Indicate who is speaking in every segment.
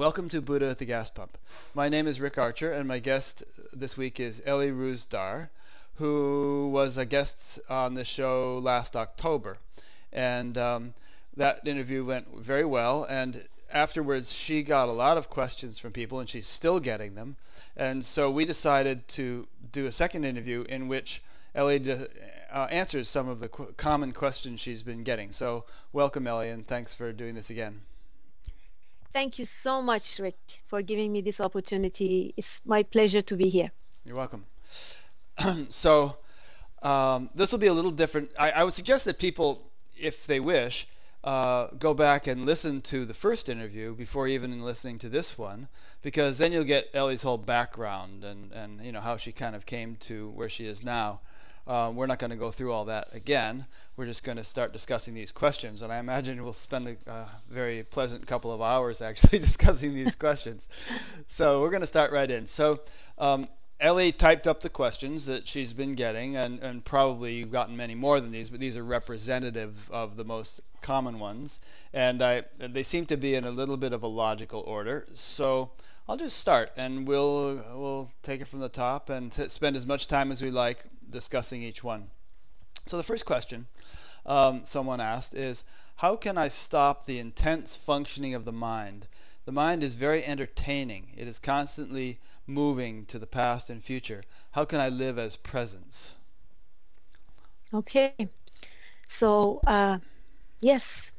Speaker 1: Welcome to Buddha at the Gas Pump. My name is Rick Archer, and my guest this week is Ellie Roozdar, who was a guest on the show last October. And um, that interview went very well, and afterwards she got a lot of questions from people, and she's still getting them. And so we decided to do a second interview in which Ellie uh, answers some of the qu- common questions she's been getting. So welcome, Ellie, and thanks for doing this again.
Speaker 2: Thank you so much, Rick, for giving me this opportunity. It's my pleasure to be here.
Speaker 1: You're welcome. so um, this will be a little different. I, I, would suggest that people, if they wish, uh, go back and listen to the first interview before even listening to this one, because then you'll get Ellie's whole background and, and you know how she kind of came to where she is now. Uh, we're not going to go through all that again. We're just going to start discussing these questions, and I imagine we'll spend a very pleasant couple of hours actually discussing these questions. So we're going to start right in. So um, Ellie typed up the questions that she's been getting, and, and probably you've gotten many more than these, but these are representative of the most common ones, and I, they seem to be in a little bit of a logical order. So I'll just start, and we'll we'll take it from the top and spend as much time as we like discussing each one. So the first question um, someone asked is, how can I stop the intense functioning of the mind? The mind is very entertaining. It is constantly moving to the past and future. How can I live as presence?
Speaker 2: Okay. So, uh, yes.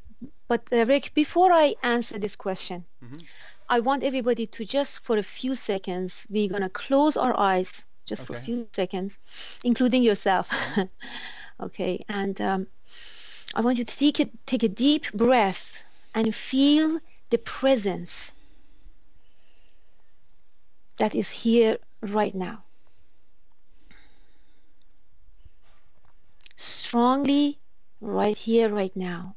Speaker 2: But uh, Rick, before I answer this question, mm-hmm. I want everybody to just for a few seconds, we're going to close our eyes just okay. for a few seconds, including yourself. okay, and um, I want you to take a, take a deep breath and feel the presence that is here right now. Strongly right here, right now.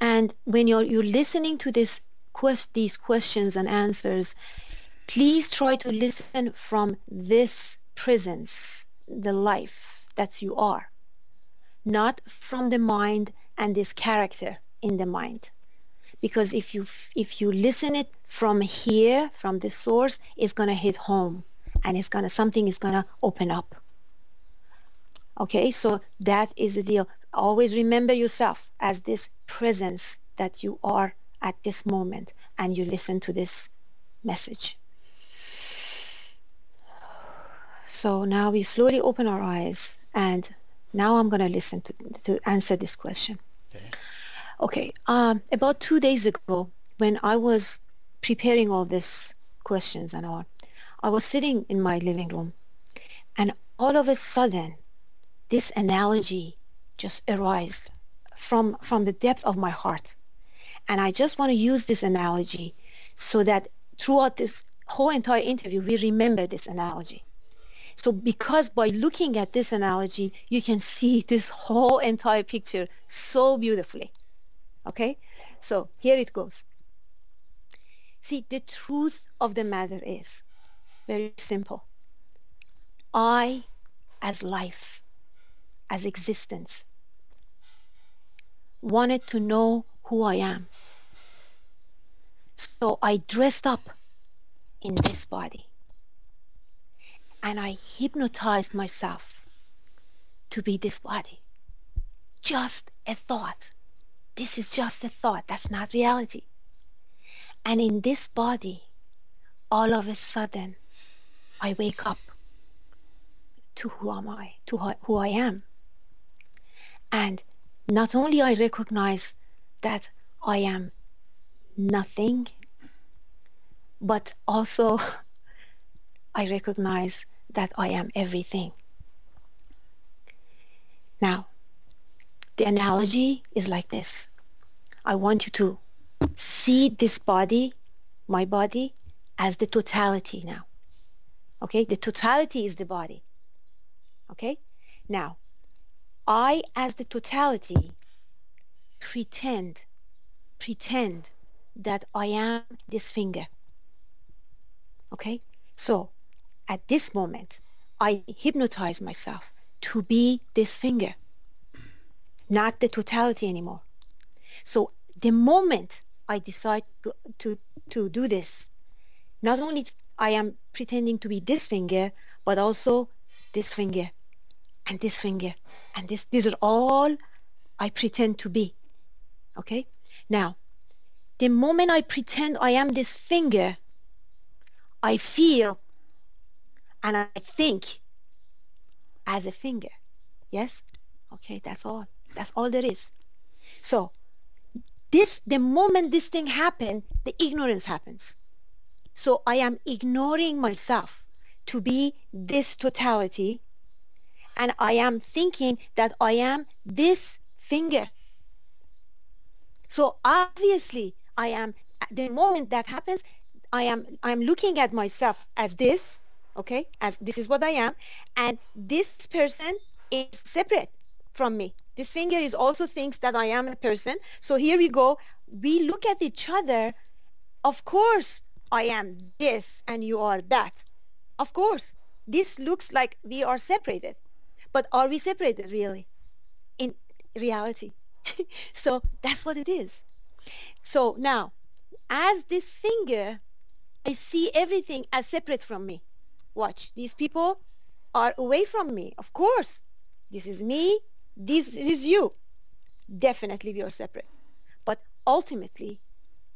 Speaker 2: And when you're, you're listening to this quest, these questions and answers, please try to listen from this presence, the life that you are, not from the mind and this character in the mind. Because if you if you listen it from here, from the source, it's gonna hit home, and it's gonna something is gonna open up. Okay, so that is the deal. Always remember yourself as this presence that you are at this moment, and you listen to this message. So now we slowly open our eyes and now I'm going to listen to, to answer this question. Okay. Okay. Um, about two days ago, when I was preparing all these questions and all, I was sitting in my living room and all of a sudden this analogy just arose from, from the depth of my heart. And I just want to use this analogy so that throughout this whole entire interview, we remember this analogy. So because by looking at this analogy, you can see this whole entire picture so beautifully. Okay? So here it goes. See, the truth of the matter is very simple. I, as life, as existence, wanted to know who I am. So I dressed up in this body and I hypnotized myself to be this body. Just a thought. This is just a thought. That's not reality. And in this body, all of a sudden, I wake up to who am I, to who I am. And not only I recognize that I am nothing, but also I recognize that I am everything. Now, the analogy is like this. I want you to see this body, my body, as the totality now. Okay, the totality is the body. Okay, now, I as the totality pretend, pretend that I am this finger. Okay, so at this moment, I hypnotize myself to be this finger, not the totality anymore. So the moment I decide to, to, to do this, not only I am pretending to be this finger, but also this finger and this finger and this. These are all I pretend to be. Okay? Now, the moment I pretend I am this finger, I feel and I think as a finger. Yes? Okay, that's all. That's all there is. So this the moment this thing happened, the ignorance happens. So I am ignoring myself to be this totality and I am thinking that I am this finger. So obviously I am the moment that happens I am I'm looking at myself as this okay? As this is what I am. And this person is separate from me. This finger is also thinks that I am a person. So here we go. We look at each other. Of course I am this and you are that. Of course this looks like we are separated. But are we separated really? In reality. So that's what it is. So now as this finger I see everything as separate from me Watch, these people are away from me. Of course, this is me, this is you. Definitely we are separate. But ultimately,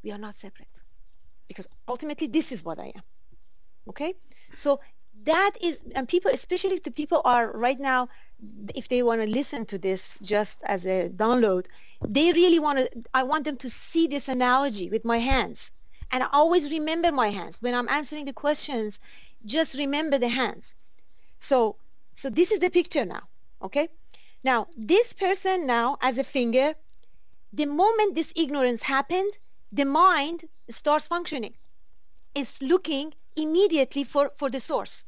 Speaker 2: we are not separate. Because ultimately, this is what I am. Okay? So that is, and people, especially if the people are right now, if they want to listen to this just as a download, they really want to, I want them to see this analogy with my hands. And I always remember my hands. When I'm answering the questions, just remember the hands. So, so this is the picture now, okay? Now, this person now as a finger, the moment this ignorance happened, the mind starts functioning. It's looking immediately for, for the source.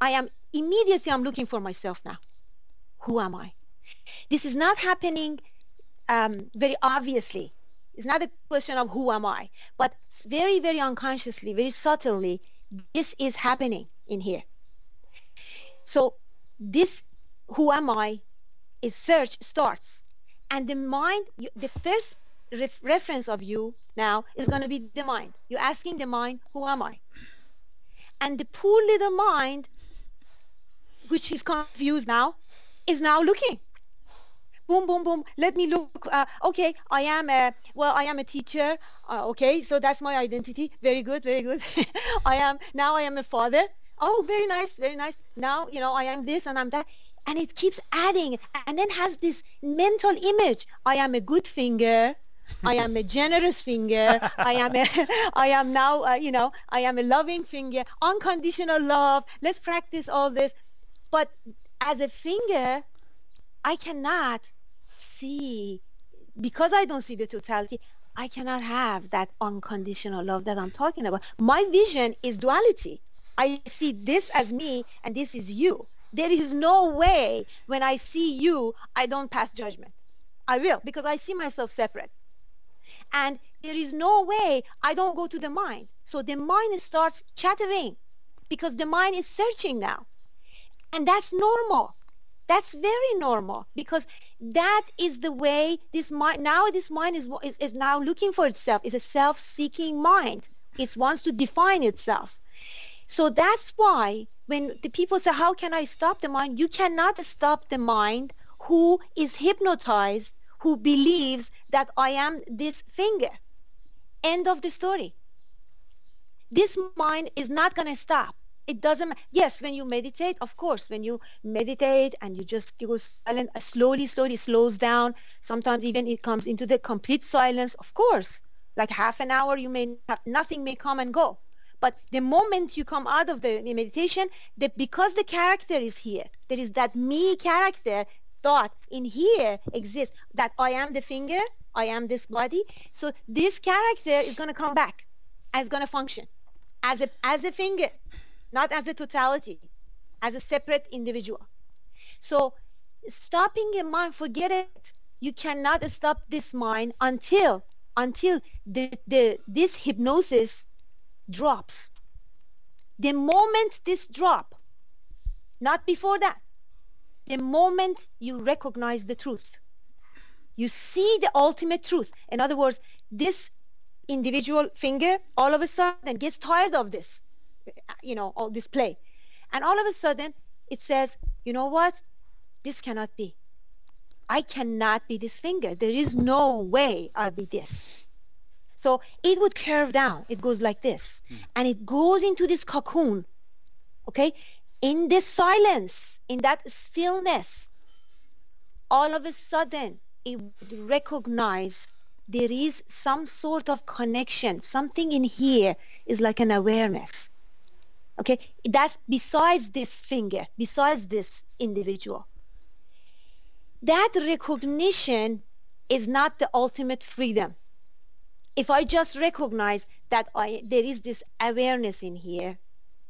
Speaker 2: I am immediately I'm looking for myself now. Who am I? This is not happening um, very obviously. It's not a question of who am I, but very, very unconsciously, very subtly, this is happening in here. So this who am I is search starts. And the mind the first ref reference of you now is going to be the mind. You're asking the mind who am I? And the poor little mind which is confused now is now looking boom boom boom. Let me look uh, okay i am a well i am a teacher. Uh, okay so that's my identity. Very good very good. I am now i am a father. Oh very nice very nice. Now you know i am this and i'm that. And it keeps adding and then has this mental image. I am a good finger. I am a generous finger. I am a, I am now, uh, you know, I am a loving finger. Unconditional love. Let's practice all this. But as a finger, I cannot see, because I don't see the totality, I cannot have that unconditional love that I'm talking about. My vision is duality. I see this as me and this is you. There is no way when I see you, I don't pass judgment. I will because I see myself separate. And there is no way I don't go to the mind. So the mind starts chattering because the mind is searching now. And that's normal. That's very normal because that is the way this mind, now this mind is, is, is now looking for itself, It's a self-seeking mind. It wants to define itself. So that's why when the people say, how can I stop the mind? You cannot stop the mind who is hypnotized, who believes that I am this finger. End of the story. This mind is not going to stop it doesn't yes when you meditate of course when you meditate and you just go silent uh, slowly slowly slows down. Sometimes even it comes into the complete silence of course. Like half an hour you may have nothing may come and go. But the moment you come out of the meditation that because the character is here there is that me character thought in here exists that i am the finger i am this body. So this character is going to come back as going to function as a as a finger not as a totality, as a separate individual. So stopping a mind, forget it. You cannot stop this mind until until the, the this hypnosis drops. The moment this drop, not before that, the moment you recognize the truth, you see the ultimate truth. In other words, this individual finger all of a sudden gets tired of this, you know, all this play. And all of a sudden it says, you know what? This cannot be. I cannot be this finger. There is no way I'll be this. So it would curve down. It goes like this. Mm. And it goes into this cocoon. Okay? In this silence, in that stillness, all of a sudden it would recognize there is some sort of connection. Something in here is like an awareness. Okay, that's besides this finger, besides this individual. That recognition is not the ultimate freedom. If I just recognize that I, there is this awareness in here,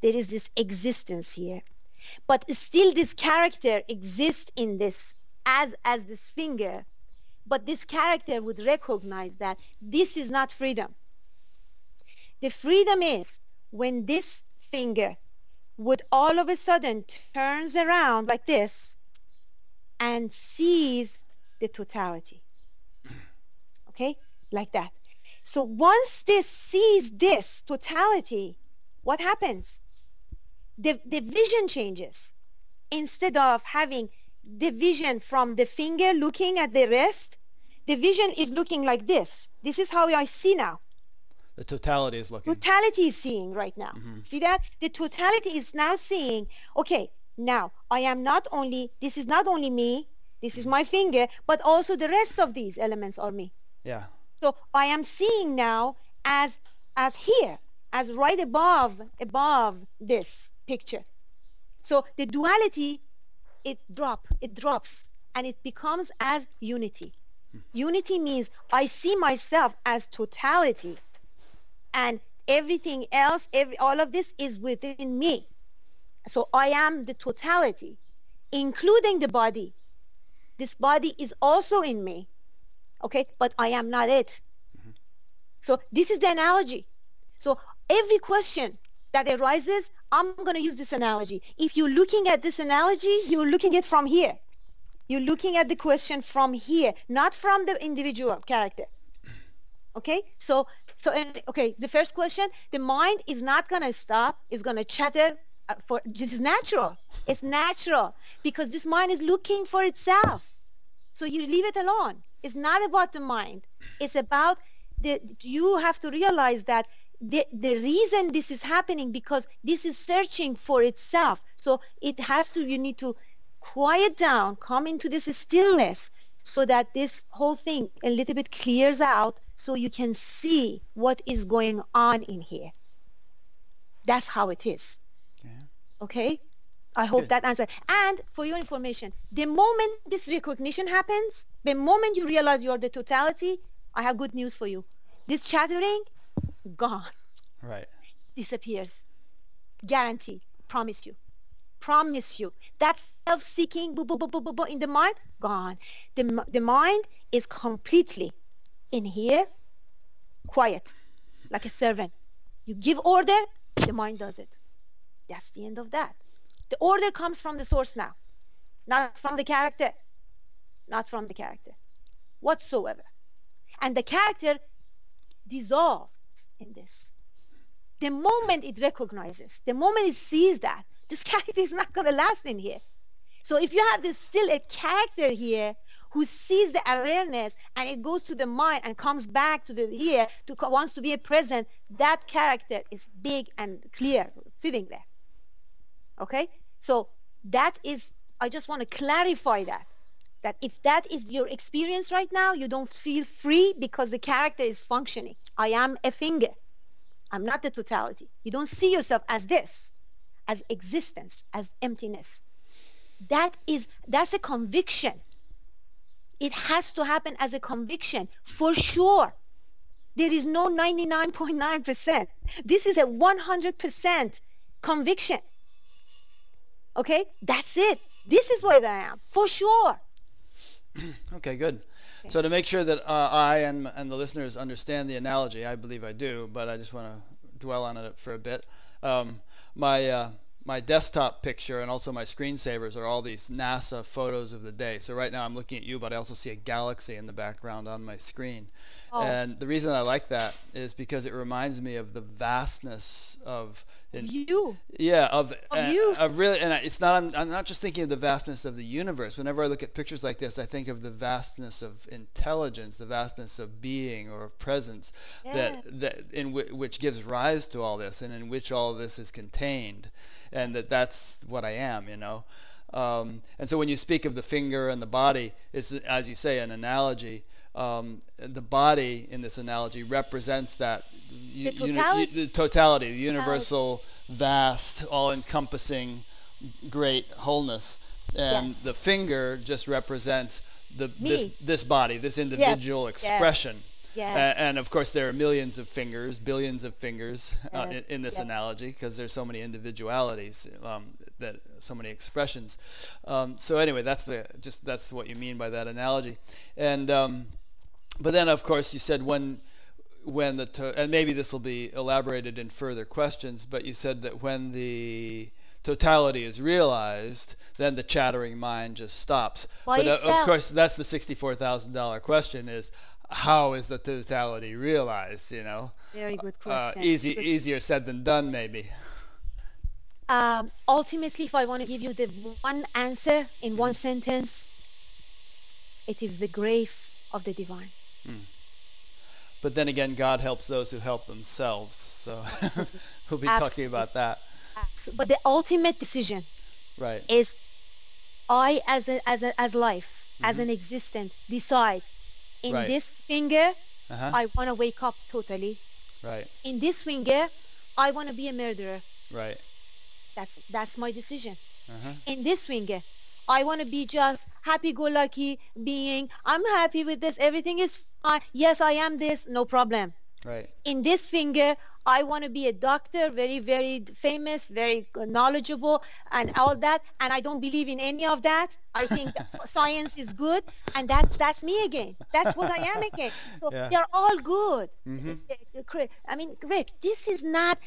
Speaker 2: there is this existence here, but still this character exists in this as, as this finger, but this character would recognize that this is not freedom. The freedom is when this finger would all of a sudden turns around like this and sees the totality. Okay? Like that. So once this sees this totality, what happens? The, the vision changes. Instead of having the vision from the finger looking at the wrist, the vision is looking like this. This is how I see now.
Speaker 1: The totality is looking.
Speaker 2: Totality is seeing right now. Mm-hmm. See that? The totality is now seeing, okay, now I am not only, this is not only me, this is my finger, but also the rest of these elements are me.
Speaker 1: Yeah.
Speaker 2: So I am seeing now as, as here, as right above, above this picture. So the duality it drop, it drops, and it becomes as unity. Unity means I see myself as totality, and everything else, every, all of this is within me. So I am the totality, including the body. This body is also in me, okay? But I am not it. Mm-hmm. So this is the analogy. So every question that arises, I'm going to use this analogy. If you're looking at this analogy, you're looking at it from here. You're looking at the question from here, not from the individual character. Okay? So, so okay, the first question, the mind is not going to stop. It's going to chatter uh, for, this is natural. It's natural because this mind is looking for itself. So you leave it alone. It's not about the mind. It's about the, you have to realize that the, the reason this is happening because this is searching for itself. So it has to, you need to quiet down, come into this stillness so that this whole thing a little bit clears out so you can see what is going on in here. That's how it is. Okay? okay? I hope Good. that answers. And for your information, the moment this recognition happens, the moment you realize you're the totality, I have good news for you. This chattering gone.
Speaker 1: Right.
Speaker 2: Disappears. Guarantee. Promise you. Promise you. That self-seeking boo, boo, boo, boo, boo, boo, in the mind, gone. The, the mind is completely in here, quiet, like a servant. You give order, the mind does it. That's the end of that. The order comes from the source now, not from the character, not from the character whatsoever. And the character dissolves in this. The moment it recognizes, the moment it sees that, this character is not going to last in here. So if you have this still a character here who sees the awareness and it goes to the mind and comes back to the here to wants to be a present, that character is big and clear sitting there. Okay? So that is, I just want to clarify that. That if that is your experience right now, you don't feel free because the character is functioning. I am a finger. I'm not the totality. You don't see yourself as this, as existence, as emptiness. That is, that's a conviction. It has to happen as a conviction for sure. There is no 99.9%. This is a 100% conviction. Okay? That's it. This is what I am, for sure.
Speaker 1: okay, good. So to make sure that uh, I and, and the listeners understand the analogy, I believe I do, but I just want to dwell on it for a bit. Um, my uh, my desktop picture and also my screensavers are all these NASA photos of the day. So right now I'm looking at you, but I also see a galaxy in the background on my screen. Oh. And the reason I like that is because it reminds me of the vastness of
Speaker 2: in, you.
Speaker 1: Yeah, of
Speaker 2: of uh, you.
Speaker 1: Of really, and it's not. I'm, I'm, not just thinking of the vastness of the universe. Whenever I look at pictures like this, I think of the vastness of intelligence, the vastness of being or of presence yeah. that that in w- which gives rise to all this, and in which all this is contained, and that that's what I am. You know. Um, and so when you speak of the finger and the body, it's, as you say, an analogy. Um, the body in this analogy represents that
Speaker 2: the totality,
Speaker 1: the, totality, the universal, vast, all-encompassing, great wholeness. And yes. the finger just represents the, this, this body, this individual yes. expression. Yes. Yes. and of course, there are millions of fingers, billions of fingers uh, in, in, this analogy because there's so many individualities. Um, that so many expressions. Um, so anyway, that's the just that's what you mean by that analogy. And um, but then of course you said when when the and maybe this will be elaborated in further questions, but you said that when the totality is realized, then the chattering mind just stops.
Speaker 2: Well,
Speaker 1: but uh, of course, that's the sixty-four thousand dollar question: is how is the totality realized? You know,
Speaker 2: very good uh, question.
Speaker 1: Uh, easy, good. easier said than done, maybe
Speaker 2: um, ultimately, if I want to give you the one answer in one mm. sentence, it is the grace of the divine. Mm.
Speaker 1: But then again, God helps those who help themselves. So we'll be Absolutely. talking about that.
Speaker 2: But the ultimate decision
Speaker 1: right.
Speaker 2: is I, as a, as a, as life, mm-hmm. as an existent, decide in right. this finger, uh-huh. I want to wake up totally.
Speaker 1: Right.
Speaker 2: In this finger, I want to be a murderer.
Speaker 1: Right.
Speaker 2: That's that's my decision. Uh-huh. In this finger, I want to be just happy-go-lucky being. I'm happy with this. Everything is fine. Yes, I am this. No problem.
Speaker 1: Right.
Speaker 2: In this finger, I want to be a doctor, very, very famous, very knowledgeable, and all that. And I don't believe in any of that. I think science is good, and that's that's me again. That's what I am again. So yeah. they're all good. Mm-hmm. I mean, Rick, this is not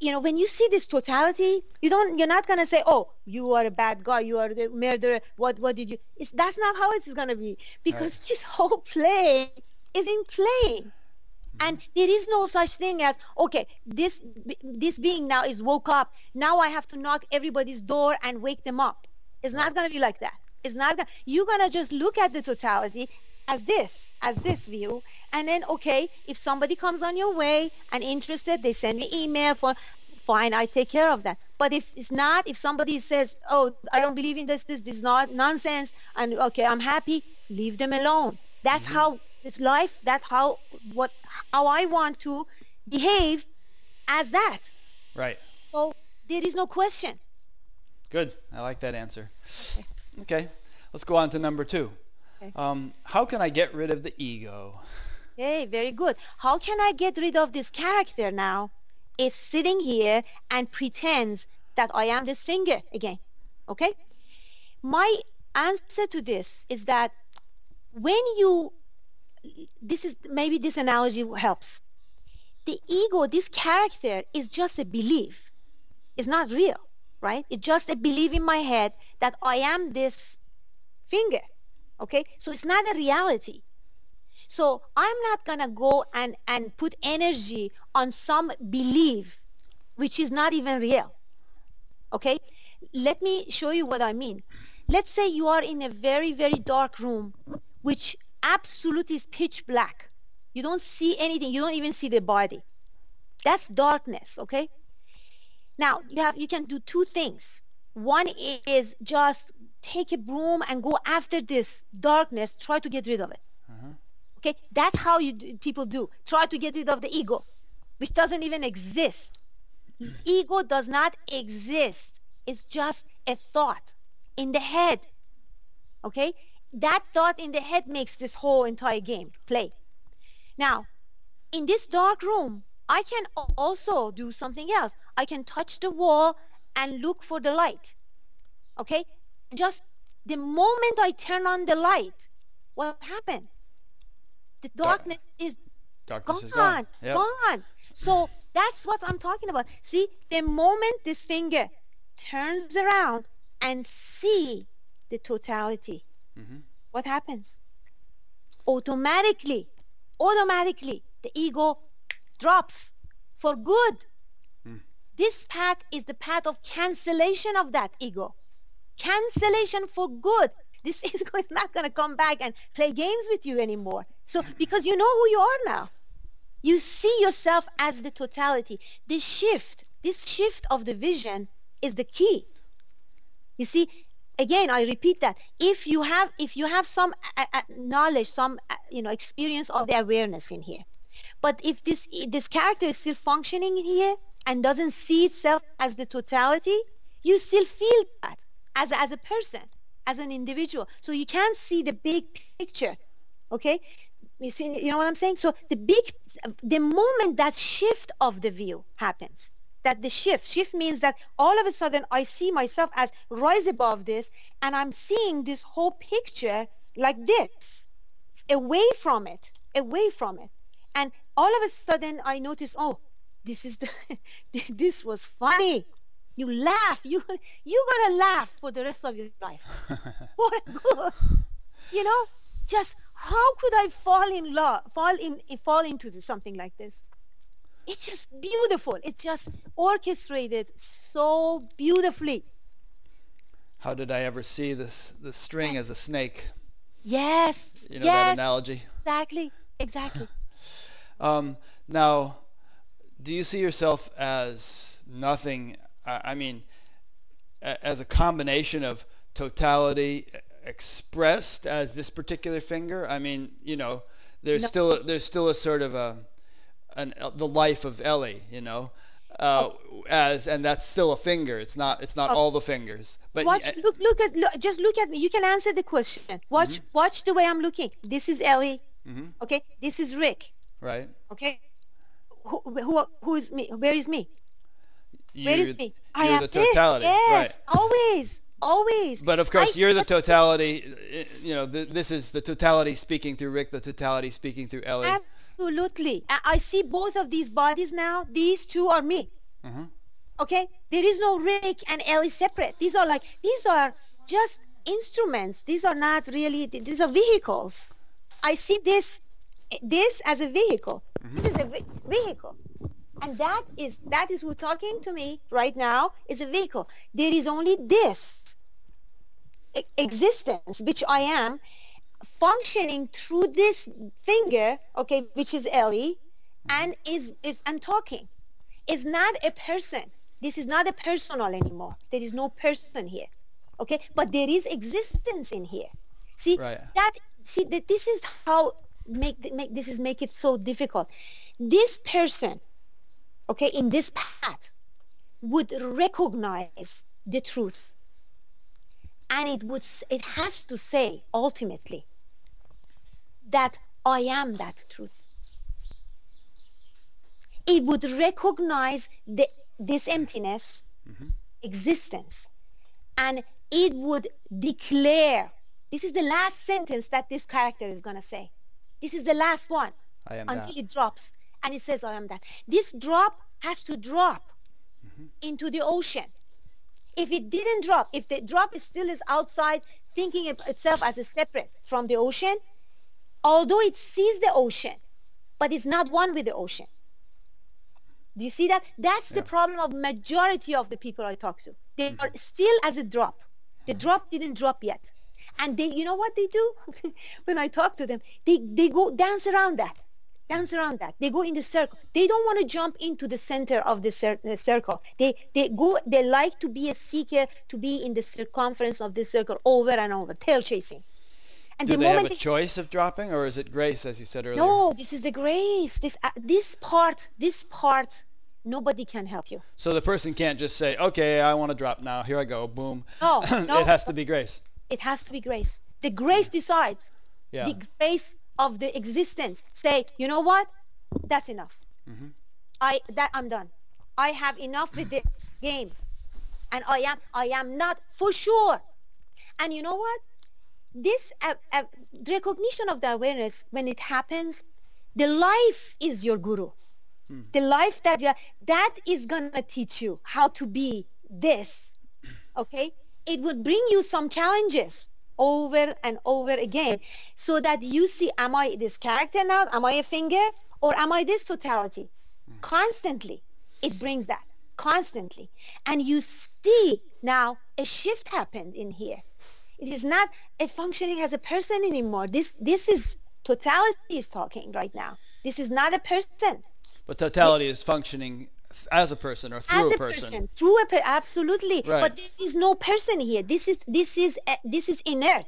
Speaker 2: you know, when you see this totality, you don't, you're not going to say, oh, you are a bad guy, you are the murderer, what, what did you, it's, that's not how it's going to be. Because right. this whole play is in play. Mm-hmm. And there is no such thing as, okay, this, this being now is woke up. Now I have to knock everybody's door and wake them up. It's not going to be like that. It's not to, you're going to just look at the totality as this, as this view. And then, okay, if somebody comes on your way and interested, they send me email for, fine, I take care of that. But if it's not, if somebody says, oh, I don't believe in this, this, this is not nonsense, and okay, I'm happy, leave them alone. That's mm-hmm. how it's life. That's how what how I want to behave as that.
Speaker 1: Right.
Speaker 2: So there is no question.
Speaker 1: Good. I like that answer. Okay. okay. Let's go on to number two. Okay. Um, how can I get rid of the ego?
Speaker 2: Okay, very good. How can I get rid of this character now? It's sitting here and pretends that I am this finger again. Okay? My answer to this is that when you, this is, maybe this analogy helps. The ego, this character is just a belief. It's not real, right? It's just a belief in my head that I am this finger. Okay? So it's not a reality. So I'm not going to go and, and put energy on some belief which is not even real. Okay? Let me show you what I mean. Let's say you are in a very, very dark room which absolutely is pitch black. You don't see anything. You don't even see the body. That's darkness, okay? Now, you have you can do two things. One is just take a broom and go after this darkness, try to get rid of it. Uh-huh. Okay, that's how you do, people do. Try to get rid of the ego, which doesn't even exist. ego does not exist. It's just a thought in the head. Okay, that thought in the head makes this whole entire game play. Now, in this dark room, I can also do something else. I can touch the wall and look for the light. Okay, just the moment I turn on the light, what happened? The darkness Dark. is
Speaker 1: darkness
Speaker 2: gone,
Speaker 1: is gone.
Speaker 2: Yep. gone. So that's what I'm talking about. See, the moment this finger turns around and see the totality, mm-hmm. what happens? Automatically, automatically the ego drops for good. Mm. This path is the path of cancellation of that ego. Cancellation for good. This is not going to come back and play games with you anymore. So because you know who you are now. You see yourself as the totality. This shift, this shift of the vision is the key. You see, again, I repeat that. If you have, if you have some uh, uh, knowledge, some, uh, you know, experience of the awareness in here, but if this, this character is still functioning in here and doesn't see itself as the totality, you still feel that as, as a person, as an individual. So you can't see the big picture. Okay? You see, you know what I'm saying? So the big, the moment that shift of the view happens, that the shift, shift means that all of a sudden I see myself as rise above this and I'm seeing this whole picture like this, away from it, away from it. And all of a sudden I notice, oh, this is the, this was funny. You laugh. You you gonna laugh for the rest of your life. for good. You know, just how could I fall in love, fall in, fall into something like this? It's just beautiful. It's just orchestrated so beautifully.
Speaker 1: How did I ever see this the string as a snake?
Speaker 2: Yes.
Speaker 1: You know
Speaker 2: yes,
Speaker 1: that analogy?
Speaker 2: Exactly. Exactly.
Speaker 1: um, now, do you see yourself as nothing? I mean, as a combination of totality expressed as this particular finger? I mean, you know, there's no. still a, there's still a sort of a an, the life of Ellie, you know, uh, oh. as and that's still a finger. It's not it's not oh. all the fingers. But
Speaker 2: watch, look look at look, just look at me. You can answer the question. Watch mm-hmm. watch the way I'm looking. This is Ellie. Mm-hmm. Okay, this is Rick.
Speaker 1: Right.
Speaker 2: Okay. Who who who is me? Where is me?
Speaker 1: You, Where is me? I am the totality.
Speaker 2: This. Yes,
Speaker 1: right.
Speaker 2: always always.
Speaker 1: But of course, I, you're the totality. You know, this is the totality speaking through Rick, the totality speaking through Ellie.
Speaker 2: Absolutely. I, I see both of these bodies now. These two are me. Mm-hmm. Okay? There is no Rick and Ellie separate. These are like, these are just instruments. These are not really, these are vehicles. I see this, this as a vehicle. Mm-hmm. This is a vehicle and that is that is who talking to me right now is a vehicle there is only this existence, which I am, functioning through this finger, okay, which is Ellie, and is, is and talking. Is not a person. This is not a personal anymore. There is no person here. Okay? But there is existence in here. See right. that see that this is how make make this is make it so difficult. This person, okay, in this path would recognize the truth and it would it has to say ultimately that I am that truth. It would recognize the, this emptiness, mm-hmm. existence, and it would declare. This is the last sentence that this character is going to say. This is the last one until
Speaker 1: that.
Speaker 2: it drops. And it says, I am that. This drop has to drop mm-hmm. into the ocean if it didn't drop, if the drop is still is outside, thinking of itself as a separate from the ocean, although it sees the ocean, but it's not one with the ocean. Do you see that? That's yeah. the problem of majority of the people I talk to. They mm-hmm. are still as a drop. The mm-hmm. drop didn't drop yet. And they, you know what they do? when I talk to them, they, they go dance around that dance around that. They go in the circle. They don't want to jump into the center of the, cir- the, circle. They they go. They like to be a seeker, to be in the circumference of this circle over and over, tail chasing.
Speaker 1: And Do the they have a they, choice of dropping, or is it grace, as you said earlier?
Speaker 2: No, this is the grace. This uh, this part, this part, nobody can help you.
Speaker 1: So the person can't just say, "Okay, I want to drop now. Here I go. Boom."
Speaker 2: No, no
Speaker 1: it has to be grace.
Speaker 2: It has to be grace. The grace decides.
Speaker 1: Yeah.
Speaker 2: The grace of the existence say, you know what? That's enough. Mm-hmm. I that I'm done. I have enough with this game, and I am I am not for sure. And you know what? This uh, uh, recognition of the awareness when it happens, the life is your guru. Hmm. The life that you are, that is gonna teach you how to be this. Okay? It would bring you some challenges over and over again so that you see, am I this character now? Am I a finger? Or am I this totality? Mm. Constantly, it brings that constantly. And you see now a shift happened in here. It is not a functioning as a person anymore. This, this is totality is talking right now. This is not a person.
Speaker 1: But totality it, is functioning as a person or through
Speaker 2: as
Speaker 1: a,
Speaker 2: a
Speaker 1: person.
Speaker 2: person. Through a per- absolutely.
Speaker 1: Right.
Speaker 2: But there is no person here. This is this is uh, this is inert.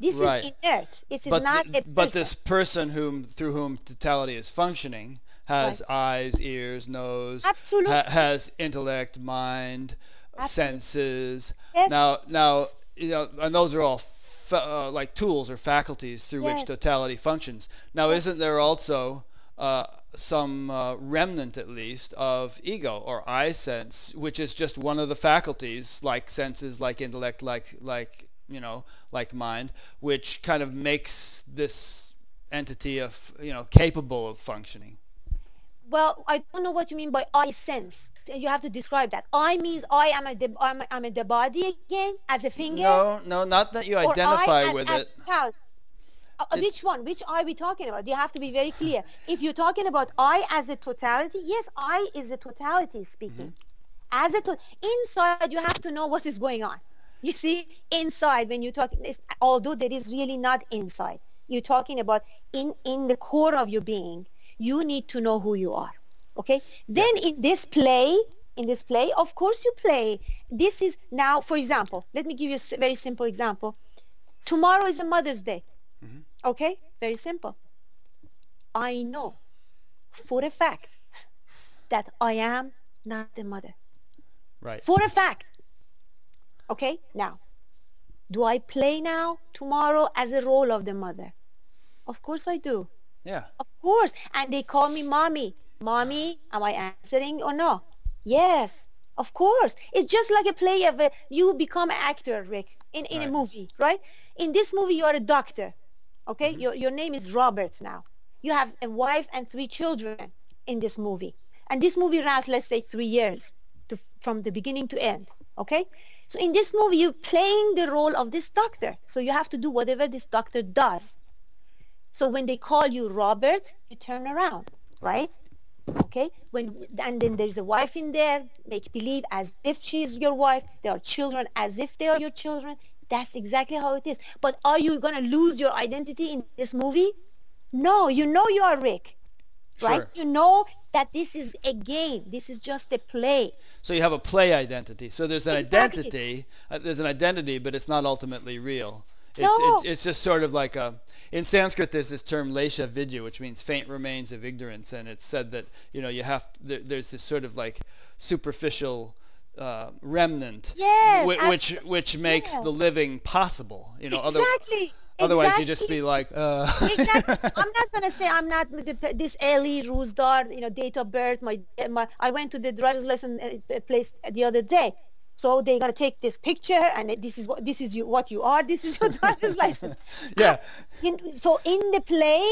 Speaker 2: This
Speaker 1: right.
Speaker 2: is inert. It is
Speaker 1: but
Speaker 2: not
Speaker 1: th-
Speaker 2: a person.
Speaker 1: But this person whom through whom totality is functioning has
Speaker 2: Right.
Speaker 1: eyes, ears, nose,
Speaker 2: Absolutely.
Speaker 1: ha- has intellect, mind,
Speaker 2: Absolutely.
Speaker 1: senses.
Speaker 2: Yes.
Speaker 1: Now, now, you know, and those are all fa- uh, like tools or faculties through which totality functions. Now, isn't there also uh, some uh, remnant, at least, of ego or I sense, which is just one of the faculties, like senses, like intellect, like like you know, like mind, which kind of makes this entity of you know capable of functioning.
Speaker 2: Well, I don't know what you mean by I sense. You have to describe that. I means I am a the, I'm, a, I'm a the body again as a finger.
Speaker 1: No, no, not that you identify with
Speaker 2: as
Speaker 1: it.
Speaker 2: total. Uh, which one? Which I we talking about? You have to be very clear. If you're talking about I as a totality, yes, I is a totality speaking.
Speaker 1: Mm-hmm.
Speaker 2: As a to- inside, you have to know what is going on. You see, inside when you talk, although there is really not inside, you're talking about in in the core of your being. You need to know who you are. Okay. Then in this play, in this play, of course you play. This is now, for example, let me give you a very simple example. Tomorrow is a Mother's Day.
Speaker 1: Mhm.
Speaker 2: Okay, very simple. I know for a fact that I am not the mother.
Speaker 1: Right.
Speaker 2: For a fact. Okay, now, do I play now, tomorrow, as a role of the mother? Of course I do.
Speaker 1: Yeah.
Speaker 2: Of course. And they call me mommy. Mommy, am I answering or no? Yes, of course. It's just like a play of a, you become an actor, Rick, in, in
Speaker 1: Right.
Speaker 2: a movie, right? In this movie, you are a doctor. Okay? Mm-hmm. Your, your name is Robert now. You have a wife and three children in this movie. And this movie runs, let's say, three years to, from the beginning to end. Okay? So in this movie, you're playing the role of this doctor. So you have to do whatever this doctor does. So when they call you Robert, you turn around, right? Okay. When and then there's a wife in there, make believe as if she's your wife. There are children as if they are your children. That's exactly how it is. But are you gonna lose your identity in this movie? No, you know you are Rick, right?
Speaker 1: Sure.
Speaker 2: You know that this is a game. This is just a play.
Speaker 1: So you have a play identity. So there's an
Speaker 2: Exactly.
Speaker 1: identity. Uh, there's an identity, but it's not ultimately real. It's,
Speaker 2: No.
Speaker 1: it's, it's just sort of like a. In Sanskrit, there's this term lesha avidya, which means faint remains of ignorance, and it's said that you know you have there, there's this sort of like superficial uh, remnant,
Speaker 2: Yes,
Speaker 1: whi- which which makes
Speaker 2: yeah.
Speaker 1: the living possible. You know, other-
Speaker 2: exactly.
Speaker 1: otherwise you just be like. Uh,
Speaker 2: exactly. I'm not gonna say I'm not this Ellie Roozdar, you know, date of birth. My, my I went to the driver's lesson uh, place the other day, so they're gonna take this picture, and this is what this is you what you are. This is your driver's license.
Speaker 1: yeah,
Speaker 2: In, so in the play,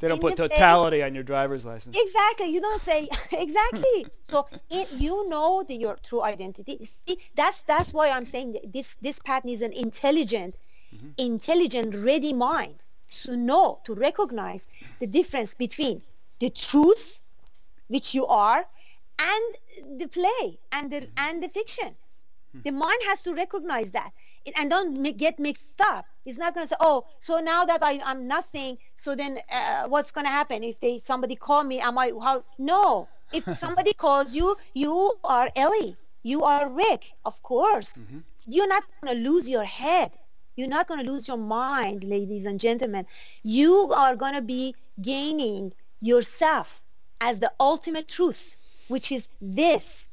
Speaker 1: they don't put totality on your driver's license.
Speaker 2: Exactly. You don't say exactly. so it, you know the, your true identity. See, that's that's why I'm saying that this this pattern is an intelligent, mm-hmm. intelligent, ready mind to know to recognize the difference between the truth, which you are, and the play and the mm-hmm. and the fiction. Hmm. The mind has to recognize that and don't get mixed up. It's not going to say, oh, so now that I, I'm nothing, so then uh, what's going to happen if they somebody call me? Am I how? No. If somebody calls you, you are Ellie. You are Rick, of course. You're not going to lose your head. You're not going to lose your mind, ladies and gentlemen. You are going to be gaining yourself as the ultimate truth, which is this,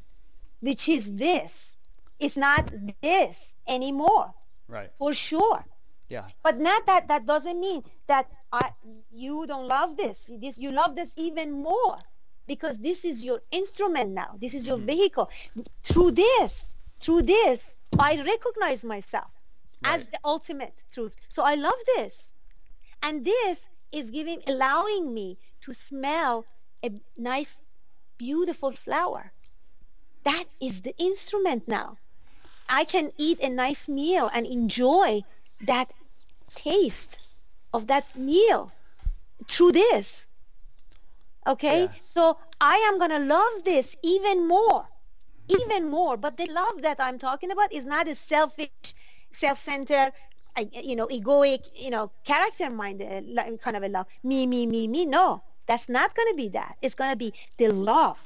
Speaker 2: which is this. It's not this anymore,
Speaker 1: Right.
Speaker 2: for sure.
Speaker 1: Yeah.
Speaker 2: But not that that doesn't mean that I, you don't love this. This you love this even more because this is your instrument now. This is your mm-hmm. vehicle. Through this, through this, I recognize myself as the ultimate truth. So I love this, and this is giving, allowing me to smell a nice, beautiful flower. That is the instrument now. I can eat a nice meal and enjoy that taste of that meal through this. Okay? Yeah. So I am going to love this even more. Even more. But the love that I'm talking about is not a selfish, self-centered, uh, you know, egoic, you know, character-minded kind of a love. Me, me, me, me. No, that's not going to be that. It's going to be the love,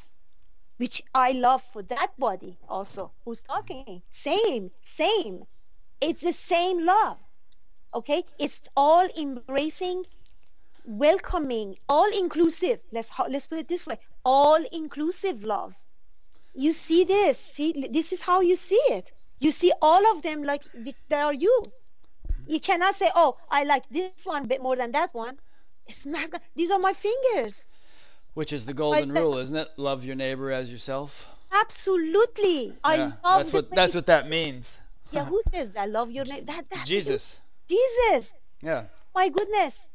Speaker 2: which I love for that body also who's talking. Same, same. It's the same love. Okay? It's all embracing welcoming, all inclusive. Let's let's put it this way: all inclusive love. You see this. See, this is how you see it. You see all of them like they are you. You cannot say, "Oh, I like this one a bit more than that one." It's not. These are my fingers.
Speaker 1: Which is the golden rule, isn't it? Love your neighbor as yourself.
Speaker 2: Absolutely. Yeah, I love
Speaker 1: that's what that's what that means.
Speaker 2: Yeah, who says I love your name? That, that
Speaker 1: Jesus.
Speaker 2: Jesus.
Speaker 1: Yeah.
Speaker 2: My goodness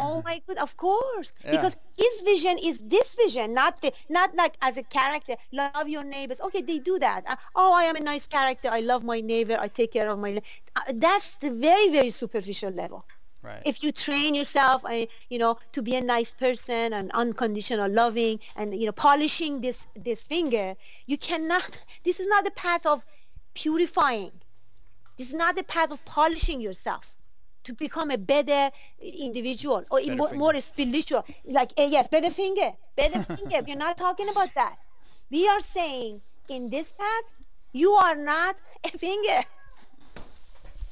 Speaker 2: oh my god of course yeah. because his vision is this vision not the not like as a character love your neighbors okay they do that uh, oh i am a nice character i love my neighbor i take care of my uh, that's the very very superficial level
Speaker 1: Right.
Speaker 2: If you train yourself, uh, you know, to be a nice person and unconditional loving and, you know, polishing this, this finger, you cannot, this is not the path of purifying. This is not the path of polishing yourself to become a better individual or better more, more, spiritual. Like, uh, yes, better finger, better finger. We're not talking about that. We are saying in this path, you are not a finger.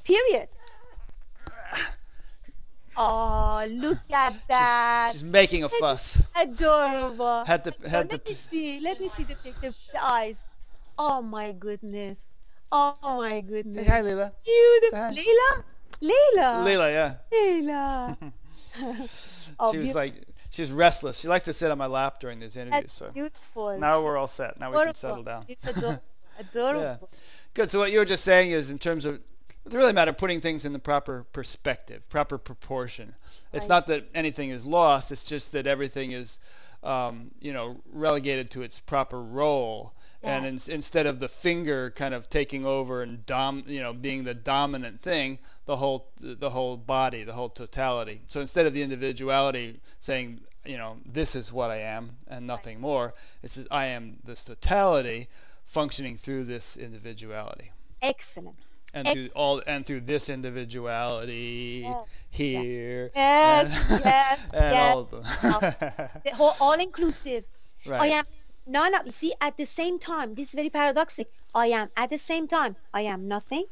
Speaker 2: Period. Oh, look at that.
Speaker 1: She's, she's making a fuss.
Speaker 2: Adorable.
Speaker 1: Had to, had
Speaker 2: let to... me see. Let me see the picture. The eyes. Oh my goodness. Oh my goodness.
Speaker 1: Hey, hi, Leila.
Speaker 2: Beautiful. Leila? Leila.
Speaker 1: Leila, yeah.
Speaker 2: Leila.
Speaker 1: oh, she was like, she was restless. She likes to sit on my lap during these interviews.
Speaker 2: That's
Speaker 1: so
Speaker 2: beautiful.
Speaker 1: now we're all set. Now adorable. we can settle down.
Speaker 2: She's adorable. adorable.
Speaker 1: Yeah. Good. So what you were just saying is, in terms of it really a matter of putting things in the proper perspective, proper proportion. It's right. not that anything is lost. It's just that everything is, um, you know, relegated to its proper role and in, instead of the finger kind of taking over and dom, you know, being the dominant thing, the whole the whole body, the whole totality. So instead of the individuality saying, you know, this is what I am and nothing more, it says I am this totality functioning through this individuality.
Speaker 2: Excellent.
Speaker 1: And through all and through this individuality yes. here.
Speaker 2: Yes, and, yes,
Speaker 1: and
Speaker 2: yes.
Speaker 1: all of them.
Speaker 2: all inclusive.
Speaker 1: Right.
Speaker 2: I am no, no. You see, at the same time, this is very paradoxical. I am at the same time. I am nothing.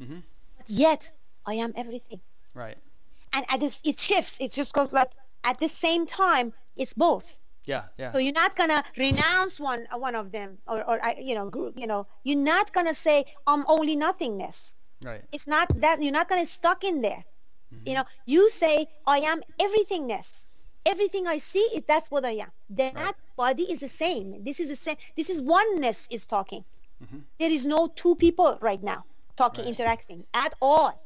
Speaker 1: Mm-hmm.
Speaker 2: Yet I am everything.
Speaker 1: Right.
Speaker 2: And at this, it shifts. It just goes like at the same time. It's both.
Speaker 1: Yeah, yeah.
Speaker 2: So you're not gonna renounce one uh, one of them, or, or you know, group, you know, you're not gonna say I'm only nothingness.
Speaker 1: Right.
Speaker 2: It's not that you're not gonna stuck in there.
Speaker 1: Mm-hmm.
Speaker 2: You know, you say I am everythingness everything I see, is that's what I am. That right. body is the same. This is the same. This is oneness is talking.
Speaker 1: Mm-hmm.
Speaker 2: There is no two people right now talking,
Speaker 1: right.
Speaker 2: interacting at all.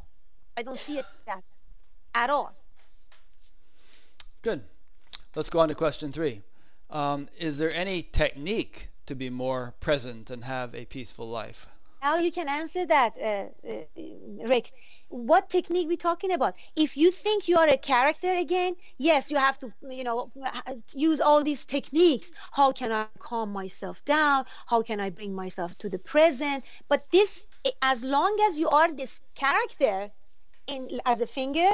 Speaker 2: I don't see it that at all.
Speaker 1: Good. Let's go on to question three. Um, is there any technique to be more present and have a peaceful life?
Speaker 2: How you can answer that, uh, uh, Rick? What technique we talking about? If you think you are a character again yes you have to you know uh, use all these techniques. How can i calm myself down? How can i bring myself to the present? But this eh, as long as you are this character in as a finger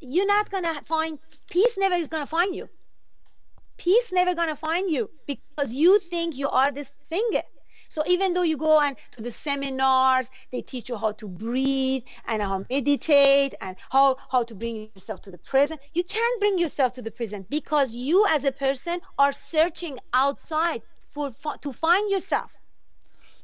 Speaker 2: you're not gonna find peace never is gonna find you. Peace never gonna find you because you think you are this finger so even though you go and to the seminars, they teach you how to breathe and how to meditate and how, how to bring yourself to the present. You can't bring yourself to the present because you as a person are searching outside for, for to find yourself.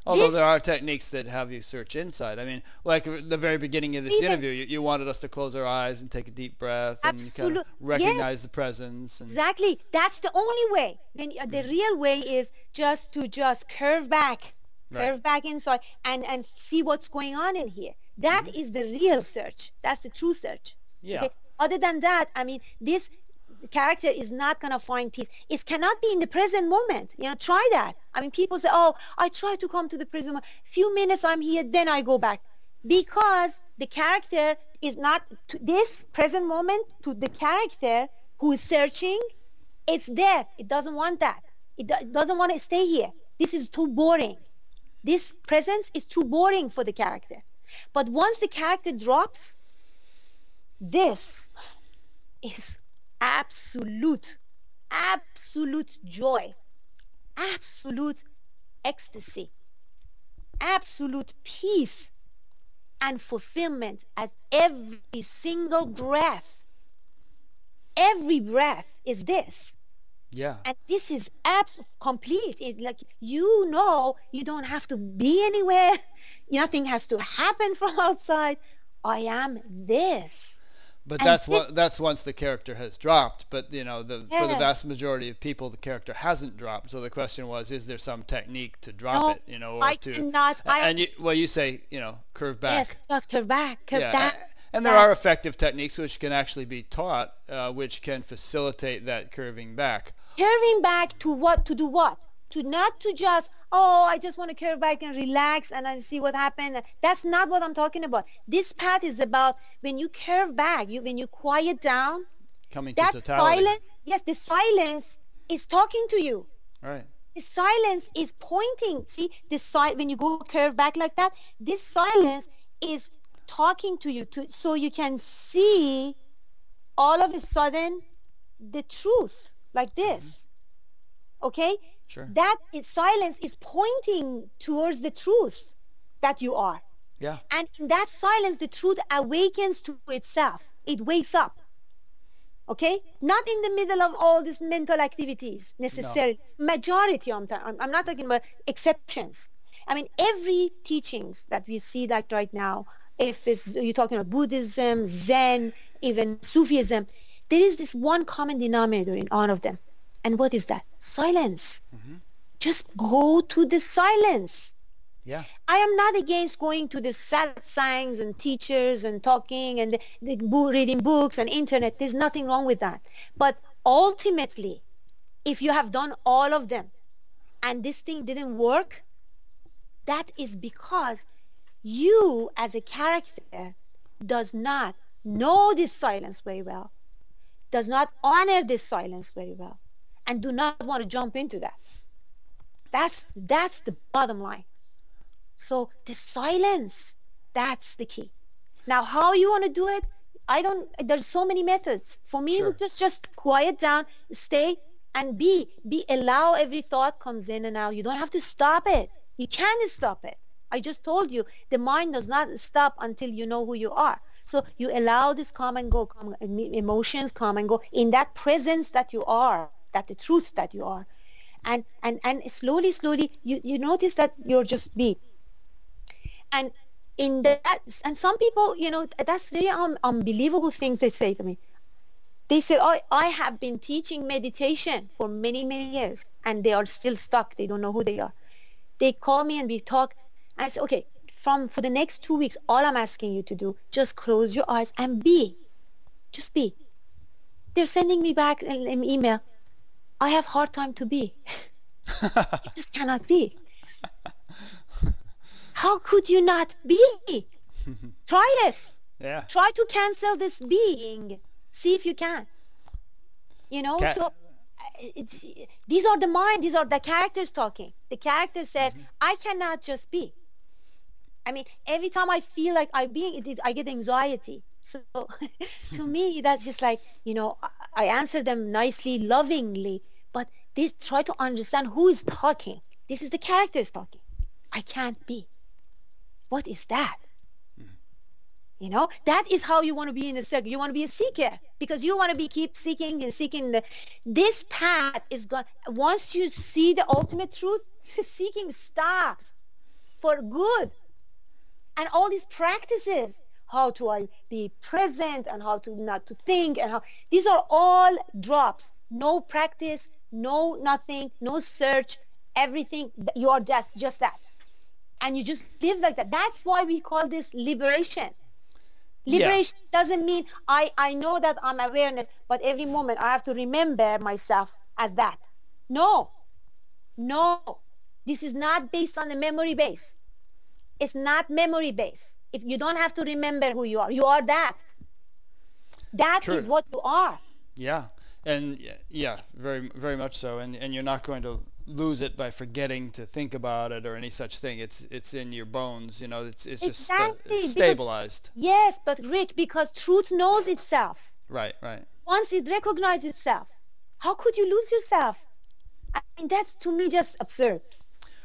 Speaker 1: Although this, there are techniques that have you search inside. I mean, like the very beginning of this interview, you, you, wanted us to close our eyes and take a deep breath and kind of recognize yes, the presence.
Speaker 2: exactly. That's the only way. When, uh, the mm. real way is just to just curve back, curve right. back inside and, and see what's going on in here. That mm-hmm. is the real search. That's the true search.
Speaker 1: Yeah. Okay?
Speaker 2: Other than that, I mean, this character is not going to find peace. It cannot be in the present moment. You know, try that. I mean, people say, oh, I try to come to the present moment. Few minutes I'm here, then I go back. Because the character is not this present moment to the character who is searching. It's death. It doesn't want that. It, do, it doesn't want to stay here. This is too boring. This presence is too boring for the character. But once the character drops, this is absolute, absolute joy, absolute ecstasy, absolute peace and fulfillment at every single breath. Every breath is this.
Speaker 1: Yeah.
Speaker 2: And this is abs- complete. It's like you know you don't have to be anywhere. Nothing has to happen from outside. I am this.
Speaker 1: But that's what that's once the character has dropped. But you know, the yeah. for the vast majority of people, the character hasn't dropped. So the question was, is there some technique to drop
Speaker 2: no,
Speaker 1: it? You know, or
Speaker 2: I
Speaker 1: to
Speaker 2: cannot. I,
Speaker 1: and you, well, you say you know, curve back.
Speaker 2: Yes, just curve back, curve
Speaker 1: yeah.
Speaker 2: back.
Speaker 1: And there are effective techniques which can actually be taught, uh, which can facilitate that curving back.
Speaker 2: Curving back to what? To do what? To not to just oh, I just want to curve back and relax and I see what happened. That's not what I'm talking about. This path is about when you curve back, you when you quiet down.
Speaker 1: Coming
Speaker 2: that
Speaker 1: to totality.
Speaker 2: silence, yes, the silence is talking to you.
Speaker 1: Right.
Speaker 2: The silence is pointing. See, this side when you go curve back like that, this silence is talking to you to so you can see all of a sudden the truth like this. Mm-hmm. Okay?
Speaker 1: Sure.
Speaker 2: That is, silence is pointing towards the truth that you are.
Speaker 1: Yeah.
Speaker 2: And in that silence, the truth awakens to itself. It wakes up. Okay? Not in the middle of all these mental activities necessarily. No. Majority of time. I'm not talking about exceptions. I mean, every teachings that we see that right now, if it's, you're talking about Buddhism, Zen, even Sufism, there is this one common denominator in all of them. And what is that? Silence. Mm-hmm. Just go to the silence.
Speaker 1: Yeah.
Speaker 2: I am not against going to the satsangs and teachers and talking and the, the reading books and internet. There's nothing wrong with that. But ultimately, if you have done all of them and this thing didn't work, that is because you as a character does not know this silence very well, does not honor this silence very well and do not want to jump into that. That's, that's the bottom line. So the silence, that's the key. Now, how you want to do it, I don't, there's so many methods. For me, sure. just, just quiet down, stay and be, be, allow every thought comes in and out. You don't have to stop it. You can't stop it. I just told you, the mind does not stop until you know who you are. So you allow this come and go, come, emotions come and go in that presence that you are that the truth that you are. And and and slowly slowly you you notice that you're just me. And in that and some people you know that's very un- unbelievable things they say to me. They say oh, i have been teaching meditation for many many years and they are still stuck. They don't know who they are. They call me and we talk. And i say okay from for the next two weeks all i'm asking you to do just close your eyes and be. Just be. They're sending me back an, an email I have hard time to be. it just cannot be. How could you not be? Try it.
Speaker 1: Yeah.
Speaker 2: Try to cancel this being. See if you can. You know, so it's, these are the mind, these are the characters talking. The character says, mm-hmm. I cannot just be. I mean, every time I feel like I'm being, it is, I get anxiety. So to me, that's just like, you know, I answer them nicely, lovingly, they try to understand who is talking. This is the character is talking. I can't be. What is that? Mm. You know, that is how you want to be in a circle. You want to be a seeker because you want to be keep seeking and seeking. The, this path is gone. Once you see the ultimate truth, seeking stops for good. And all these practices how to I be present and how to not to think and how these are all drops no practice no nothing no search everything you are just just that and you just live like that that's why we call this liberation liberation yeah. doesn't mean i i know that i'm awareness but every moment i have to remember myself as that no no this is not based on the memory base it's not memory base. If you don't have to remember who you are, you are that. That
Speaker 1: True.
Speaker 2: is what you are.
Speaker 1: Yeah, and yeah, very very much so. And and you're not going to lose it by forgetting to think about it or any such thing. It's it's in your bones. You know, it's it's just uh,
Speaker 2: Exactly,
Speaker 1: it's
Speaker 2: because-
Speaker 1: stabilized.
Speaker 2: Yes, but Rick, because truth knows itself.
Speaker 1: Right, right.
Speaker 2: Once it recognizes itself, how could you lose yourself? I mean, that's to me just absurd.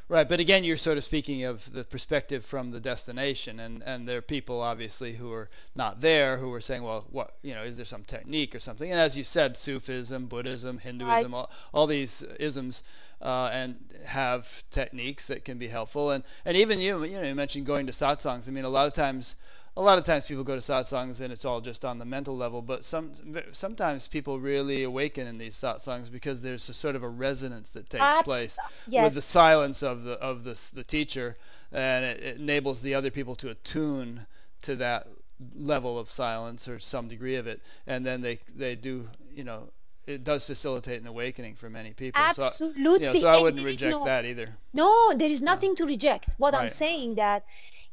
Speaker 1: Right, but again, you're sort of speaking of the perspective from the destination, and, and there are people obviously who are not there who are saying, well, what you know, is there some technique or something? And as you said, Sufism, Buddhism, Hinduism, all, all these isms, uh, and have techniques that can be helpful. And and even you, you know, you mentioned going to satsangs. I mean, a lot of times. A lot of times people go to satsangs and it's all just on the mental level, but some sometimes people really awaken in these satsangs because there's a sort of a resonance that takes
Speaker 2: Abs-
Speaker 1: place
Speaker 2: yes.
Speaker 1: with the silence of the of the the teacher, and it, it enables the other people to attune to that level of silence or some degree of it, and then they they do you know it does facilitate an awakening for many people. So, you know,
Speaker 2: Absolutely.
Speaker 1: so I wouldn't reject
Speaker 2: no-
Speaker 1: that either.
Speaker 2: No, there is nothing to reject. What I'm saying that,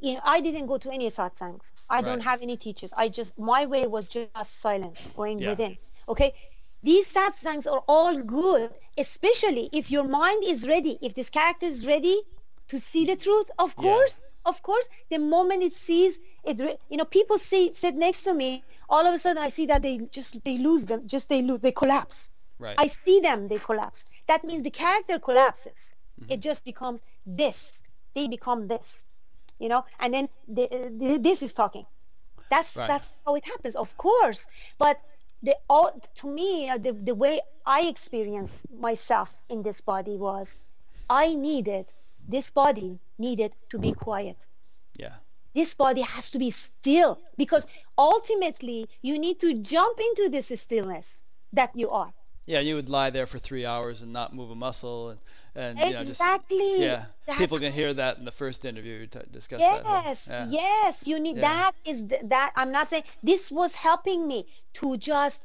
Speaker 2: you know, I didn't go to any satsangs. I don't have any teachers. I just my way was just silence, going
Speaker 1: Yeah.
Speaker 2: within. Okay, these satsangs are all good, especially if your mind is ready. If this character is ready to see the truth, of
Speaker 1: Yeah.
Speaker 2: course, of course. The moment it sees it, you know, people see sit next to me. All of a sudden, I see that they just they lose them. Just they lose. They collapse.
Speaker 1: Right.
Speaker 2: I see them, they collapse. That means the character collapses. It mm-hmm. just becomes this. They become this, you know, and then the, the, this is talking. That's
Speaker 1: Right.
Speaker 2: that's how it happens, of course. But the all to me, uh, the the way I experienced myself in this body was, I needed this body needed to be quiet
Speaker 1: yeah.
Speaker 2: this body has to be still because ultimately you need to jump into this stillness that you are
Speaker 1: Yeah, you would lie there for three hours and not move a muscle, and and you know just
Speaker 2: exactly
Speaker 1: yeah.
Speaker 2: That's
Speaker 1: People can hear that in the first interview. You t- discussed that.
Speaker 2: yes
Speaker 1: Yeah.
Speaker 2: yes you need
Speaker 1: Yeah.
Speaker 2: that is th- that i'm not saying this was helping me to just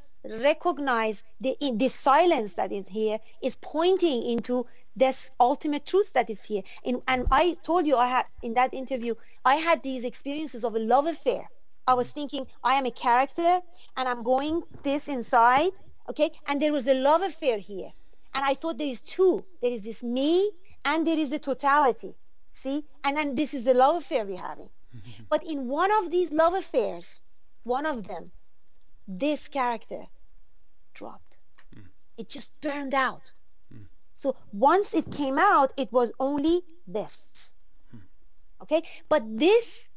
Speaker 2: recognize the in this silence that is here is pointing into this ultimate truth that is here and, and i told you i had in that interview i had these experiences of a love affair i was thinking i am a character and i'm going this inside okay? And there was a love affair here. And i thought there is two. There is this me and there is the totality. See? And then this is the love affair we're having. But in one of these love affairs one of them this character dropped. Hmm. It just burned out. Hmm. So once it came out it was only this. Hmm. Okay? But this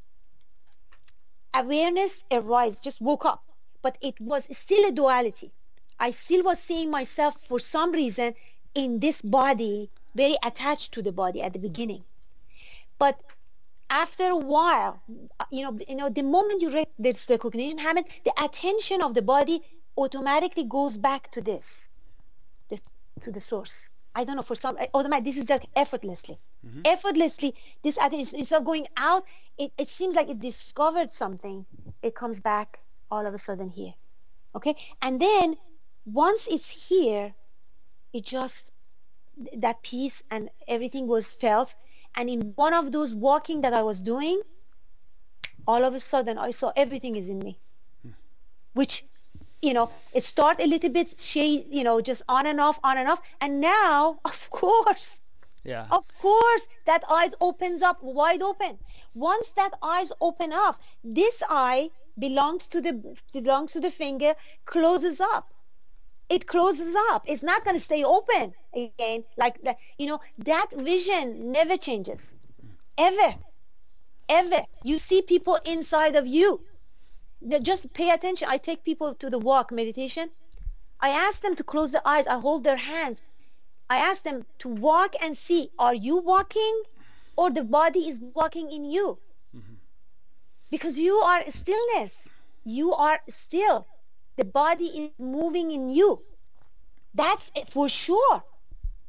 Speaker 2: awareness arise just woke up. But it was still a duality i still was seeing myself for some reason in this body very attached to the body at the beginning. But after a while uh, you know you know the moment you rec- this recognition happen the attention of the body automatically goes back to this to the source. I don't know for some automatic this is just effortlessly. Effortlessly this attention instead of going out it, it seems like it discovered something. It comes back all of a sudden here. Okay? And then once it's here it just that peace and everything was felt. And in one of those walking that i was doing all of a sudden i saw everything is in me. Hmm. Which you know it started a little bit shade you know just on and off on and off. And now of course
Speaker 1: Yeah.
Speaker 2: of course that eyes opens up wide open. Once that eyes open up this eye belongs to the belongs to the finger closes up it closes up. It's not going to stay open again. Like that you know that vision never changes. Ever. Ever. You see people inside of you. Just pay attention. I take people to the walk meditation. I ask them to close their eyes. I hold their hands. I ask them to walk and see, are you walking or the body is walking in you? Mm-hmm. Because you are stillness. You are still. The body is moving in you. That's it for sure.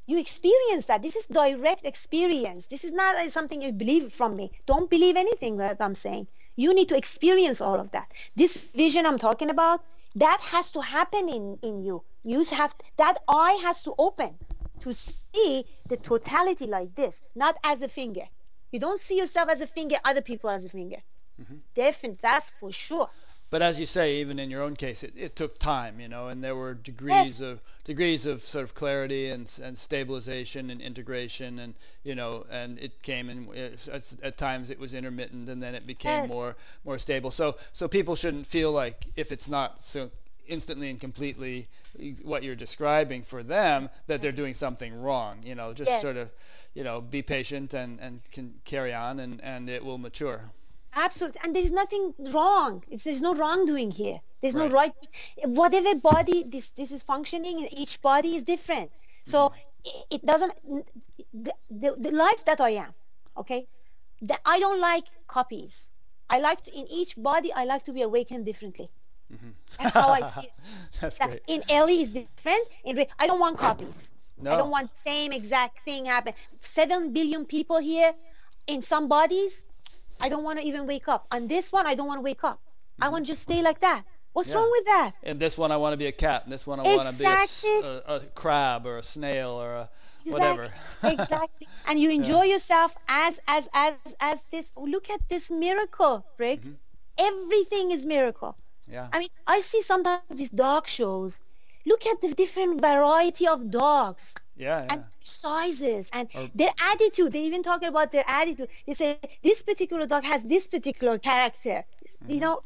Speaker 2: You experience that. This is direct experience. This is not something you believe from me. Don't believe anything that I'm saying. You need to experience all of that. This vision I'm talking about, that has to happen in, in you. You have that eye has to open to see the totality like this, not as a finger. You don't see yourself as a finger, other people as a finger. Mm-hmm. Definitely, that's for sure.
Speaker 1: But as you say, even in your own case, it, it took time, you know, and there were degrees yes. of degrees of sort of clarity and and stabilization and integration, and you know, and it came and uh, at, at times it was intermittent, and then it became yes. more more stable. So so people shouldn't feel like if it's not so instantly and completely what you're describing for them that they're doing something wrong. You know, just yes. sort of, you know, be patient and and can carry on, and and it will mature.
Speaker 2: Absolutely. And there is nothing wrong. It's, there's no wrongdoing here. There's right. no right. Whatever body this, this is functioning, each body is different. So mm-hmm. it, doesn't, the, the, the, life that I am, okay, that I don't like copies. I like to, in each body, I like to be awakened differently. Mm-hmm. That's how I see it.
Speaker 1: That's that great.
Speaker 2: In Ellie is different. In I don't want copies. No. I don't want same exact thing happen. Seven billion people here in some bodies I don't want to even wake up. On this one, I don't want to wake up. I want to just stay like that. What's yeah. wrong with that?
Speaker 1: And this one, I want to be a cat. And this one, I exactly. want to be a, a, a, crab or a snail or a exactly. whatever.
Speaker 2: exactly. And you enjoy yeah. yourself as as as as this. Look at this miracle, Rick. Mm-hmm. Everything is miracle.
Speaker 1: Yeah.
Speaker 2: I mean, I see sometimes these dog shows. Look at the different variety of dogs.
Speaker 1: Yeah,
Speaker 2: yeah. And sizes and or, their attitude. They even talk about their attitude. They say this particular dog has this particular character. Mm-hmm. You know,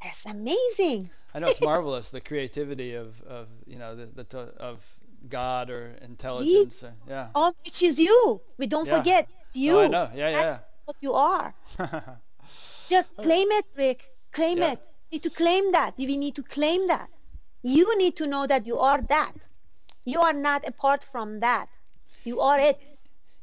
Speaker 2: that's amazing.
Speaker 1: I know it's marvelous the creativity of, of you know the, the of God or intelligence. Or, yeah.
Speaker 2: All which is you. We don't yeah. forget you.
Speaker 1: Oh, I know. Yeah,
Speaker 2: That's
Speaker 1: yeah.
Speaker 2: what you are. Just claim it, Rick. Claim yeah. it. You need to claim that. We need to claim that. You need to know that you are that. You are not apart from that. You are it.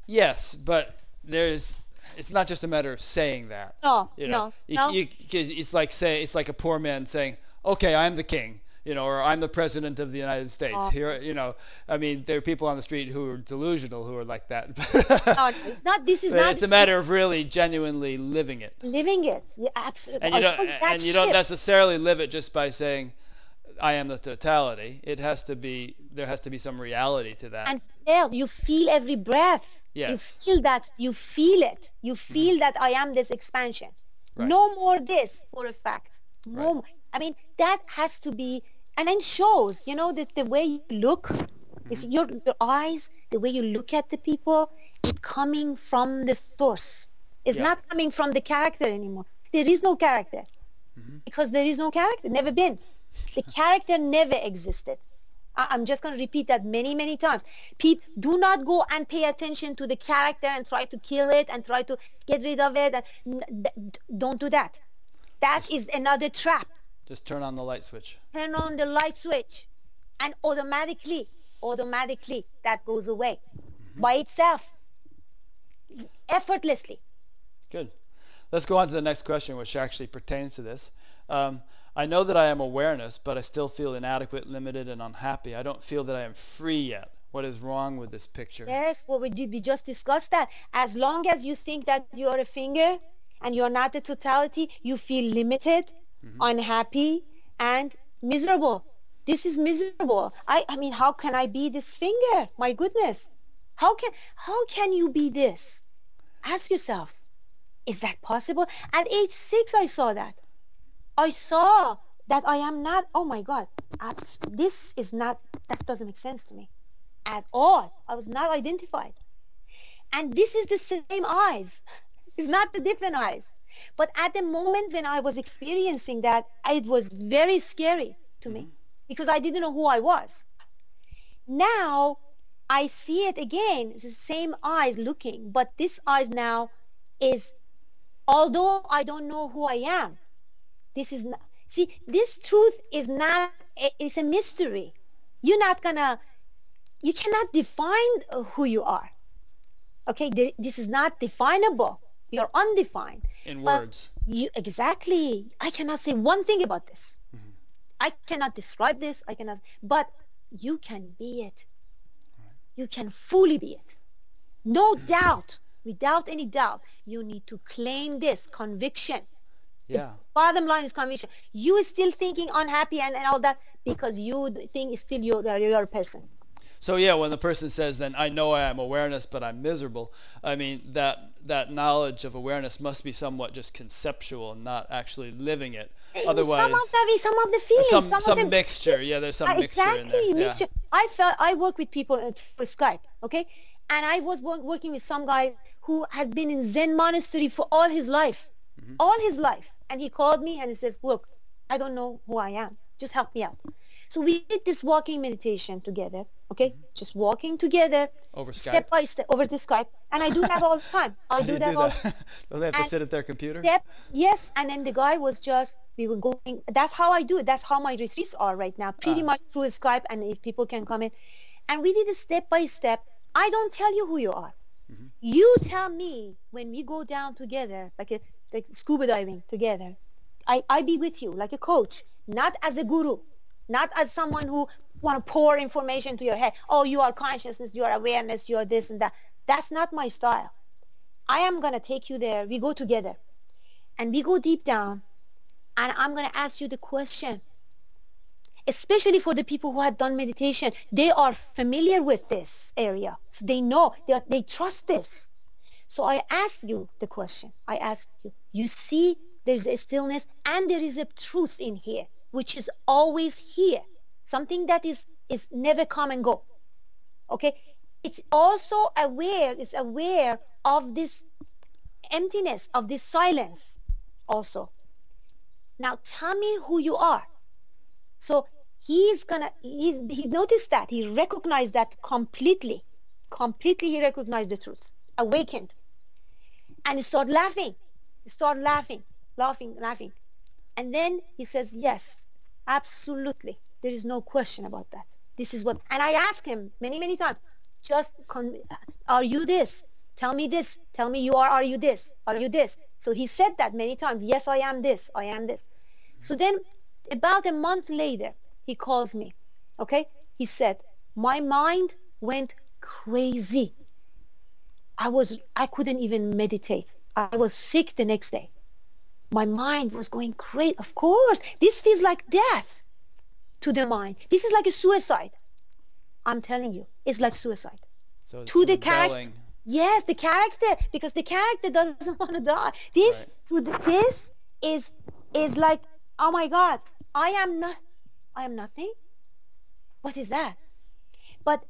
Speaker 1: Yes, but there's it's not just a matter of saying that.
Speaker 2: No, you know? no,
Speaker 1: you, no. You, it's like say it's like a poor man saying, "Okay, I'm the king," you know, or "I'm the president of the United States." Oh. Here, you know, I mean, there are people on the street who are delusional who are like that.
Speaker 2: no, it's not. This is
Speaker 1: but
Speaker 2: not.
Speaker 1: It's a matter of really genuinely living it.
Speaker 2: Living it, yeah, absolutely.
Speaker 1: And you don't, and you don't necessarily live it just by saying, I am the totality. It has to be there has to be some reality to that.
Speaker 2: And still, you feel every breath.
Speaker 1: Yes.
Speaker 2: You feel that. You feel it. You mm-hmm. feel mm-hmm. that I am this expansion. Right. No more this for a fact. No, right. I mean that has to be, and then shows. You know that the way you look, mm-hmm. is your your eyes, the way you look at the people, it's coming from the source. It's yep. not coming from the character anymore. There is no character mm-hmm. because there is no character. Never been. The character never existed. I'm just going to repeat that many, many times. People, do not go and pay attention to the character and try to kill it and try to get rid of it. Don't do that. That just, is another trap.
Speaker 1: Just turn on the light switch.
Speaker 2: Turn on the light switch. And automatically, automatically, that goes away mm-hmm. by itself, effortlessly.
Speaker 1: Good. Let's go on to the next question, which actually pertains to this. Um, I know that I am awareness, but I still feel inadequate, limited, and unhappy. I don't feel that I am free yet. What is wrong with this picture?
Speaker 2: Yes, well, we, did, we just discussed that. As long as you think that you're a finger and you're not the totality, you feel limited, mm-hmm. unhappy, and miserable. This is miserable. I, I mean, how can I be this finger? My goodness. How can, how can you be this? Ask yourself, is that possible? At age six, I saw that. I saw that I am not, oh my God, this is not, that doesn't make sense to me at all. I was not identified. And this is the same eyes. It's not the different eyes. But at the moment when I was experiencing that, it was very scary to me mm-hmm. because I didn't know who I was. Now I see it again, it's the same eyes looking, but this eyes now is, although I don't know who I am, this is not, see, this truth is not, it's a mystery. You're not gonna, you cannot define who you are. Okay, this is not definable. You're undefined.
Speaker 1: In words.
Speaker 2: You, exactly. I cannot say one thing about this. Mm-hmm. I cannot describe this. I cannot, but you can be it. You can fully be it. No doubt, without any doubt, you need to claim this conviction
Speaker 1: yeah.
Speaker 2: bottom line is conviction. You still thinking unhappy and, and all that because you think still you're, you're person.
Speaker 1: So yeah, when the person says, "Then I know I am awareness, but I'm miserable," I mean that that knowledge of awareness must be somewhat just conceptual and not actually living it. Otherwise,
Speaker 2: some of the some of the feelings,
Speaker 1: some
Speaker 2: some,
Speaker 1: some
Speaker 2: of the,
Speaker 1: mixture. Yeah, there's some
Speaker 2: Uh,
Speaker 1: mixture
Speaker 2: exactly,
Speaker 1: in there. Yeah.
Speaker 2: mixture. I felt I work with people uh, for Skype, okay, and I was wo- working with some guy who has been in Zen monastery for all his life,
Speaker 1: Mm-hmm.
Speaker 2: all his life, and he called me and he says, "Look, I don't know who I am. Just help me out." So we did this walking meditation together, okay, just walking together,
Speaker 1: Mm-hmm. Over
Speaker 2: step by step over the Skype, and I do that all the time. I do
Speaker 1: you
Speaker 2: that all.
Speaker 1: Don't they have to sit at their computer?
Speaker 2: Step, yes, and then the guy was just we were going. That's how I do it. That's how my retreats are right now, pretty
Speaker 1: Ah.
Speaker 2: much through Skype, and if people can come in, and we did it step by step. I don't tell you who you are.
Speaker 1: Mm-hmm.
Speaker 2: You tell me when we go down together, like a, like scuba diving together. I I be with you like a coach, not as a guru, not as someone who want to pour information to your head. Oh, you are consciousness, you are awareness, you are this and that. That's not my style. I am going to take you there. We go together and we go deep down and I'm going to ask you the question. Especially for the people who have done meditation, they are familiar with this area. So they know, they, are, they trust this. So I ask you the question. I ask you, you see there's a stillness and there is a truth in here, which is always here. Something that is, is never come and go. Okay? It's also aware, it's aware of this emptiness, of this silence also. Now tell me who you are. So he's gonna, he's, he noticed that, he recognized that completely. Completely he recognized the truth, awakened. And he started laughing. He started laughing, laughing, laughing. And then he says, yes, absolutely. There is no question about that. This is what, and I asked him many, many times, just, are you this? Tell me this. Tell me you are, are you this? Are you this? So he said that many times. Yes, I am this. I am this. So then about a month later, he calls me. Okay? He said, my mind went crazy. I was, I couldn't even meditate. I was sick the next day. My mind was going crazy. Of course, this feels like death to the mind. This is like a suicide. I'm telling you, it's like suicide.
Speaker 1: So
Speaker 2: To the character. Yes, the character, because the character doesn't want to die. This
Speaker 1: Right.
Speaker 2: to the, this is is like, oh my God, I am not, I am nothing. What is that? But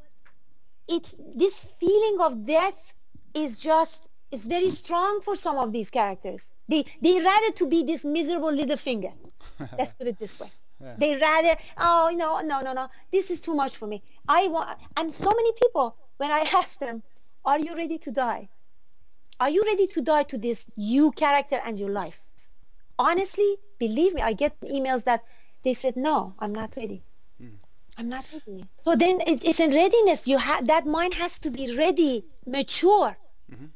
Speaker 2: it this feeling of death is just is very strong for some of these characters. They they rather to be this miserable little finger. Let's put it this way.
Speaker 1: Yeah.
Speaker 2: They rather, oh no, no, no, no, this is too much for me. I want, and so many people, when I ask them, are you ready to die? Are you ready to die to this you character and your life? Honestly, believe me, I get emails that they said, no, I'm not ready. I'm not ready. So then it, it's in readiness. You have that mind has to be ready, mature,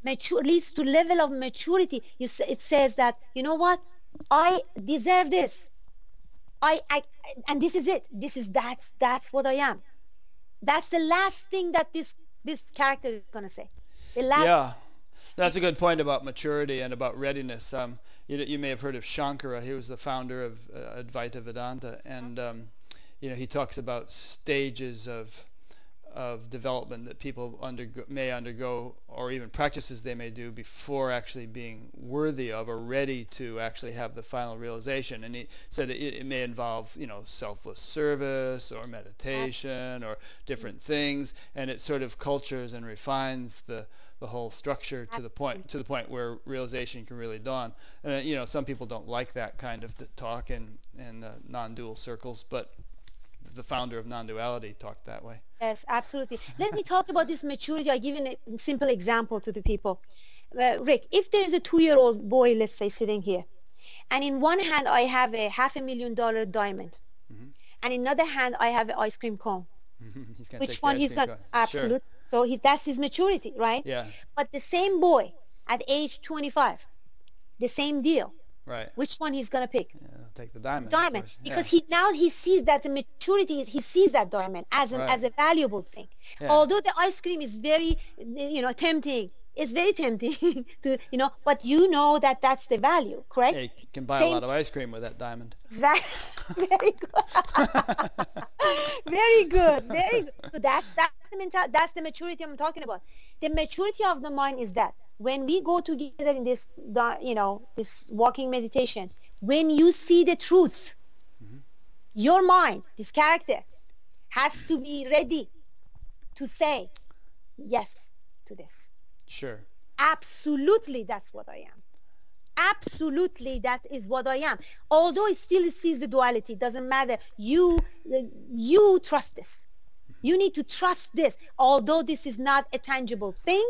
Speaker 2: mature leads to level of maturity. You say, it says that you know what, I deserve this. I, I and this is it. This is that's that's what I am. That's the last thing that this this character is gonna say. The last
Speaker 1: Yeah, that's a good point about maturity and about readiness. Um, you, you may have heard of Shankara. He was the founder of uh, Advaita Vedanta, and um, you know he talks about stages of of development that people undergo, may undergo, or even practices they may do before actually being worthy of or ready to actually have the final realization. And he said it, it may involve, you know, selfless service or meditation or different things, and it sort of cultures and refines the the whole structure to the point to the point where realization can really dawn. And uh, you know, some people don't like that kind of talk in in uh, non-dual circles, but the founder of non-duality talked that way.
Speaker 2: Yes, absolutely. Let me talk about this maturity. I give a simple example to the people. Uh, Rick, if there is a two-year-old boy, let's say, sitting here, and in one hand I have a half a million dollar diamond, and in another hand I have an ice cream cone. Which one he's got?
Speaker 1: cone.
Speaker 2: Absolute. So he's, that's his maturity, right?
Speaker 1: Yeah.
Speaker 2: But the same boy at age 25, the same deal.
Speaker 1: Right.
Speaker 2: Which one he's gonna pick?
Speaker 1: Yeah, take the diamond.
Speaker 2: diamond because
Speaker 1: yeah.
Speaker 2: he now he sees that the maturity he sees that diamond as an
Speaker 1: Right.
Speaker 2: as a valuable thing
Speaker 1: Yeah.
Speaker 2: although the ice cream is very you know tempting it's very tempting to, you know, but you know that that's the value, correct?
Speaker 1: Yeah, you can buy Same. a lot of ice cream with that diamond.
Speaker 2: Exactly. very good. very good. Very good. So that's, that's, the mental, that's the maturity I'm talking about. The maturity of the mind is that when we go together in this, you know, this walking meditation, when you see the truth, mm-hmm. your mind, this character, has to be ready to say yes to this.
Speaker 1: Sure.
Speaker 2: Absolutely, that's what I am. Absolutely, that is what I am. Although it still sees the duality, doesn't matter. You, you trust this. You need to trust this. Although this is not a tangible thing,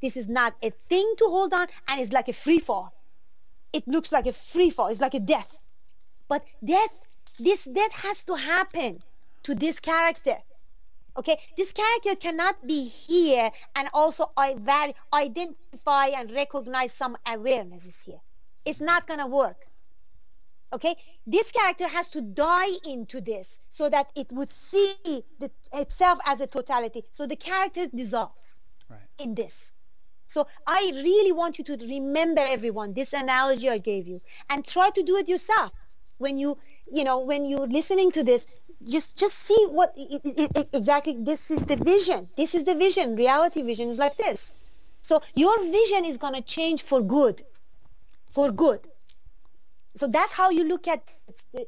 Speaker 2: this is not a thing to hold on, and it's like a free fall. It looks like a free fall. It's like a death. But death, this death has to happen to this character. Okay, this character cannot be here and also I very identify and recognize some awareness is here. It's not going to work. Okay, this character has to die into this so that it would see the, itself as a totality. So the character dissolves right. in this. So I really want you to remember everyone this analogy I gave you and try to do it yourself when you you know when you're listening to this just just see what it, it, it, exactly this is the vision. This is the vision reality vision is like this. So your vision is going to change for good. For good. So that's how you look at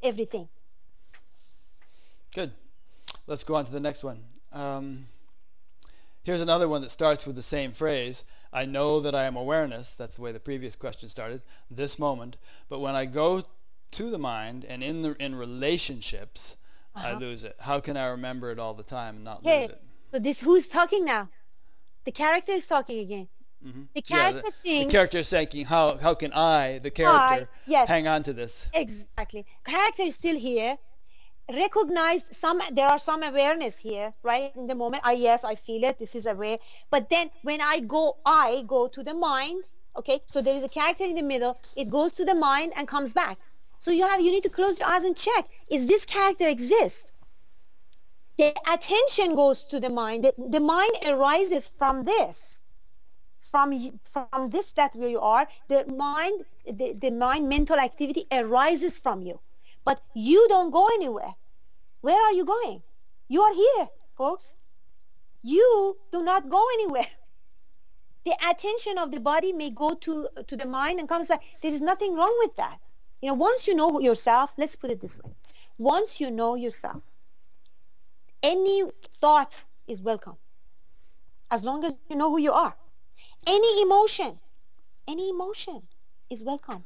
Speaker 2: everything.
Speaker 1: Good. Let's go on to the next one. Um, here's another one that starts with the same phrase. I know that i am awareness. That's the way the previous question started. This moment. But when i go to the mind and in the in relationships uh-huh. I lose it. How can I remember it all the time and not okay. lose it?
Speaker 2: So this who's talking now? The character is talking again. Mm-hmm. The character yeah, the, thinks.
Speaker 1: The character is thinking, how how can I, the character, I, yes, hang on to this?
Speaker 2: Exactly. Character is still here. Recognize some. There are some awareness here, right? In the moment, I yes, I feel it. This is aware. But then when I go, I go to the mind. Okay, so there is a character in the middle. It goes to the mind and comes back. So you have you need to close your eyes and check, is this character exist? The attention goes to the mind. The, the mind arises from this. From, from this that where you are, the mind, the, the mind mental activity arises from you. But you don't go anywhere. Where are you going? You are here, folks. You do not go anywhere. The attention of the body may go to, to the mind and comes like, there is nothing wrong with that. You know, once you know yourself, let's put it this way. Once you know yourself, any thought is welcome. As long as you know who you are. Any emotion, any emotion is welcome.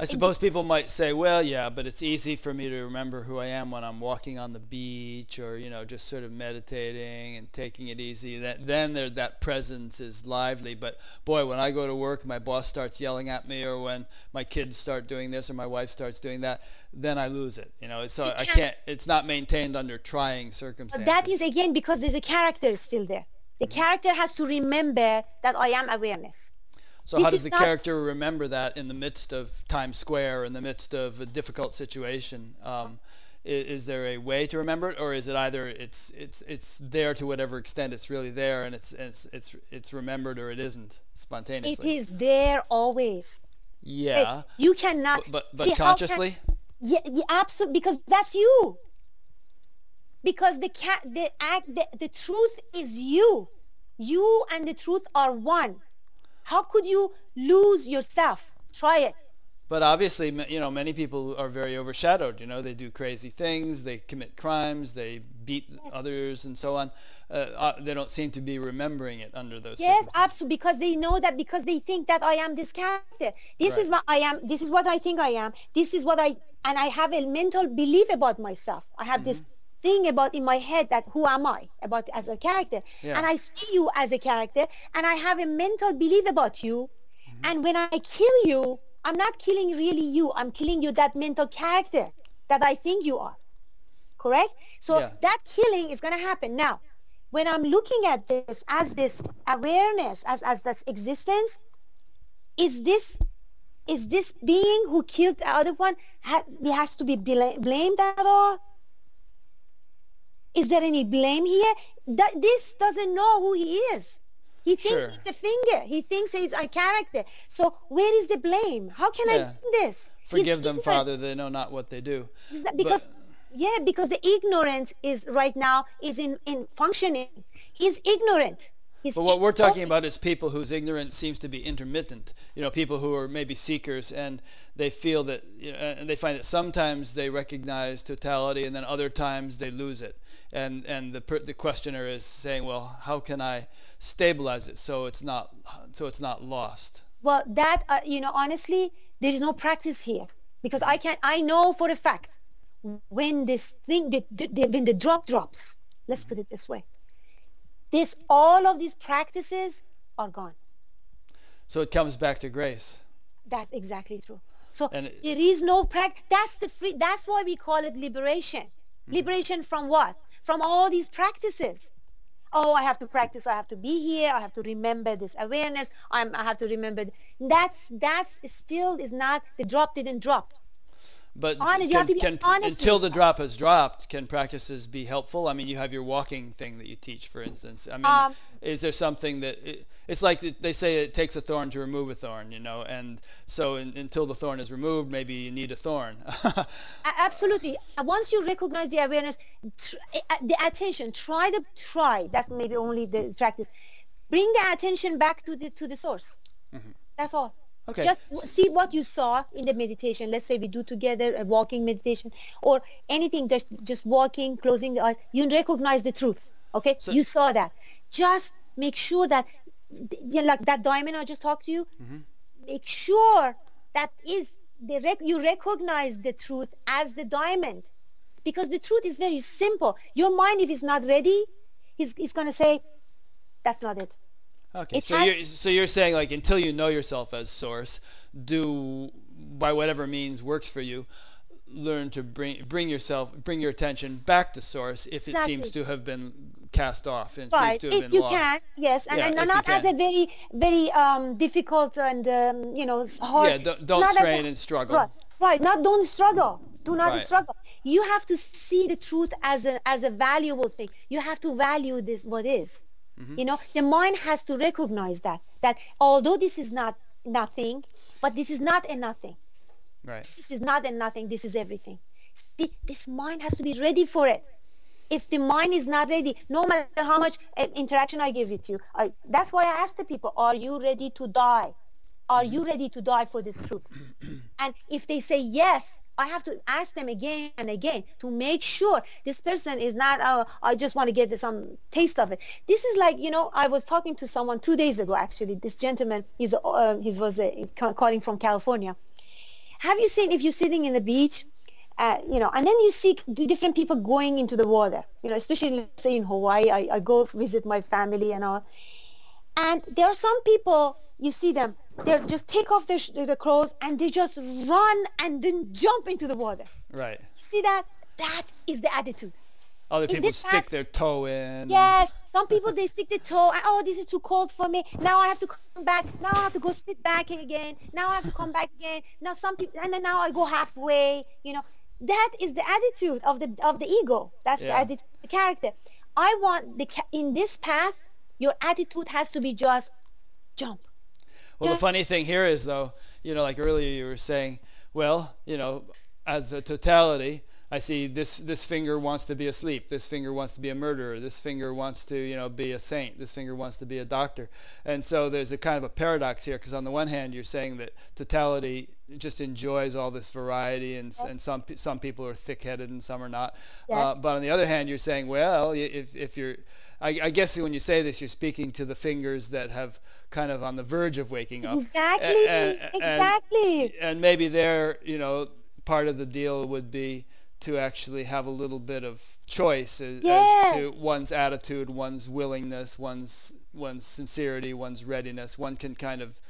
Speaker 1: I suppose people might say, well, yeah, but it's easy for me to remember who I am when I'm walking on the beach or, you know, just sort of meditating and taking it easy. That, then there, that presence is lively. But boy, when I go to work, my boss starts yelling at me or when my kids start doing this or my wife starts doing that, then I lose it. You know, so I can't, it's not maintained under trying circumstances.
Speaker 2: But that is, again, because there's a character still there. The mm-hmm. character has to remember that I am awareness.
Speaker 1: So how does the character remember that in the midst of Times Square, in the midst of a difficult situation? Um, is, is, there a way to remember it, or is it either it's it's it's there to whatever extent it's really there, and it's it's it's it's remembered, or it isn't spontaneously?
Speaker 2: It is there always.
Speaker 1: Yeah.
Speaker 2: You cannot.
Speaker 1: But but, but see, consciously. Can,
Speaker 2: yeah, yeah, absolutely, because that's you. Because the cat, the act, the, the truth is you. You and the truth are one how could you lose yourself? Try it.
Speaker 1: But obviously, you know, many people are very overshadowed. You know, they do crazy things, they commit crimes, they beat yes. others, and so on. Uh, uh, they don't seem to be remembering it under those.
Speaker 2: Yes, absolutely, because they know that because they think that I am this character. This right. is what I am. This is what I think I am. This is what I and I have a mental belief about myself. I have mm-hmm. this thing about in my head that who am I about as a character. Yeah. and I see you as a character and I have a mental belief about you. Mm-hmm. and when I kill you I'm not killing really you. I'm killing you that mental character that I think you are. Correct? So yeah. that killing is going to happen. Now when I'm looking at this as this awareness as as this existence is this is this being who killed the other one has, has to be blamed at all is there any blame here? That this doesn't know who he is. He thinks
Speaker 1: Sure.
Speaker 2: it's a finger. He thinks it's a character. So where is the blame? How can I
Speaker 1: Yeah.
Speaker 2: blame this? He's
Speaker 1: Forgive them,
Speaker 2: ignorant.
Speaker 1: Father, they know not what they do.
Speaker 2: Because yeah, because the ignorance is right now is in, in functioning. He's ignorant. He's
Speaker 1: But what we're talking about is people whose ignorance seems to be intermittent. You know, people who are maybe seekers and they feel that, you know, and they find that sometimes they recognize totality and then other times they lose it. And and the per, the questioner is saying, well, how can I stabilize it so it's not so it's not lost?
Speaker 2: Well, that uh, you know, honestly, there is no practice here because I can I know for a fact when this thing the, the, the- when the drop drops. Let's put it this way. This all of these practices are gone.
Speaker 1: So it comes back to grace.
Speaker 2: That's exactly true. So
Speaker 1: And it-
Speaker 2: there is no practice. That's the free. That's why we call it liberation.
Speaker 1: Mm-hmm.
Speaker 2: Liberation from what? From all these practices. Oh, I have to practice. I have to be here. I have to remember this awareness. I'm, I have to remember. That's that's still is not the drop didn't drop.
Speaker 1: But
Speaker 2: Honest-
Speaker 1: can,
Speaker 2: have to be
Speaker 1: can- until the drop has dropped, can practices be helpful? I mean, you have your walking thing that you teach, for instance. I mean,
Speaker 2: Um,
Speaker 1: is there something that it, it's like they say it takes a thorn to remove a thorn, you know? And so in, until the thorn is removed, maybe you need a thorn.
Speaker 2: Absolutely. Uh, Once you recognize the awareness, tr- the attention. Try the try. That's maybe only the practice. Bring the attention back to the to the source. That's all.
Speaker 1: Okay.
Speaker 2: Just see what you saw in the meditation. Let's say we do together a walking meditation or anything. Just just walking, closing the eyes. You recognize the truth. Okay.
Speaker 1: So-
Speaker 2: you saw that. Just make sure that, yeah, like that diamond I just talked to you mm-hmm. make sure that is the rec- you recognize the truth as the diamond because the truth is very simple your mind if it's not ready he's, he's going to say that's not it
Speaker 1: okay.
Speaker 2: it
Speaker 1: So you're, so you're saying like until you know yourself as source, do by whatever means works for you, learn to bring bring yourself bring your attention back to source if it seems to have been cast off and
Speaker 2: right
Speaker 1: seems to have
Speaker 2: if
Speaker 1: been
Speaker 2: you
Speaker 1: lost.
Speaker 2: can yes and,
Speaker 1: Yeah,
Speaker 2: and not as a very very um, difficult and um, you know hard
Speaker 1: Yeah, don't- don't
Speaker 2: as a-
Speaker 1: strain and struggle.
Speaker 2: right right not don't struggle do not
Speaker 1: Right.
Speaker 2: struggle you have to see the truth as a as a valuable thing you have to value this what is
Speaker 1: Mm-hmm.
Speaker 2: you know the mind has to recognize that that although this is not nothing but this is not a nothing
Speaker 1: Right.
Speaker 2: this is not a nothing this is everything see this mind has to be ready for it if the mind is not ready no matter how much uh, interaction i give with you I, that's why i ask the people are you ready to die are you ready to die for this truth? And if they say yes i have to ask them again and again to make sure this person is not oh i just want to get some taste of it. This is like you know i was talking to someone two days ago actually. This gentleman he's uh, he was uh, calling from california. Have you seen if you're sitting in the beach uh, you know, and then you see different people going into the water, you know, especially say in Hawaii, I, I go visit my family and all. And there are some people, you see them, they just take off their, sh- their clothes and they just run and then jump into the water.
Speaker 1: Right.
Speaker 2: You see that? That is the attitude.
Speaker 1: Other
Speaker 2: In
Speaker 1: people stick
Speaker 2: act-
Speaker 1: their toe in.
Speaker 2: Yes, some people they stick the toe. and, Oh, this is too cold for me. Now I have to come back. Now I have to go sit back again. Now I have to come back again. Now some people, and then now I go halfway. You know, that is the attitude of the of the ego. That's the
Speaker 1: Yeah.
Speaker 2: attitude, the character. I want the in this path, your attitude has to be just jump.
Speaker 1: Well, the funny thing here is, though, you know, like earlier you were saying, well, you know, as a totality, I see this this finger wants to be asleep. This finger wants to be a murderer. This finger wants to, you know, be a saint. This finger wants to be a doctor. And so there's a kind of a paradox here, because on the one hand, you're saying that totality just enjoys all this variety, and s and some some people are thick-headed and some are not.
Speaker 2: Yeah.
Speaker 1: Uh, but on the other hand, you're saying, well, if if you're I, I guess when you say this, you're speaking to the fingers that have kind of on the verge of waking up.
Speaker 2: Exactly,
Speaker 1: and-
Speaker 2: exactly.
Speaker 1: And, maybe there, you know, part of the deal would be to actually have a little bit of choice as,
Speaker 2: Yeah.
Speaker 1: as to one's attitude, one's willingness, one's one's sincerity, one's readiness. One can kind of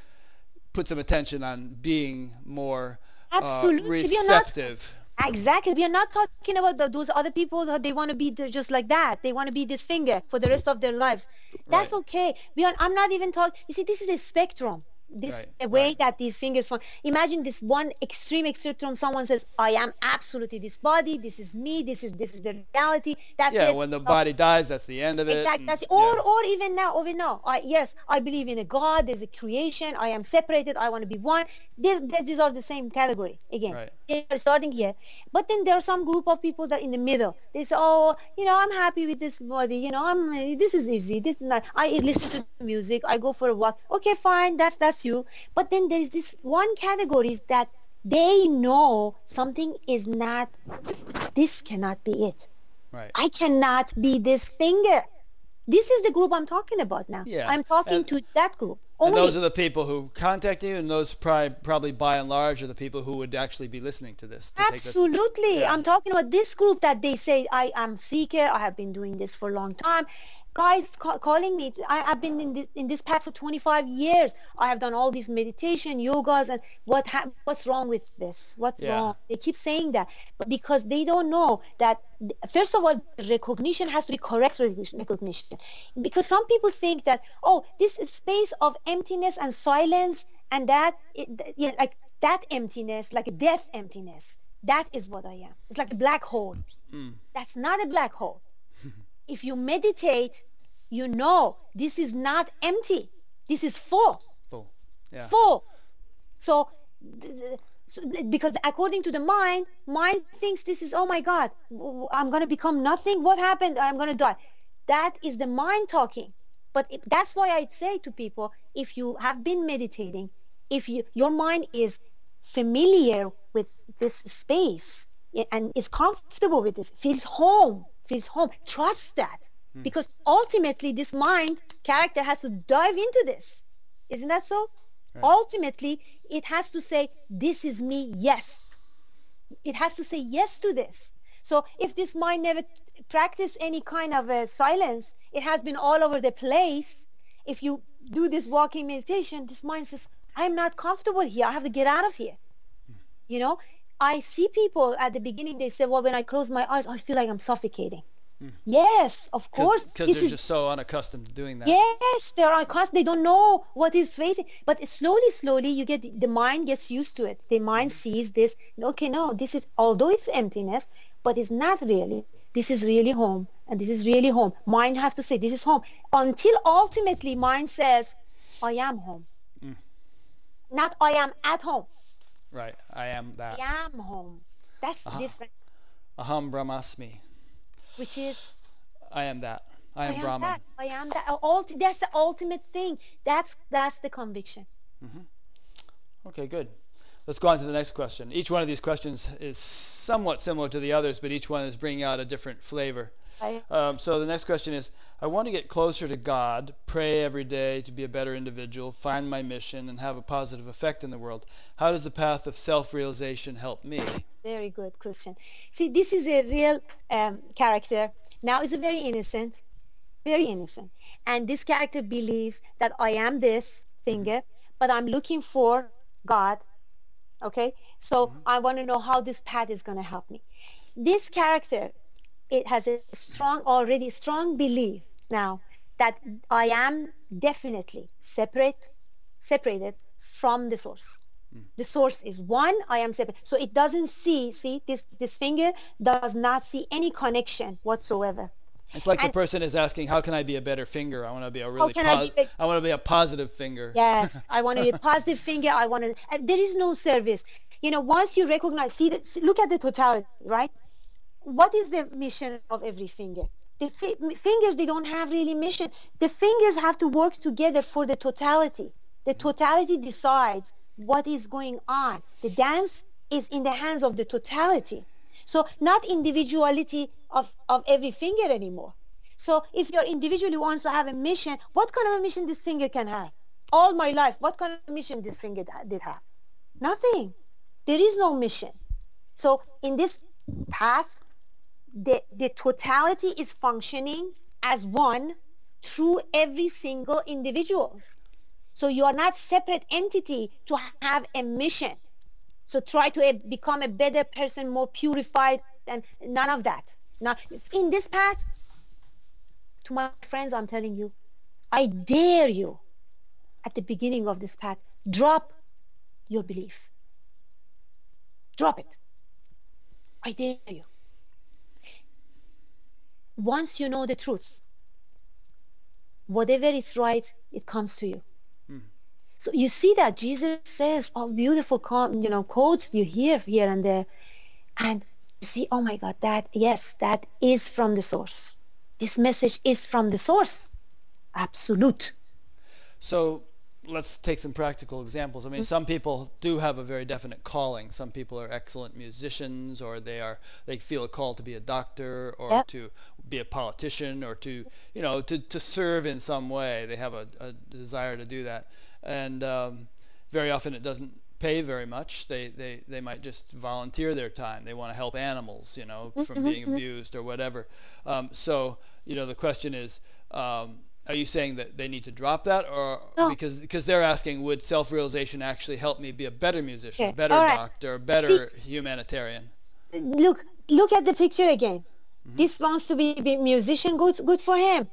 Speaker 1: put some attention on being more uh,
Speaker 2: Absolutely. We are
Speaker 1: receptive.
Speaker 2: Exactly. We are not talking about the, those other people that they want to be just like that. They want to be this finger for the rest of their lives. That's
Speaker 1: Right.
Speaker 2: okay. We are, I'm not even talking. You see, this is a spectrum. This
Speaker 1: Right,
Speaker 2: the way
Speaker 1: right.
Speaker 2: that these fingers form. Imagine this one extreme extreme. Someone says, "I am absolutely this body. This is me. This is this is the reality." That's
Speaker 1: Yeah,
Speaker 2: it.
Speaker 1: when the body dies, that's the end of it.
Speaker 2: Exactly.
Speaker 1: and-
Speaker 2: That's or
Speaker 1: yeah.
Speaker 2: or even now, even now. I yes, I believe in a God. There's a creation. I am separated. I want to be one. These, these are the same category again.
Speaker 1: Right.
Speaker 2: They're starting here, but then there are some group of people that in the middle. They say, oh, you know, I'm happy with this body. You know, I'm this is easy. This is not. I listen to music. I go for a walk. Okay, fine. That's that's you. But then there is this one categories that they know something is not. This cannot be it.
Speaker 1: Right.
Speaker 2: I cannot be this finger. This is the group I'm talking about now.
Speaker 1: Yeah,
Speaker 2: I'm talking
Speaker 1: and-
Speaker 2: to that group.
Speaker 1: And
Speaker 2: Only
Speaker 1: those are the people who contact you, and those probably, probably by and large are the people who would actually be listening to this. To
Speaker 2: absolutely.
Speaker 1: Yeah.
Speaker 2: I'm talking about this group that they say I am seeker. I have been doing this for a long time. Guys ca- calling me. I, I've been in this, in this path for 25 years. I have done all these meditation, yogas, and what ha- what's wrong with this? What's
Speaker 1: Yeah.
Speaker 2: wrong? They keep saying that, but because they don't know that first of all, recognition has to be correct recognition. Because some people think that oh, this is space of emptiness and silence, and that it, yeah, like that emptiness, like a death emptiness. That is what I am. It's like a black hole.
Speaker 1: Mm.
Speaker 2: That's not a black hole. if you meditate, you know this is not empty. This is full
Speaker 1: Full. Yeah.
Speaker 2: full. So, th- th- so because according to the mind, mind thinks this is, oh my God, I'm going to become nothing. What happened? I'm going to die. That is the mind talking. But if, that's why I'd say to people, if you have been meditating, if you, your mind is familiar with this space and is comfortable with this, feels home, feels home, trust that. Hmm. Because ultimately this mind character has to dive into this. Isn't that so?
Speaker 1: Right.
Speaker 2: Ultimately, it has to say, this is me, yes. It has to say yes to this. So if this mind never practice any kind of a silence, it has been all over the place. If you do this walking meditation, this mind says, I'm not comfortable here. I have to get out of here. Hmm. You know, I see people at the beginning, they say, well, when I close my eyes, I feel like I'm suffocating. Yes, of course.
Speaker 1: Because they're
Speaker 2: is
Speaker 1: just so unaccustomed to doing that.
Speaker 2: Yes, they're const- they don't know what is facing. But slowly, slowly, you get the mind gets used to it. The mind sees this. Okay, no, this is although it's emptiness, but it's not really. This is really home, and this is really home. Mind has to say this is home until ultimately mind says, "I am home." Not I am at home.
Speaker 1: Right. I am that.
Speaker 2: I am home. That's the
Speaker 1: Uh-huh.
Speaker 2: difference.
Speaker 1: Aham Brahmasmi.
Speaker 2: Which is
Speaker 1: I am that. I am
Speaker 2: I am
Speaker 1: Brahman.
Speaker 2: that. I am that. That's the ultimate thing. That's that's the conviction.
Speaker 1: Okay, good. Let's go on to the next question. Each one of these questions is somewhat similar to the others, but each one is bringing out a different flavor. Um, so the next question is, I want to get closer to God, pray every day to be a better individual, find my mission, and have a positive effect in the world. How does the path of self-realization help me?
Speaker 2: Very good question. See, this is a real um, character. Now is a very innocent, very innocent. And this character believes that I am this finger, but I'm looking for God. Okay? So I want to know how this path is going to help me. This character, it has a strong, already strong belief now that I am definitely separate, separated from the source the source is one i am separate. So it doesn't see see this this finger does not see any connection whatsoever.
Speaker 1: It's like the person is asking, how can I be a better finger? I want to be a really
Speaker 2: can I be a-
Speaker 1: I want to be a positive finger.
Speaker 2: yes i want to be a positive finger. I want to and there is no service. You know once you recognize see, the, see look at the totality right? What is the mission of every finger? The fi- fingers they don't have really mission. The fingers have to work together for the totality. The mm. totality decides what is going on. The dance is in the hands of the totality. So not individuality of, of every finger anymore. So if your individually wants to have a mission what kind of a mission this finger can have? All my life what kind of mission this finger did have? Nothing. There is no mission. So in this path the, the totality is functioning as one through every single individuals. So you are not separate entity to have a mission. So try to become a better person, more purified, and none of that. Now, in this path, to my friends, I'm telling you, I dare you, at the beginning of this path, drop your belief. Drop it. I dare you. Once you know the truth, whatever is right, it comes to you. So you see that Jesus says all beautiful, you know, quotes you hear here and there, and you see, oh my God, that yes, that is from the source. This message is from the source. Absolute.
Speaker 1: So let's take some practical examples. I mean, mm-hmm. some people do have a very definite calling. Some people are excellent musicians, or they are they feel a call to be a doctor, or yep. to be a politician, or to you know to to serve in some way. They have a, a desire to do that, and um, very often it doesn't pay very much. They, they, they might just volunteer their time. They want to help animals, you know, from mm-hmm. being abused or whatever. Um, so, you know, the question is, um, are you saying that they need to drop that, or no. because because they're asking, would self-realization actually help me be a better musician, okay. a better right. doctor, better See, humanitarian?
Speaker 2: Look, look at the picture again. Mm-hmm. This wants to be a musician. Good, good for him.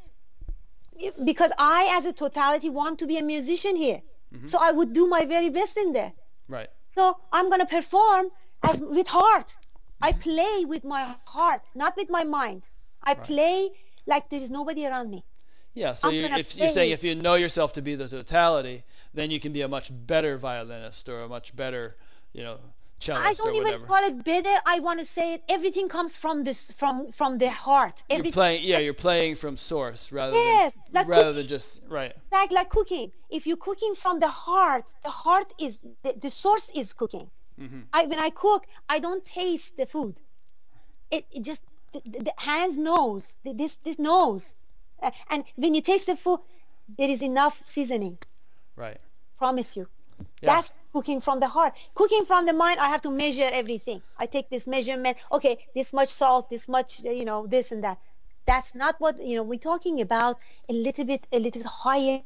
Speaker 2: Because I, as a totality, want to be a musician here. Mm-hmm. So I would do my very best in there.
Speaker 1: Right.
Speaker 2: So I'm gonna perform as with heart. I mm-hmm. play with my heart, not with my mind. I right. play like there is nobody around me.
Speaker 1: Yeah, so you, if you're saying if you know yourself to be the totality, then you can be a much better violinist or a much better, you know,
Speaker 2: I don't even call it better. I want to say it. Everything comes from this, from from the heart.
Speaker 1: Everything, you're playing, yeah, you're playing from source rather yes, than like rather cooking. than just right.
Speaker 2: It's like cooking. If you're cooking from the heart, the heart is the, the source is cooking. Mm-hmm. I when I cook, I don't taste the food. It, it just the, the hands knows this this knows uh, and when you taste the food, there is enough seasoning.
Speaker 1: Right.
Speaker 2: Promise you. Yeah. That's cooking from the heart. Cooking from the mind, I have to measure everything. I take this measurement. Okay, this much salt, this much, uh, you know, this and that. That's not what you know. We're talking about a little bit, a little bit higher,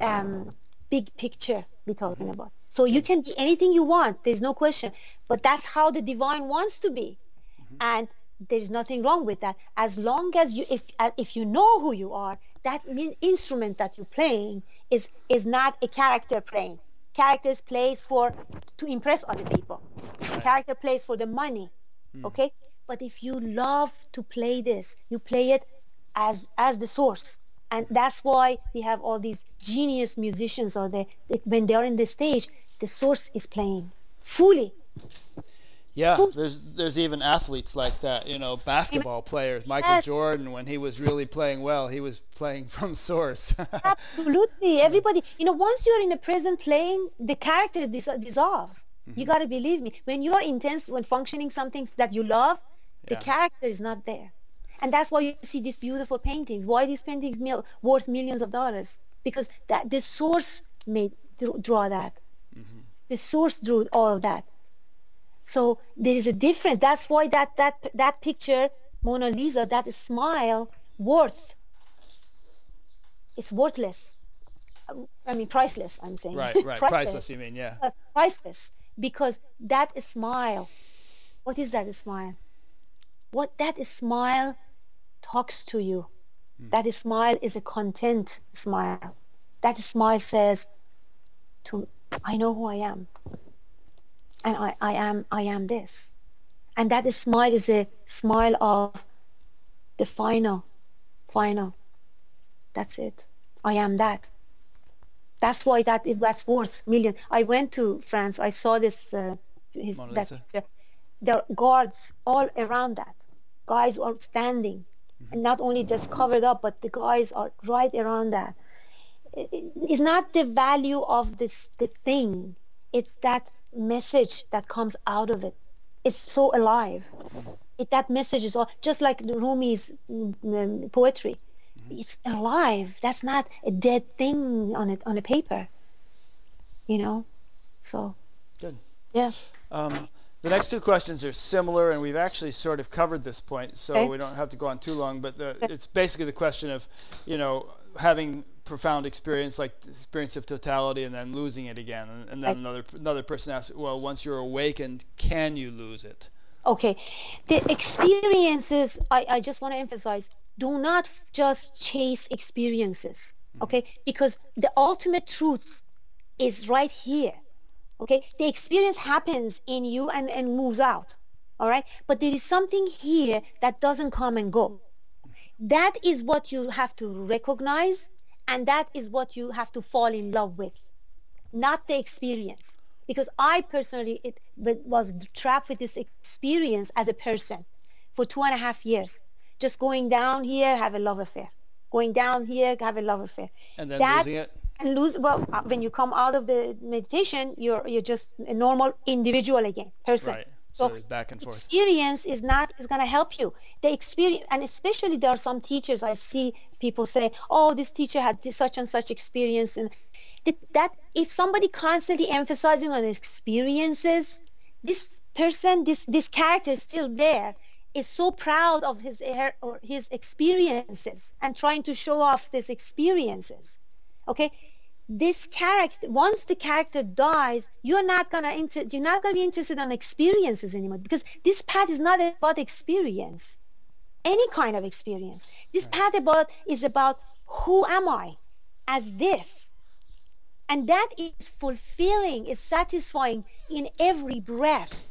Speaker 2: um, big picture. We're talking about. So you can be anything you want. There's no question. But that's how the divine wants to be. Mm-hmm. And there's nothing wrong with that as long as you if uh, if you know who you are that instrument that you're playing is is not a character playing characters plays for to impress other people. Character plays for the money mm. okay? But if you love to play this you play it as as the source. And that's why we have all these genius musicians or they when they're in the stage the source is playing fully
Speaker 1: yeah, there's there's even athletes like that. You know, basketball players. Michael yes. Jordan, when he was really playing well, he was playing from source.
Speaker 2: Absolutely, everybody. You know, once you're in a present playing, the character dis- dissolves. Mm-hmm. You got to believe me. When you are intense, when functioning something that you love, the character is not there, and that's why you see these beautiful paintings. Why these paintings mil- worth millions of dollars? Because that the source made draw that. Mm-hmm. The source drew all of that so there is a difference. That's why that that that picture, Mona Lisa, that smile, worth. It's worthless. I mean, priceless. I'm saying.
Speaker 1: Right, right. priceless. priceless. You mean, yeah.
Speaker 2: priceless because that smile. What is that smile? What that smile talks to you. Hmm. That smile is a content smile. That smile says, "To I know who I am and I, I am I am this. And that smile is a smile of the final, final. That's it. I am that. That's why that it, that's worth million. I went to France. I saw this. Uh, his, that picture. There are guards all around that. Guys are standing, mm-hmm. and not only just covered up, but the guys are right around that. It, it, it's not the value of this the thing. It's that message that comes out of it. It's so alive. It, that message is all, just like the Rumi's um, poetry. Mm-hmm. It's alive. That's not a dead thing on it on a paper. You know, so.
Speaker 1: Good.
Speaker 2: Yeah.
Speaker 1: Um, the next two questions are similar, and we've actually sort of covered this point, so okay. we don't have to go on too long. But the, it's basically the question of, you know, having profound experience, like experience of totality, and then losing it again. And, and then I, another another person asks, well, once you're awakened, can you lose it?
Speaker 2: Okay, the experiences. I, I just want to emphasize: do not just chase experiences. Mm-hmm. okay? Because the ultimate truth is right here, okay? The experience happens in you and, and moves out, all right? But there is something here that doesn't come and go. Mm-hmm. That is what you have to recognize and that is what you have to fall in love with, not the experience. Because I personally it, was trapped with this experience as a person for two and a half years. Just going down here, have a love affair. Going down here, have a love affair.
Speaker 1: And then that, losing it?
Speaker 2: And lose, well, uh, when you come out of the meditation, you're, you're just a normal individual again, person.
Speaker 1: Right. So, so back and forth.
Speaker 2: Experience is not is going to help you. The experience, and especially there are some teachers I see people say, "Oh, this teacher had this, such and such experience," and that if somebody constantly emphasizing on experiences, this person, this this character is still there, is so proud of his or his experiences and trying to show off these experiences. Okay, this character once the character dies you're not gonna inter- you're not gonna be interested in experiences anymore because this path is not about experience. Any kind of experience. This right. path about is about who am i as this? And that is fulfilling is satisfying in every breath.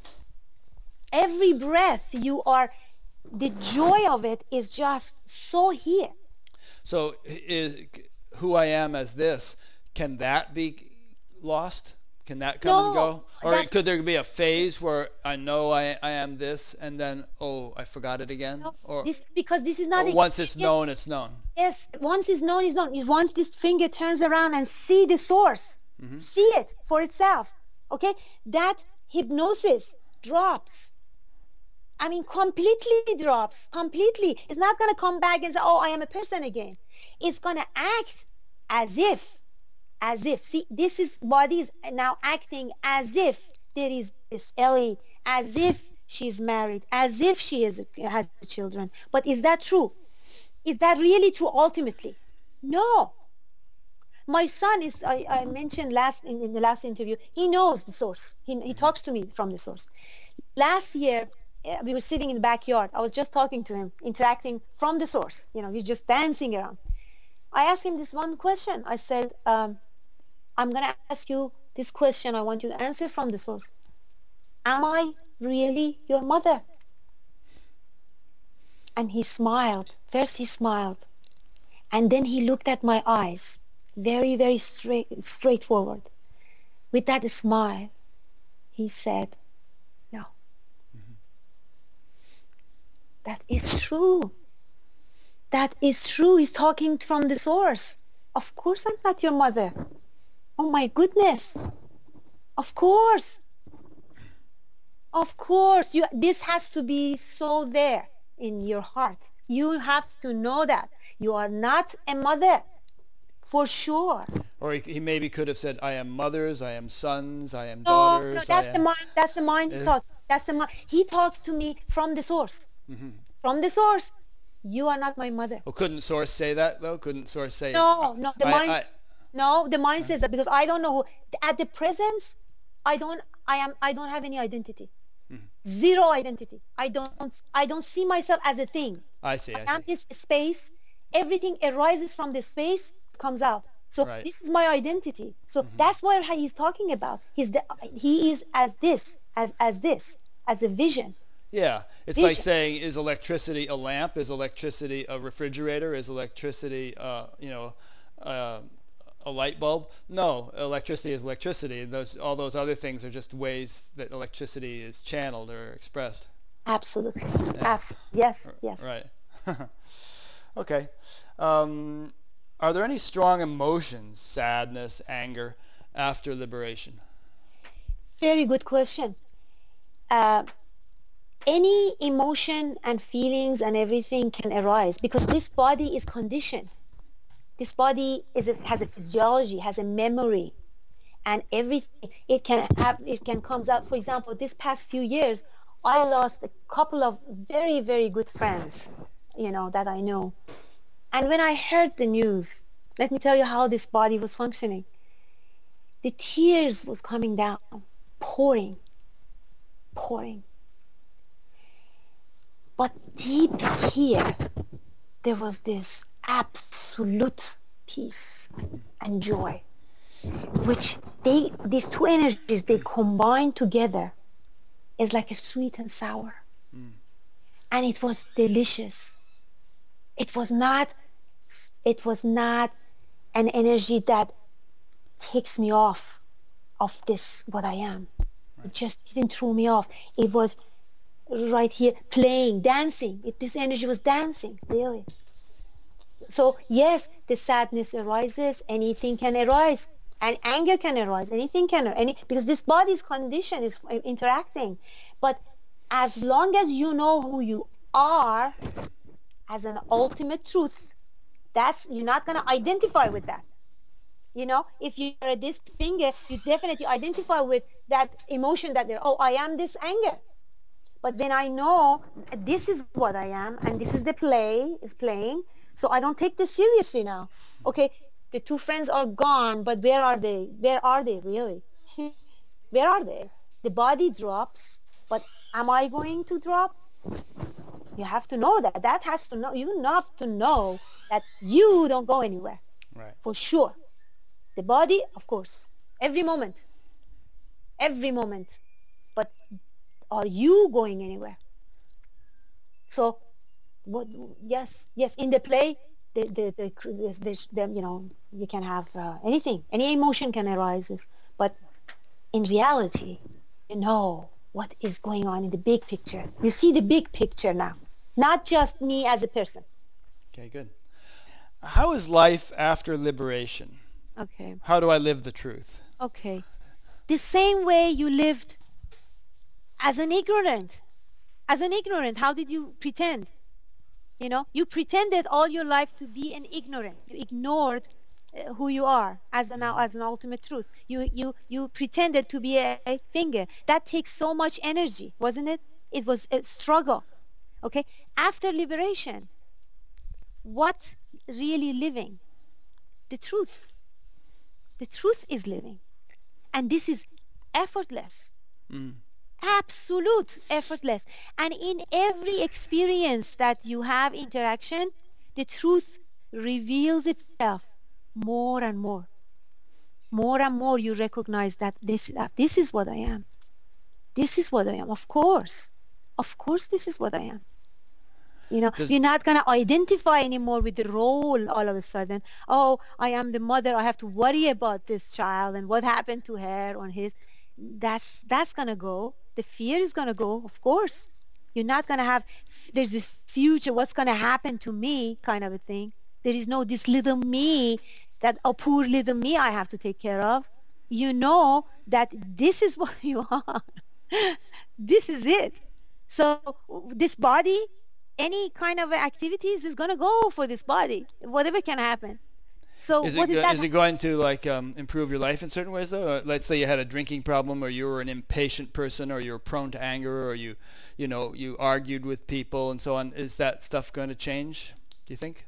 Speaker 2: Every breath you are the joy of it is just so here.
Speaker 1: So is who i am as this can that be lost? Can that come
Speaker 2: no,
Speaker 1: and go? Or could there be a phase where I know I, I am this and then, oh, I forgot it again? No,
Speaker 2: or this because this is not
Speaker 1: once it's known, it's known.
Speaker 2: Yes, once it's known, it's known. Once this finger turns around and see the source, mm-hmm. see it for itself. Okay, that hypnosis drops. I mean, completely drops. Completely. It's not going to come back and say, oh, I am a person again. It's going to act as if as if. See this is body is now acting as if there is this Ellie as if she's married as if she is has children. But is that true? Is that really true ultimately? No. My son is I, I mentioned last in, in, the last interview he knows the source. He, he talks to me from the source. Last year uh, we were sitting in the backyard. I was just talking to him interacting from the source. You know he's just dancing around. I asked him this one question. I said um, I'm going to ask you this question. I want you to answer from the source. Am I really your mother? And he smiled. First he smiled. And then he looked at my eyes, very, very straight, straightforward. With that smile, he said, no. Mm-hmm. That is true. That is true. He's talking from the source. Of course I'm not your mother. Oh my goodness. Of course. Of course. You, this has to be so there in your heart. You have to know that. You are not a mother. For sure.
Speaker 1: Or he, he maybe could have said, I am mothers, I am sons, I am
Speaker 2: no,
Speaker 1: daughters.
Speaker 2: No, that's the mind. That's the mind uh, thought. That's the mind. He talked to me from the source. Mm-hmm. From the source. You are not my mother.
Speaker 1: Well, couldn't source say that though? Couldn't source say?
Speaker 2: No, no. The I, mind. I, no, the mind says that because I don't know who. At the presence, I don't. I am. I don't have any identity. Mm-hmm. Zero identity. I don't. I don't see myself as a thing.
Speaker 1: I see. I,
Speaker 2: I am this space. Everything arises from the space, comes out. So right. this is my identity. So mm-hmm. that's what he's talking about. He's the, he is as this, as as this, as a vision.
Speaker 1: Yeah, it's vision. like saying, is electricity a lamp? Is electricity a refrigerator? Is electricity, uh, you know, uh, a light bulb? No, electricity is electricity. Those all those other things are just ways that electricity is channeled or expressed.
Speaker 2: Absolutely. Yeah. Absolutely. Yes. Yes.
Speaker 1: Right. okay. Um, are there any strong emotions, sadness, anger, after liberation?
Speaker 2: Very good question. Uh, any emotion and feelings and everything can arise because this body is conditioned this body is a, has a physiology, has a memory, and everything it can have it can comes out. For example, this past few years, I lost a couple of very very good friends, you know that I know, and when I heard the news, let me tell you how this body was functioning. The tears was coming down, pouring, pouring. But deep here, there was this absolute peace and joy, which they, these two energies, they combine together is like a sweet and sour. Mm. And it was delicious. It was not, it was not an energy that takes me off of this, what I am. Right. It just didn't throw me off. It was right here playing, dancing. It, this energy was dancing, really. So yes, the sadness arises. Anything can arise, and anger can arise. Anything can any because this body's condition is interacting. But as long as you know who you are as an ultimate truth, that's you're not going to identify with that. You know, if you're this finger, you definitely identify with that emotion that there. Oh, I am this anger. But when I know this is what I am and this is the play is playing, so I don't take this seriously now. Okay, the two friends are gone, but where are they? Where are they really? where are they? The body drops, but am I going to drop? You have to know that. That has to know. You have to know that you don't go anywhere.
Speaker 1: Right.
Speaker 2: For sure. The body, of course, every moment. Every moment. But are you going anywhere? So what, yes, yes, in the play, the, the, the, the, the you know, you can have uh, anything, any emotion can arise, but in reality, you know what is going on in the big picture. You see the big picture now, not just me as a person.
Speaker 1: Okay, good. How is life after liberation?
Speaker 2: Okay.
Speaker 1: How do I live the truth?
Speaker 2: Okay. The same way you lived as an ignorant. As an ignorant, how did you pretend? You know, you pretended all your life to be an ignorant. You ignored uh, who you are as an as an ultimate truth. You you you pretended to be a, a finger. That takes so much energy, wasn't it? It was a struggle. Okay. After liberation, what really living? The truth. The truth is living, and this is effortless. Mm absolute effortless. And in every experience that you have interaction the truth reveals itself more and more. More and more you recognize that this that this is what I am. This is what I am. Of course. Of course this is what I am. You know Does you're not going to identify anymore with the role all of a sudden. Oh I am the mother. I have to worry about this child and what happened to her or his. That's that's going to go the fear is going to go, of course. You're not going to have, there's this future, what's going to happen to me kind of a thing. There is no this little me, that a oh, poor little me I have to take care of. You know that this is what you are. this is it. So this body, any kind of activities is going to go for this body, whatever can happen. So
Speaker 1: is it, is it going to like um, improve your life in certain ways though? Uh, let's say you had a drinking problem, or you were an impatient person, or you're prone to anger, or you, you know, you argued with people and so on. Is that stuff going to change? Do you think?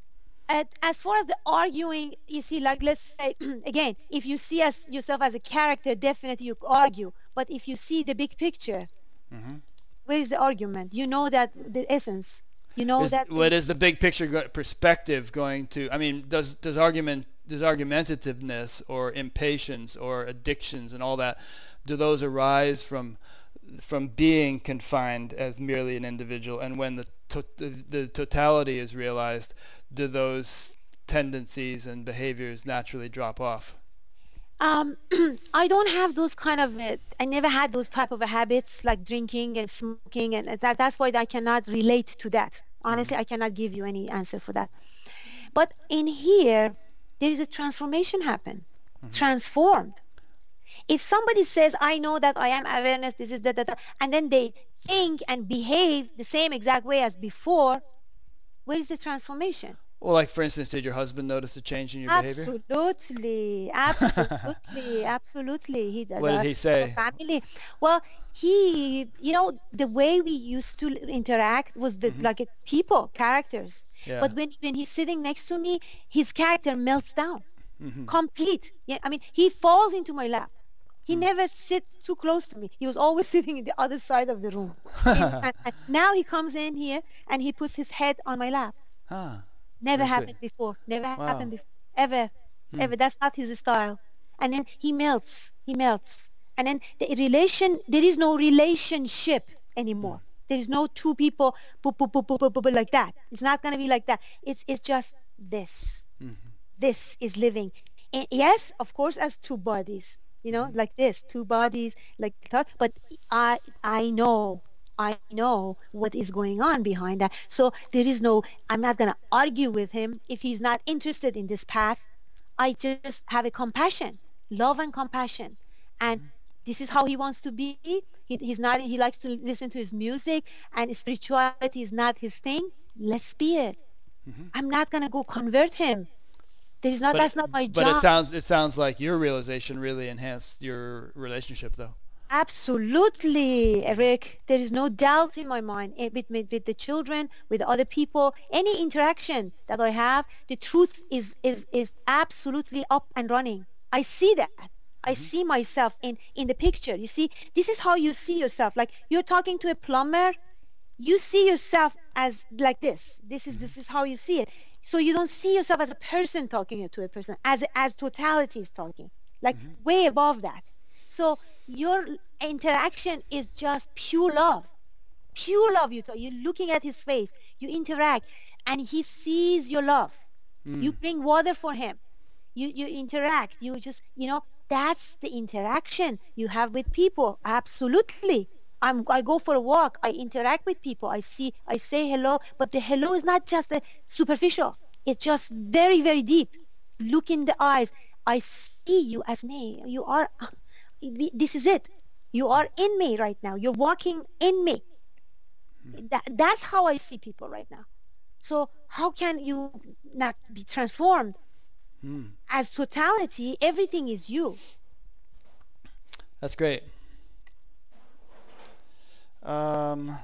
Speaker 2: as far as the arguing, you see, like let's say again, if you see as yourself as a character, definitely you argue. But if you see the big picture, mm-hmm. where is the argument? You know that the essence. You know
Speaker 1: is,
Speaker 2: that.
Speaker 1: What is the big picture perspective going to? I mean, does does argument does argumentativeness or impatience or addictions and all that do those arise from from being confined as merely an individual and when the to, the, the totality is realized do those tendencies and behaviors naturally drop off
Speaker 2: um, I don't have those kind of, uh, I never had those type of habits like drinking and smoking and that, that's why I cannot relate to that. Honestly. I cannot give you any answer for that. But in here, there is a transformation happen, mm-hmm. transformed. If somebody says, I know that I am awareness, this is that, that, that, and then they think and behave the same exact way as before, where is the transformation?
Speaker 1: Well, like for instance, did your husband notice a change in your
Speaker 2: absolutely,
Speaker 1: behavior?
Speaker 2: Absolutely, absolutely, absolutely.
Speaker 1: He does. What did he say?
Speaker 2: Family. Well, he, you know, the way we used to interact was the mm-hmm. like people, characters. Yeah. But when when he's sitting next to me, his character melts down, mm-hmm. complete. Yeah, I mean, he falls into my lap. He mm. never sit too close to me. He was always sitting in the other side of the room. and, and now he comes in here and he puts his head on my lap. Huh. Never happened before. Never wow. happened before. ever, hmm. ever. That's not his style. And then he melts, he melts. And then the relation, there is no relationship anymore. Hmm. There is no two people boop, boop, boop, boop, boop, boop, like that. It's not going to be like that. It's, it's just this. Mm-hmm. This is living. And yes, of course, as two bodies, you know, mm-hmm. like this, two bodies, like that. But I, I know I know what is going on behind that. So there is no, I'm not going to argue with him if he's not interested in this path. I just have a compassion, love and compassion. And mm-hmm. this is how he wants to be. He, he's not, he likes to listen to his music and spirituality is not his thing. Let's be it. Mm-hmm. I'm not going to go convert him. There is not, but, that's not my
Speaker 1: but
Speaker 2: job.
Speaker 1: But it sounds, it sounds like your realization really enhanced your relationship though.
Speaker 2: Absolutely, Eric. There is no doubt in my mind eh, with, with, with, the children, with other people, any interaction that I have, the truth is, is, is absolutely up and running. I see that. I mm-hmm. see myself in, in the picture. You see, this is how you see yourself. Like you're talking to a plumber, you see yourself as like this. This is, this is how you see it. So you don't see yourself as a person talking to a person, as, as totality is talking, like mm-hmm. way above that. So your interaction is just pure love. Pure love you talk. You're looking at his face. You interact and he sees your love. Mm. You bring water for him. You, you interact. You just, you know, that's the interaction you have with people. Absolutely. I'm, I go for a walk. I interact with people. I see, I say hello, but the hello is not just a superficial. It's just very, very deep. Look in the eyes. I see you as me. You are this is it. You are in me right now. You're walking in me. That, that's how I see people right now. So how can you not be transformed? Hmm. As totality, everything is you.
Speaker 1: That's great. Um,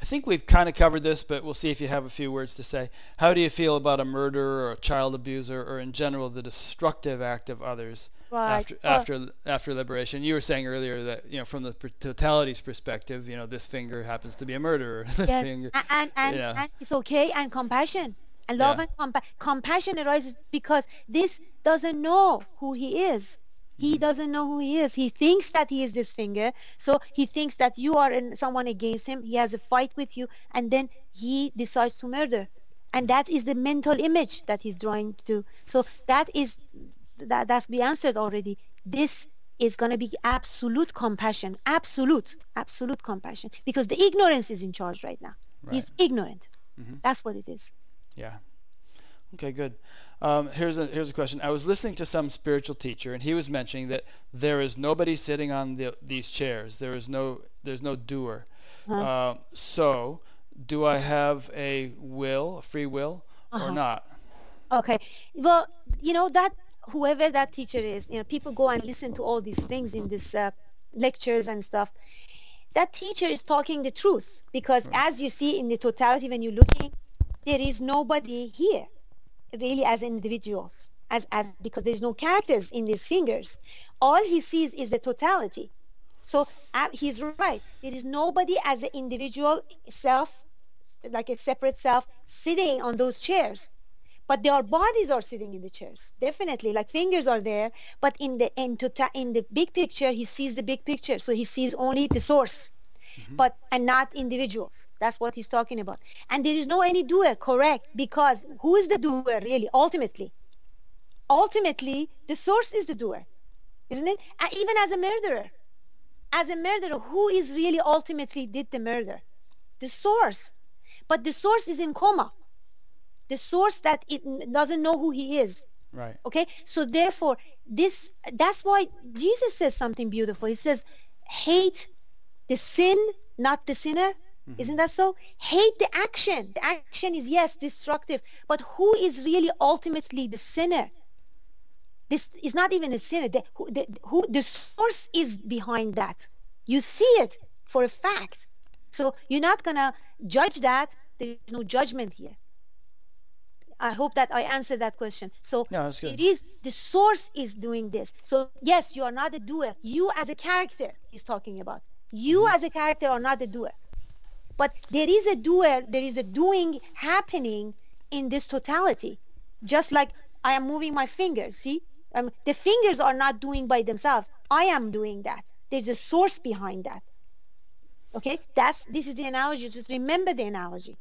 Speaker 1: I think we've kind of covered this, but we'll see if you have a few words to say. How do you feel about a murderer or a child abuser or in general the destructive act of others right. after after after liberation? You were saying earlier that you know from the totality's perspective, you know this finger happens to be a murderer. this
Speaker 2: yes. finger, and and, you know. and, it's okay and compassion and love yeah. and compa- compassion arises because this doesn't know who he is he mm-hmm. doesn't know who he is. He thinks that he is this finger. So he thinks that you are in, someone against him. He has a fight with you. And then he decides to murder. And mm-hmm. that is the mental image that he's drawing to. So that is, that, that's be answered already. This is going to be absolute compassion. Absolute, absolute compassion. Because the ignorance is in charge right now. Right. He's ignorant. Mm-hmm. That's what it is.
Speaker 1: Yeah. Okay, good. Um, here's a here's a question. I was listening to some spiritual teacher, and he was mentioning that there is nobody sitting on the, these chairs. There is no there's no doer. Uh-huh. Uh, so, do I have a will, a free will, uh-huh. or not?
Speaker 2: Okay. Well, you know that whoever that teacher is, you know, people go and listen to all these things in these uh, lectures and stuff. That teacher is talking the truth because, right. as you see in the totality, when you're looking, there is nobody here really as individuals as as because there's no characters in these fingers all he sees is the totality so uh, he's right there is nobody as an individual self like a separate self sitting on those chairs but their bodies are sitting in the chairs definitely like fingers are there but in the in, tota- in the big picture he sees the big picture so he sees only the source mm-hmm. but and not individuals. That's what he's talking about. And there is no any doer, correct? Because who is the doer really? Ultimately, ultimately, the source is the doer, isn't it? And even as a murderer, as a murderer, who is really ultimately did the murder? The source. But the source is in coma. The source that it doesn't know who he is.
Speaker 1: Right.
Speaker 2: Okay. So therefore, this that's why Jesus says something beautiful. He says, "Hate the sin, not the sinner. Mm-hmm. Isn't that so? Hate the action. The action is, yes, destructive. But who is really ultimately the sinner? This is not even a sinner. The, who, the, who, the source is behind that. You see it for a fact. So you're not going to judge that. There's no judgment here. I hope that I answered that question. So
Speaker 1: no,
Speaker 2: it is the source is doing this. So yes, you are not a doer. You as a character is talking about. You mm-hmm. as a character are not the doer. But there is a doer, there is a doing happening in this totality. Just like I am moving my fingers. See, um, the fingers are not doing by themselves. I am doing that. There's a source behind that. Okay, that's this is the analogy. Just remember the analogy.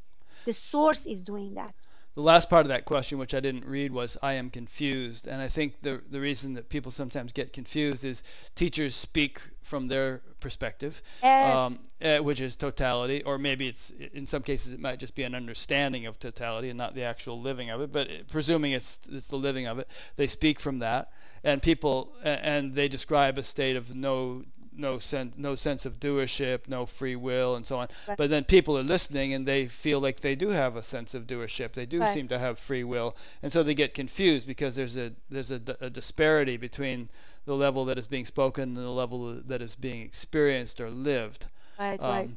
Speaker 2: The source is doing that
Speaker 1: the last part of that question, which I didn't read, was I am confused. And I think the, the reason that people sometimes get confused is teachers speak from their perspective,
Speaker 2: yes. um,
Speaker 1: uh, which is totality, or maybe it's in some cases it might just be an understanding of totality and not the actual living of it. But it, presuming it's it's the living of it, they speak from that, and people and they describe a state of no no sense no sense of doership, no free will, and so on. Right. But then people are listening and they feel like they do have a sense of doership. They do right. seem to have free will, and so they get confused because there's a there's a, a disparity between the level that is being spoken and the level that is being experienced or lived.
Speaker 2: Right, um, right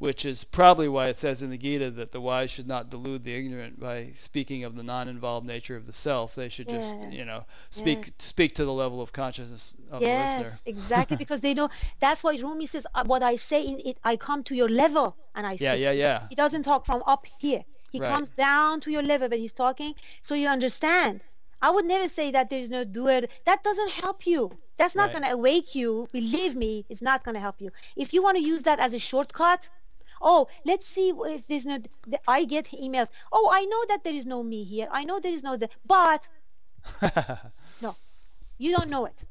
Speaker 1: which is probably why it says in the Gita that the wise should not delude the ignorant by speaking of the non-involved nature of the self. They should just, yes. you know, speak yes. speak to the level of consciousness of
Speaker 2: yes,
Speaker 1: the listener.
Speaker 2: Yes, exactly, because they know that's why Rumi says, uh, "What I say in it, I come to your level and I."
Speaker 1: Yeah, yeah, yeah.
Speaker 2: He doesn't talk from up here. He right. comes down to your level when he's talking, so you understand. I would never say that there is no doer. That doesn't help you. That's not right. going to awake you. Believe me, it's not going to help you. If you want to use that as a shortcut, oh let's see if there's no i get emails. Oh i know that there is no me here. I know there is no the but no. You don't know it.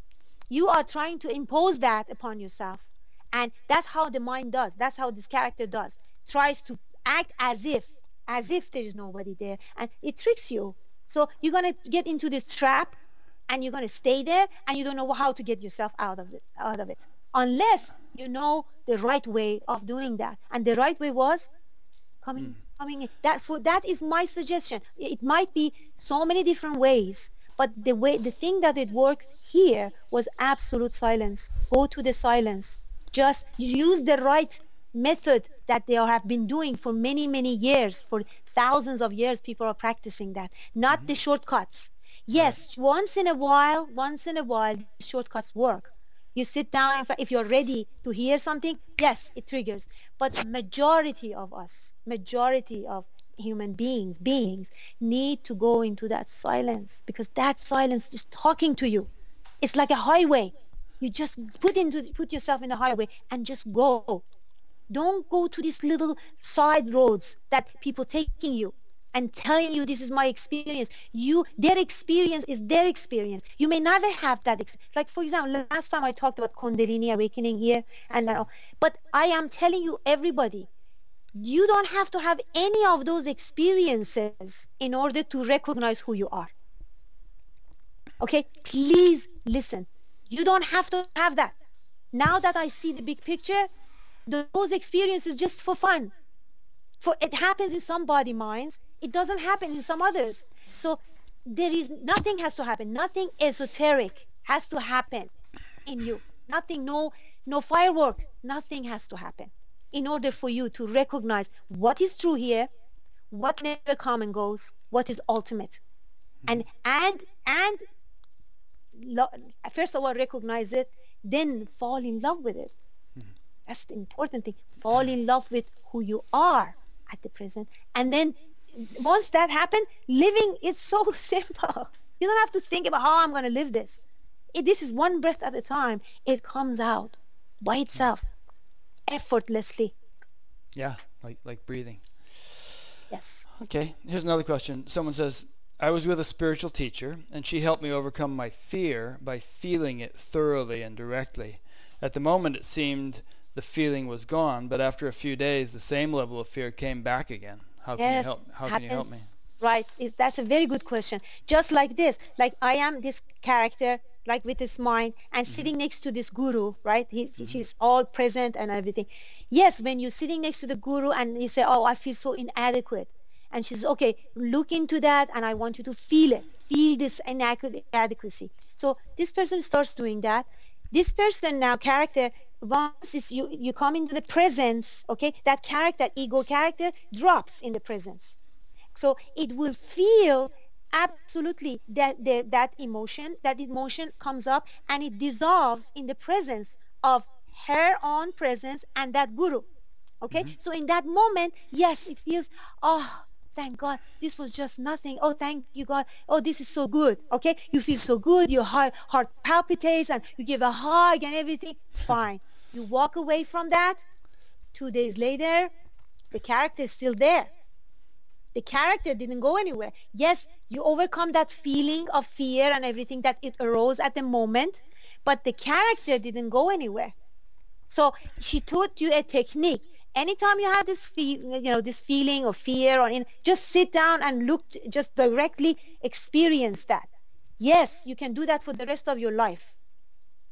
Speaker 2: You are trying to impose that upon yourself. And that's how the mind does. That's how this character does. Tries to act as if as if there is nobody there. And it tricks you. So you're going to get into this trap and you're going to stay there and you don't know how to get yourself out of it out of it unless you know the right way of doing that. And the right way was coming, mm. coming in. That, for, that is my suggestion. It might be so many different ways, but the way, the thing that it works here was absolute silence. Go to the silence. Just use the right method that they have been doing for many, many years. For thousands of years, people are practicing that. Not mm-hmm. the shortcuts. Yes, once in a while, once in a while, shortcuts work you sit down if you're ready to hear something yes it triggers. But majority of us majority of human beings beings need to go into that silence because that silence is talking to you. It's like a highway. You just put into put yourself in the highway and just go. Don't go to these little side roads that people taking you and telling you this is my experience. You their experience is their experience. You may never have that ex- like for example last time i talked about kundalini awakening here and uh, but i am telling you everybody you don't have to have any of those experiences in order to recognize who you are. Okay? Please listen. You don't have to have that. Now that i see the big picture those experiences just for fun for it happens in some body minds it doesn't happen in some others. So there is nothing has to happen. Nothing esoteric has to happen in you. Nothing, no, no firework. Nothing has to happen in order for you to recognize what is true here, what never come and goes, what is ultimate, and and and first of all recognize it, then fall in love with it. Mm-hmm. That's the important thing. Fall in love with who you are at the present, and then once that happened, living is so simple. You don't have to think about how I'm going to live this. It, this is one breath at a time. It comes out by itself, effortlessly.
Speaker 1: Yeah, like like breathing.
Speaker 2: Yes.
Speaker 1: Okay, here's another question. Someone says, I was with a spiritual teacher, and she helped me overcome my fear by feeling it thoroughly and directly. At the moment, it seemed the feeling was gone, but after a few days, the same level of fear came back again. How can you help? How happens, can you help me?
Speaker 2: Right. Is that's a very good question. Just like this, like I am this character, like with this mind, and mm-hmm. sitting next to this guru, right? He's, mm-hmm. She's all present and everything. Yes, when you're sitting next to the guru and you say, "Oh, I feel so inadequate," and she says, "Okay, look into that, and I want you to feel it, feel this inadequacy." So this person starts doing that. This person now, character, once is you, you come into the presence, okay, that character, ego character, drops in the presence. So it will feel absolutely that, that, that emotion, that emotion comes up and it dissolves in the presence of her own presence and that guru. Okay, mm-hmm. so in that moment, yes, it feels, oh, thank God, this was just nothing. Oh, thank you, God. Oh, this is so good. Okay, you feel so good. Your heart, heart palpitates, and you give a hug and everything. Fine. You walk away from that. Two days later, the character is still there. The character didn't go anywhere. Yes, you overcome that feeling of fear and everything that it arose at the moment, but the character didn't go anywhere. So she taught you a technique. Anytime you have this you know, this feeling of fear or in, just sit down and look, just directly experience that. Yes, you can do that for the rest of your life.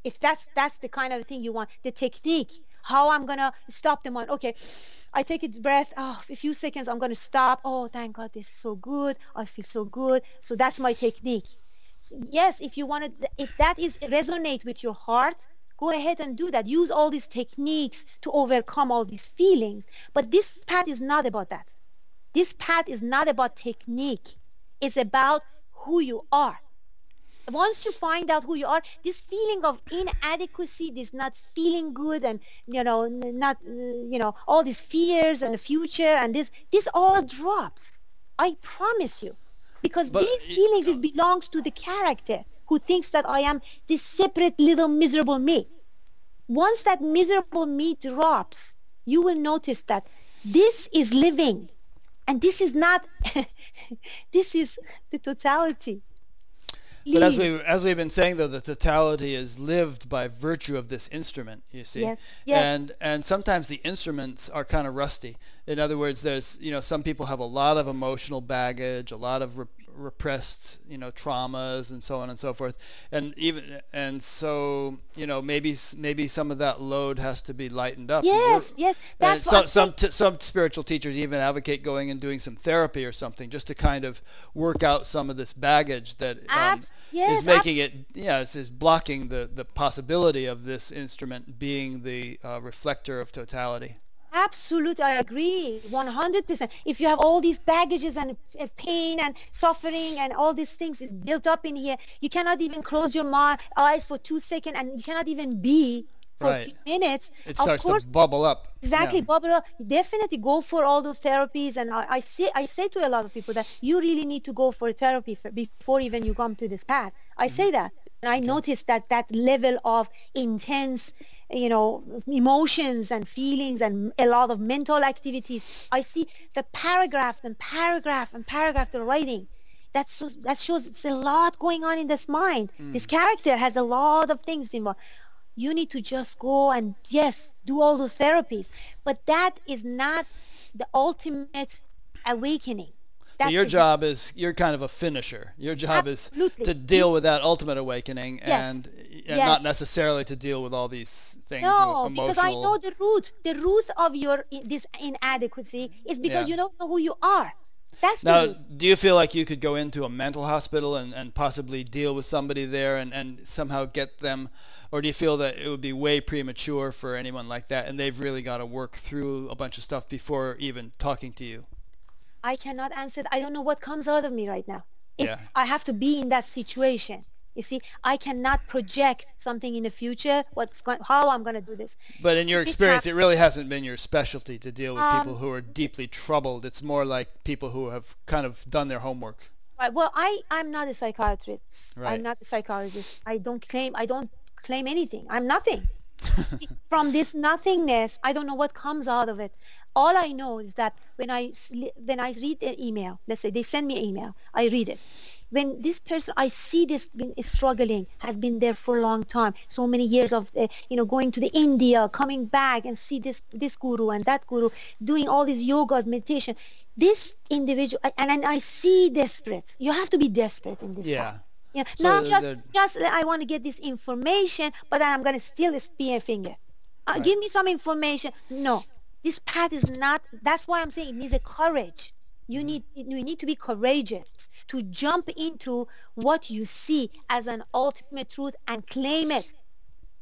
Speaker 2: If that's that's the kind of thing you want, the technique, how I'm gonna stop the mind. Okay, I take a breath. Oh, a few seconds, I'm gonna stop. Oh, thank God, this is so good. I feel so good. So that's my technique. So yes, if you want to, if that is resonate with your heart, go ahead and do that. Use all these techniques to overcome all these feelings. But this path is not about that. This path is not about technique. It's about who you are. Once you find out who you are, this feeling of inadequacy, this not feeling good and, you know, not, you know, all these fears and the future and this, this all drops. I promise you. Because but these feelings, it uh, belongs to the character who thinks that I am this separate little miserable me. Once that miserable me drops, you will notice that this is living and this is not, this is the totality.
Speaker 1: But as we as we've been saying though, the totality is lived by virtue of this instrument. You see,
Speaker 2: yes. Yes.
Speaker 1: and and sometimes the instruments are kind of rusty. In other words, there's you know some people have a lot of emotional baggage, a lot of re- repressed you know traumas and so on and so forth. And even and so you know maybe maybe some of that load has to be lightened up.
Speaker 2: Yes yes. that's
Speaker 1: some some, t- some spiritual teachers even advocate going and doing some therapy or something just to kind of work out some of this baggage that um,
Speaker 2: yes,
Speaker 1: is making it yeah it's, it's, blocking the the possibility of this instrument being the uh, reflector of totality
Speaker 2: Absolutely, I agree, 100%. If you have all these baggages and pain and suffering and all these things is built up in here, you cannot even close your eyes for two seconds and you cannot even be for right. a few minutes.
Speaker 1: It starts course, to bubble up.
Speaker 2: Exactly, yeah. bubble up. Definitely go for all those therapies. And I, I, say, I say to a lot of people that you really need to go for therapy for, before even you come to this path. I mm-hmm. say that. And I okay. noticed that that level of intense you know, emotions and feelings and a lot of mental activities. I see the paragraph and paragraph and paragraph they're writing. That's, that shows it's a lot going on in this mind. Mm. This character has a lot of things involved. You need to just go and, yes, do all those therapies. But that is not the ultimate awakening.
Speaker 1: That's so your job is you're kind of a finisher. Your job Absolutely. is to deal with that ultimate awakening
Speaker 2: yes.
Speaker 1: and, and yes. not necessarily to deal with all these things.
Speaker 2: No, because I know the root. The root of your this inadequacy is because yeah. you don't know who you are. That's
Speaker 1: now, do you feel like you could go into a mental hospital and, and possibly deal with somebody there and, and somehow get them, or do you feel that it would be way premature for anyone like that and they've really got to work through a bunch of stuff before even talking to you?
Speaker 2: I cannot answer. I don't know what comes out of me right now. If
Speaker 1: yeah.
Speaker 2: I have to be in that situation. You see, I cannot project something in the future. What's going, how I'm going to do this.
Speaker 1: But in your if experience, it, it, really hasn't been your specialty to deal with um, people who are deeply troubled. It's more like people who have kind of done their homework.
Speaker 2: Right. Well, I I'm not a psychiatrist.
Speaker 1: Right.
Speaker 2: I'm not a psychologist. I don't claim I don't claim anything. I'm nothing. From this nothingness, I don't know what comes out of it all I know is that when I when I read an email, let's say they send me an email, I read it. When this person, I see this been struggling, has been there for a long time, so many years of, uh, you know, going to the India, coming back and see this this guru and that guru, doing all these yogas, meditation. This individual, and, and I see desperate. You have to be desperate in this.
Speaker 1: Yeah.
Speaker 2: Yeah. So not just just I want to get this information, but I'm going to steal this spear finger. Uh, right. Give me some information. No, this path is not, that's why I'm saying it needs a courage. You mm-hmm. need, you need to be courageous to jump into what you see as an ultimate truth and claim it.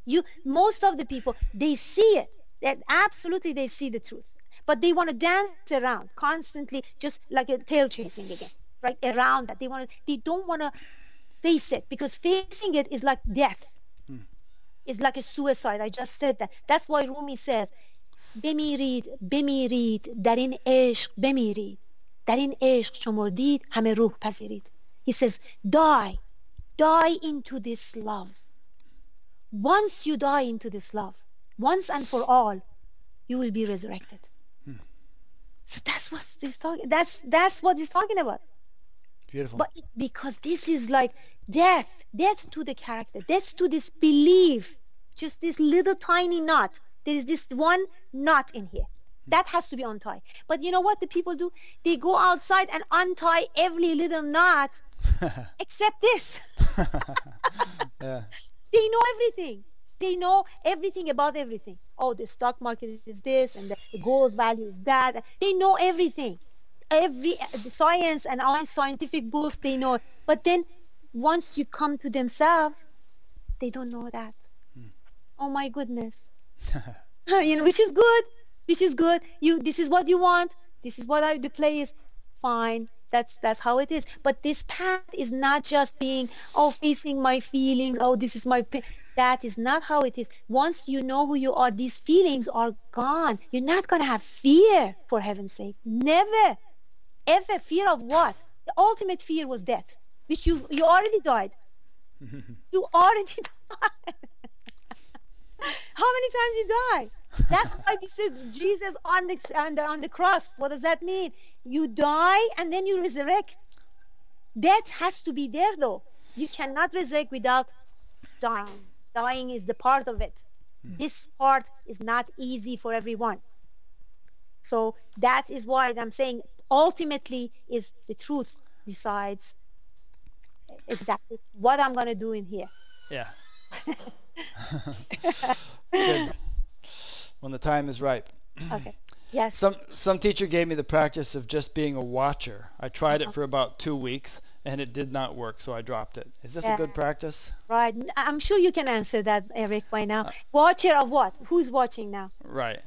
Speaker 2: You, most of the people, they see it. That absolutely they see the truth. But they want to dance around constantly, just like a tail chasing again, right? Around that. They want to, they don't want to face it because facing it is like death. Hmm. It's like a suicide. I just said that. That's why Rumi says, بمیرید بمیرید در این عشق بمیرید در این عشق شما دید همه روح پذیرید he says die die into this love once you die into this love once and for all you will be resurrected hmm. so that's what he's talking that's that's what he's talking about
Speaker 1: beautiful
Speaker 2: but because this is like death death to the character death to this belief just this little tiny knot there is this one knot in here hmm. that has to be untied. But you know what the people do? They go outside and untie every little knot except this. yeah. They know everything. They know everything about everything. Oh, the stock market is this and the, the gold value is that. They know everything. Every the science and all scientific books, they know. But then once you come to themselves, they don't know that. Hmm. Oh my goodness. you know, which is good which is good. You, this is what you want. This is what I, the play is. Fine. That's that's how it is. But this path is not just being oh facing my feelings. Oh, this is my pain. That is not how it is. Once you know who you are, these feelings are gone. You're not gonna have fear, for heaven's sake. Never, ever fear of what? The ultimate fear was death, which you you already died. you already died. how many times you die? That's why we said Jesus on the, on the on the cross. What does that mean? You die and then you resurrect. Death has to be there though. You cannot resurrect without dying. Dying is the part of it. Hmm. This part is not easy for everyone. So that is why I'm saying ultimately is the truth decides exactly what I'm going to do in here.
Speaker 1: Yeah. when the time is ripe.
Speaker 2: Okay. Yes.
Speaker 1: Some some teacher gave me the practice of just being a watcher. I tried uh-huh. it for about two weeks and it did not work, so I dropped it. Is this yeah. a good practice?
Speaker 2: Right. I'm sure you can answer that, Rick, by now. Uh, Watcher of what? Who's watching now?
Speaker 1: Right.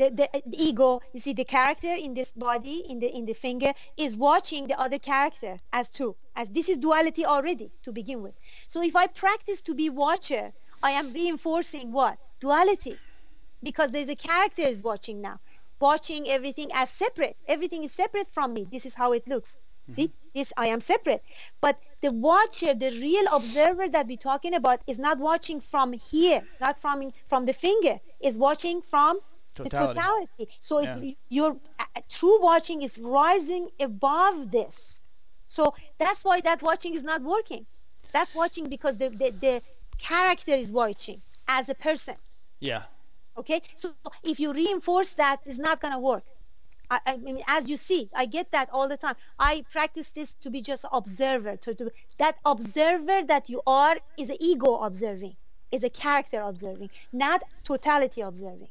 Speaker 2: The, the, the ego, you see, the character in this body, in the in the finger, is watching the other character as two. As this is duality already to begin with. So if I practice to be watcher, I am reinforcing what? Duality because there's a character is watching now watching everything as separate everything is separate from me this is how it looks mm-hmm. see this i am separate but the watcher the real observer that we're talking about is not watching from here not from from the finger is watching from totality. the totality so yeah. it, your uh, true watching is rising above this so that's why that watching is not working that watching because the, the, the character is watching as a person
Speaker 1: yeah
Speaker 2: Okay, so if you reinforce that, it's not going to work. I, I, mean, as you see, I get that all the time. I practice this to be just observer. To, to that observer that you are is an ego observing, is a character observing, not totality observing.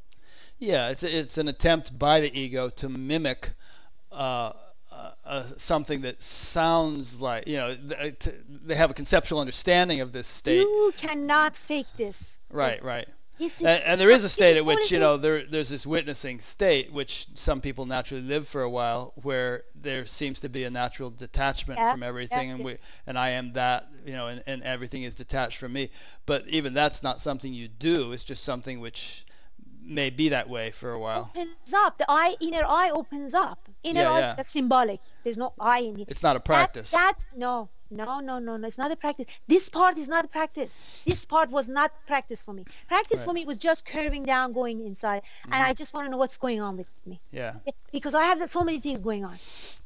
Speaker 1: Yeah, it's it's an attempt by the ego to mimic. Uh, uh, uh, something that sounds like you know th- uh, they have a conceptual understanding of this state.
Speaker 2: You cannot fake this.
Speaker 1: Right, right and, and, there is a state at which you know there there's this witnessing state which some people naturally live for a while where there seems to be a natural detachment yeah, from everything yeah, and we and I am that you know and, and everything is detached from me but even that's not something you do it's just something which may be that way for a while
Speaker 2: opens up the eye inner eye opens up inner yeah, eye is symbolic there's no eye in it.
Speaker 1: it's not a practice
Speaker 2: that, that no no, no, no, no. It's not a practice. This part is not a practice. This part was not practice for me. Practice right. for me was just curving down, going inside, mm-hmm. and I just want to know what's going on with me.
Speaker 1: Yeah.
Speaker 2: Because I have so many things going on.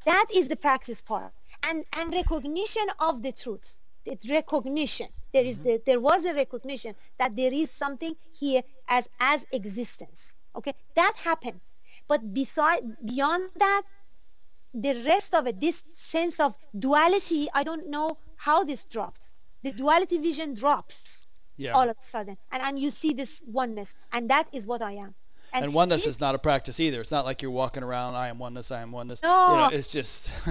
Speaker 2: That is the practice part, and and recognition of the truth. It's recognition. There is mm-hmm. the, there was a recognition that there is something here as as existence. Okay, that happened. But beside beyond that, the rest of it, this sense of duality, I don't know how this dropped. The duality vision drops yeah. all of a sudden. And, and you see this oneness. And that is what I am.
Speaker 1: And, and oneness is not a practice either. It's not like you're walking around, I am oneness, I am oneness.
Speaker 2: No.
Speaker 1: You know, it's just...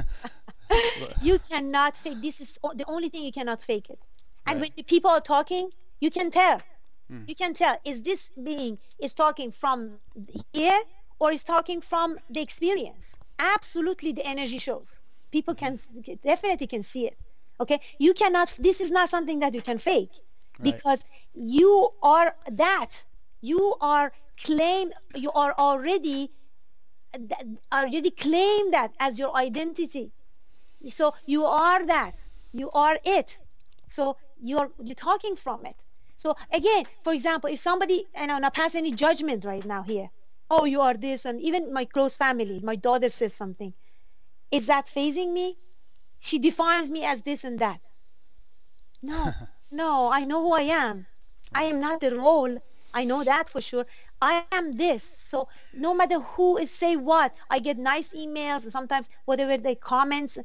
Speaker 2: you cannot fake. This is the only thing you cannot fake it. And right. when the people are talking, you can tell. Hmm. You can tell. Is this being is talking from here or is talking from the experience? absolutely the energy shows. People can definitely can see it. Okay, you cannot. This is not something that you can fake right. because you are that. You are claim. You are already already claim that as your identity. So you are that. You are it. So you're you're talking from it. So again, for example, if somebody and I'm not pass any judgment right now here. Oh, you are this, and even my close family, my daughter says something. Is that fazing me? She defines me as this and that. No, no, I know who I am. I am not the role. I know that for sure. I am this. So no matter who is say what, I get nice emails and sometimes whatever they comments.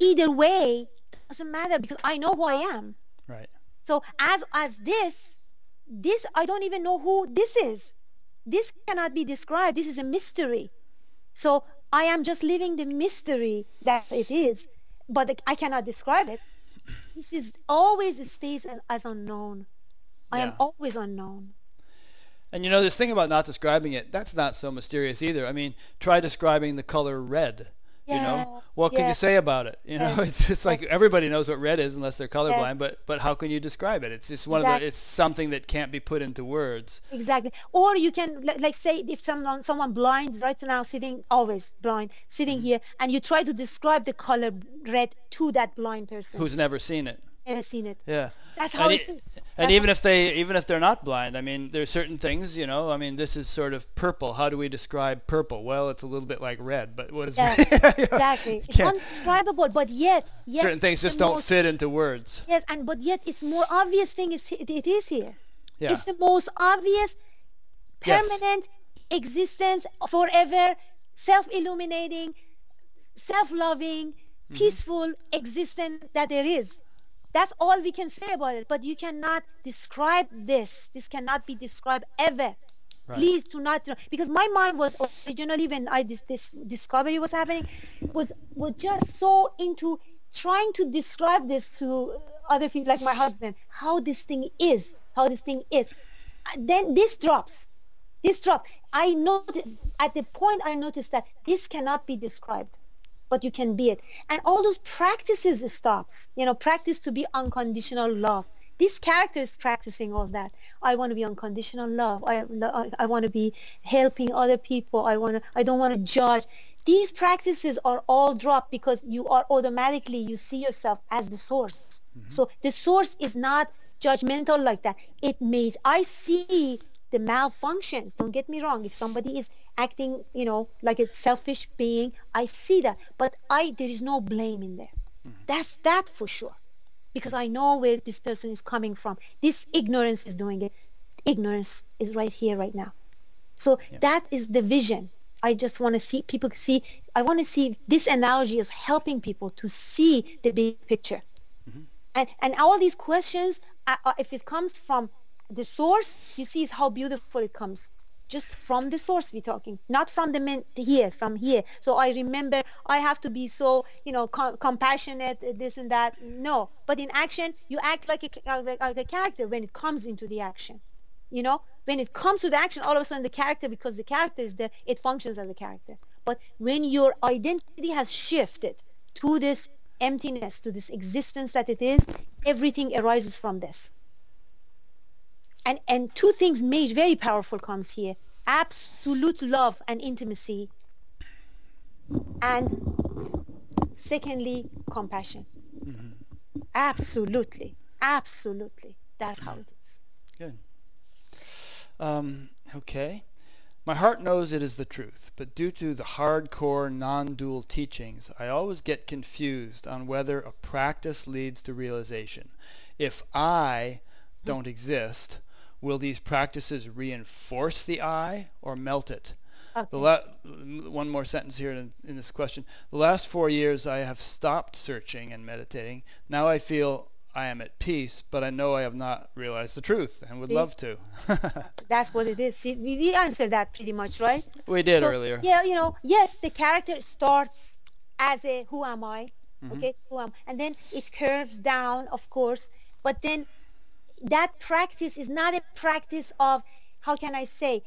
Speaker 2: Either way, doesn't matter because I know who I am.
Speaker 1: Right.
Speaker 2: So as as this, this I don't even know who this is. This cannot be described. This is a mystery. So I am just living the mystery that it is, but I cannot describe it. This is always stays as unknown. I yeah. am always unknown.
Speaker 1: And you know, this thing about not describing it, that's not so mysterious either. I mean, try describing the color red. Yeah. You know, what yeah. can you say about it? You know, it's just like everybody knows what red is unless they're colorblind. But but how can you describe it? It's just one exactly. of the. It's something that can't be put into words.
Speaker 2: Exactly. Or you can like say if someone someone blind right now sitting always blind sitting mm-hmm. here, and you try to describe the color red to that blind person
Speaker 1: who's never seen it
Speaker 2: ever seen it.
Speaker 1: Yeah.
Speaker 2: That's how and it, it is.
Speaker 1: And That's even if they even if they're not blind, I mean, there's certain things, you know. I mean, this is sort of purple. How do we describe purple? Well, it's a little bit like red, but what is
Speaker 2: yes, red? exactly. It's undescribable, but yet, yet
Speaker 1: certain things just don't most, fit into words.
Speaker 2: Yes, and but yet it's more obvious thing is it, it is here.
Speaker 1: Yeah.
Speaker 2: It's the most obvious, permanent yes. existence, forever, self-illuminating, self-loving, mm-hmm. peaceful existence that there is. That's all we can say about it. But you cannot describe this. This cannot be described ever. Right. Please do not, because my mind was originally when I this, this discovery was happening, was was just so into trying to describe this to other people like my husband, how this thing is, how this thing is. Uh, then this drops. This dropped. I know at the point I noticed that this cannot be described but you can be it. And all those practices stops. You know, practice to be unconditional love. This character is practicing all that. I want to be unconditional love. I, I want to be helping other people. I want to, I don't want to judge. These practices are all dropped because you are automatically, you see yourself as the source. Mm-hmm. So the source is not judgmental like that. It means I see the malfunctions. Don't get me wrong. If somebody is acting, you know, like a selfish being. I see that, but I there is no blame in there. Mm-hmm. That's that for sure, because I know where this person is coming from. This ignorance is doing it. Ignorance is right here, right now. So that is the vision. I just want to see people see. I want to see this analogy is helping people to see the big picture. Mm-hmm. And and all these questions, uh if it comes from the source, you see is how beautiful it comes just from the source we're talking, not from the men here, from here. So I remember I have to be so, you know, com- compassionate, uh, this and that. No, but in action, you act like a, like a character when it comes into the action. You know, when it comes to the action, all of a sudden the character, because the character is there, it functions as a character. But when your identity has shifted to this emptiness, to this existence that it is, everything arises from this and and two things made very powerful comes here. Absolute love and intimacy. And secondly compassion. Mm-hmm. absolutely. Absolutely. That's how it is.
Speaker 1: Good. Um, okay. My heart knows it is the truth but due to the hardcore non-dual teachings i always get confused on whether a practice leads to realization. If i don't exist Will these practices reinforce the I or melt it? Okay. The la- one more sentence here in, in this question. The last four years I have stopped searching and meditating. Now I feel I am at peace, but I know I have not realized the truth and would See? love to.
Speaker 2: That's what it is. See, we, we answered that pretty much, right?
Speaker 1: We did so, earlier.
Speaker 2: Yeah, you know, yes, the character starts as a who am I? Mm-hmm. Okay, who am and then it curves down, of course, but then that practice is not a practice of how can I say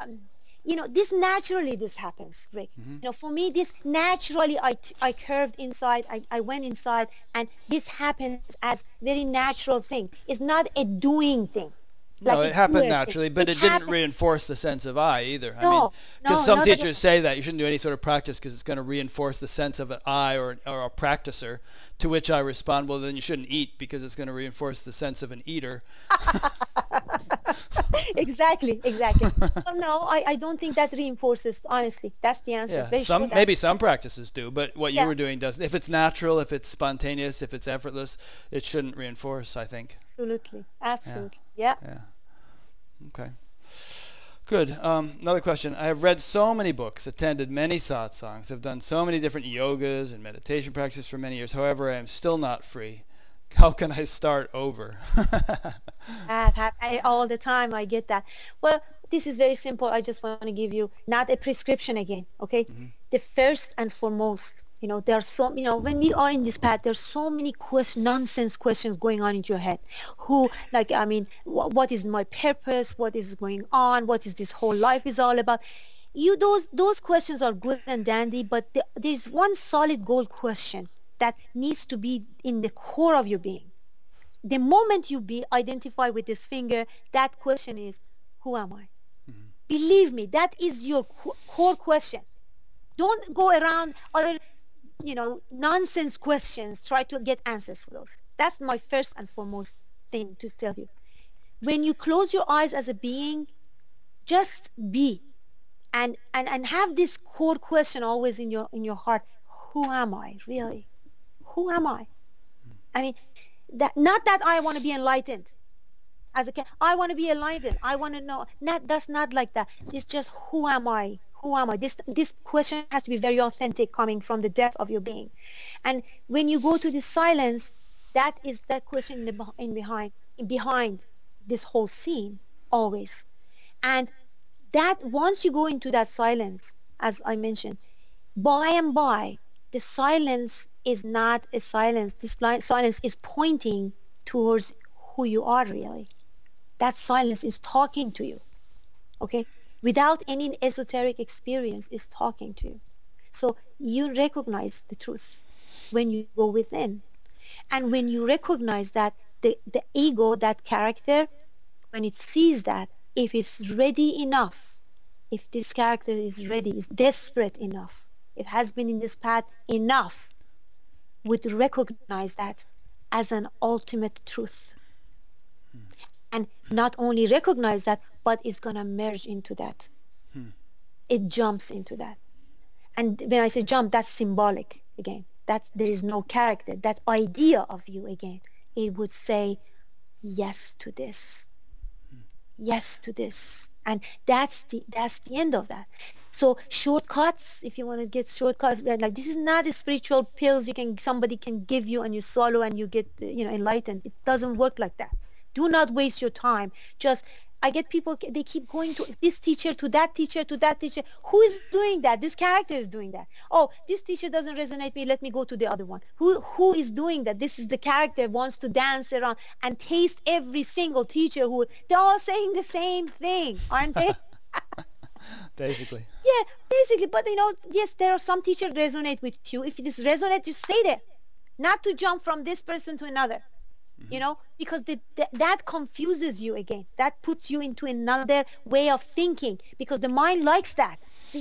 Speaker 2: um, you know this naturally this happens Rick. Mm-hmm. you know for me this naturally I, I curved inside I, I went inside and this happens as very natural thing. It's not a doing thing
Speaker 1: No,
Speaker 2: like
Speaker 1: it happened naturally, but it, it didn't reinforce the sense of I either. No, I mean, because no, some teachers say that you shouldn't do any sort of practice because it's going to reinforce the sense of an I or, or a practicer. To which I respond, well, then you shouldn't eat because it's going to reinforce the sense of an eater.
Speaker 2: exactly, exactly. no, I, I don't think that reinforces. Honestly, that's the answer.
Speaker 1: Yeah, some maybe some practices do, but what yeah. you were doing doesn't. If it's natural, if it's spontaneous, if it's effortless, it shouldn't reinforce. I think.
Speaker 2: Absolutely, absolutely. Yeah.
Speaker 1: Yeah. yeah. Okay. Good. Um, another question. I have read so many books, attended many satsangs, have done so many different yogas and meditation practices for many years. However, I am still not free. How can I start over?
Speaker 2: I, I, all the time I get that. Well, this is very simple. I just want to give you not a prescription again, okay? Mm-hmm. The first and foremost, you know, there are so, you know, when we are in this path, there's so many question, nonsense questions going on in your head. Who, like, I mean, wh- what is my purpose? What is going on? What is this whole life is all about? You, those, those questions are good and dandy, but the, there's one solid gold question that needs to be in the core of your being. The moment you be identify with this finger, that question is, who am I? Mm-hmm. Believe me, that is your core question. Don't go around other, you know, nonsense questions. Try to get answers for those. That's my first and foremost thing to tell you. When you close your eyes as a being, just be and, and, and have this core question always in your in your heart. Who am I really? Who am I? I mean, that not that I want to be enlightened. As a kid, I want to be enlightened. I want to know. Not that's not like that. It's just who am I? Who am I? This this question has to be very authentic, coming from the depth of your being. And when you go to the silence, that is that question in, the, in behind in behind this whole scene always. And that once you go into that silence, as I mentioned, by and by the silence is not a silence. This silence is pointing towards who you are really. That silence is talking to you. Okay? Without any esoteric experience is talking to you. So you recognize the truth when you go within. And when you recognize that the, the ego, that character, when it sees that, if it's ready enough, if this character is ready, is desperate enough, it has been in this path enough, would recognize that as an ultimate truth. Hmm. And not only recognize that, but is going to merge into that. Hmm. It jumps into that. And when I say jump, that's symbolic again. That there is no character, that idea of you again. It would say yes to this. Hmm. Yes to this. And that's the that's the end of that. So shortcuts, if you want to get shortcuts, like this is not a spiritual pills you can somebody can give you and you swallow and you get you know enlightened. It doesn't work like that. Do not waste your time. Just I get people they keep going to this teacher to that teacher to that teacher. Who is doing that? This character is doing that. Oh, this teacher doesn't resonate me. Let me go to the other one. Who who is doing that? This is the character wants to dance around and taste every single teacher who they're all saying the same thing, aren't they?
Speaker 1: basically.
Speaker 2: Yeah, basically. But you know, yes, there are some teachers resonate with you. If this resonates, you stay there, not to jump from this person to another. Mm-hmm. You know, because the, the, that confuses you again. That puts you into another way of thinking because the mind likes that.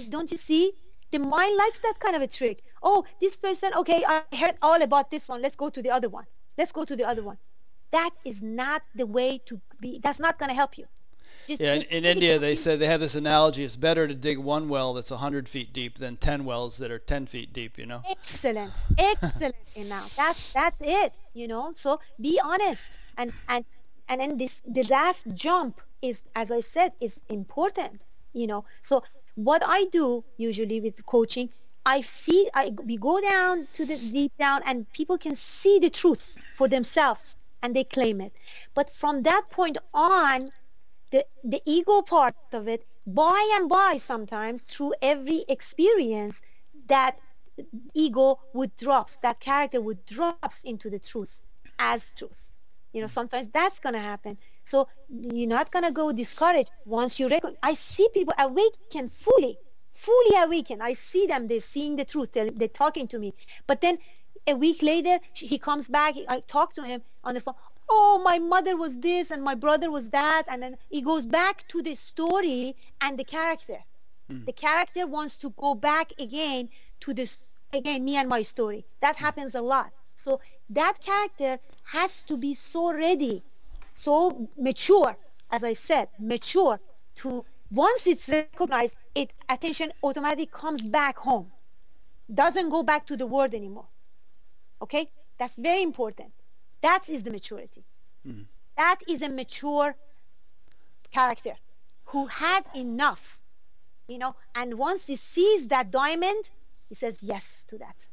Speaker 2: Don't you see? The mind likes that kind of a trick. Oh, this person, okay, I heard all about this one. Let's go to the other one. Let's go to the other one. That is not the way to be. That's not going to help you.
Speaker 1: Yeah, in, in India they said they have this analogy: it's better to dig one well that's hundred feet deep than ten wells that are ten feet deep. You know.
Speaker 2: Excellent, excellent. now that's that's it. You know, so be honest, and and and then this the last jump is, as I said, is important. You know, so what I do usually with coaching, I see I we go down to the deep down, and people can see the truth for themselves, and they claim it. But from that point on the, the ego part of it by and by sometimes through every experience that ego would drops that character would drops into the truth as truth. You know mm. sometimes that's going to happen. So you're not going to go discouraged once you reckon i see people awaken fully fully awaken. I see them they're seeing the truth they're, they're talking to me. But then a week later he comes back i talk to him on the phone oh, my mother was this and my brother was that. And then it goes back to the story and the character. Mm. The character wants to go back again to this, again, me and my story. That happens a lot. So that character has to be so ready, so mature, as I said, mature to once it's recognized, it attention automatically comes back home. Doesn't go back to the world anymore. Okay? That's very important. That is the maturity. Mm. That is a mature character who had enough, you know, and once he sees that diamond, he says yes to that.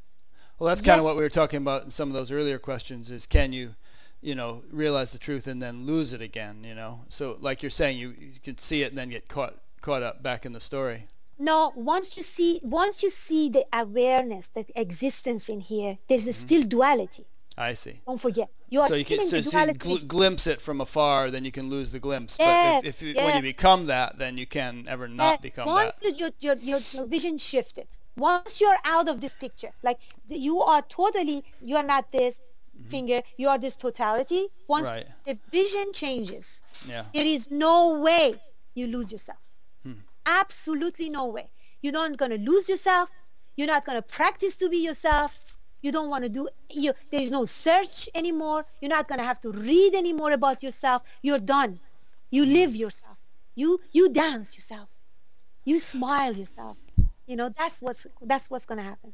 Speaker 1: Well, that's kind of what we were talking about in some of those earlier questions is can you, you know, realize the truth and then lose it again, you know? So like you're saying, you, you can see it and then get caught caught up back in the story.
Speaker 2: No, once you see once you see the awareness, the existence in here, there's mm-hmm. still duality.
Speaker 1: I see.
Speaker 2: Don't forget. You are
Speaker 1: so
Speaker 2: you
Speaker 1: can
Speaker 2: so,
Speaker 1: so you gl- glimpse it from afar, then you can lose the glimpse. Yes, but if, if you, yes. when you become that, then you can ever not
Speaker 2: yes.
Speaker 1: become
Speaker 2: Once
Speaker 1: that.
Speaker 2: Once your, your, your, your vision shifted, once you're out of this picture, like you are totally, you are not this mm-hmm. finger, you are this totality. Once right. the vision changes, yeah. there is no way you lose yourself. Hmm. Absolutely no way. You're not going to lose yourself. You're not going to practice to be yourself. You don't want to do, you, there's no search anymore. You're not going to have to read anymore about yourself. You're done. You hmm. live yourself. You, you dance yourself. You smile yourself. You know, that's what's, that's what's going to happen.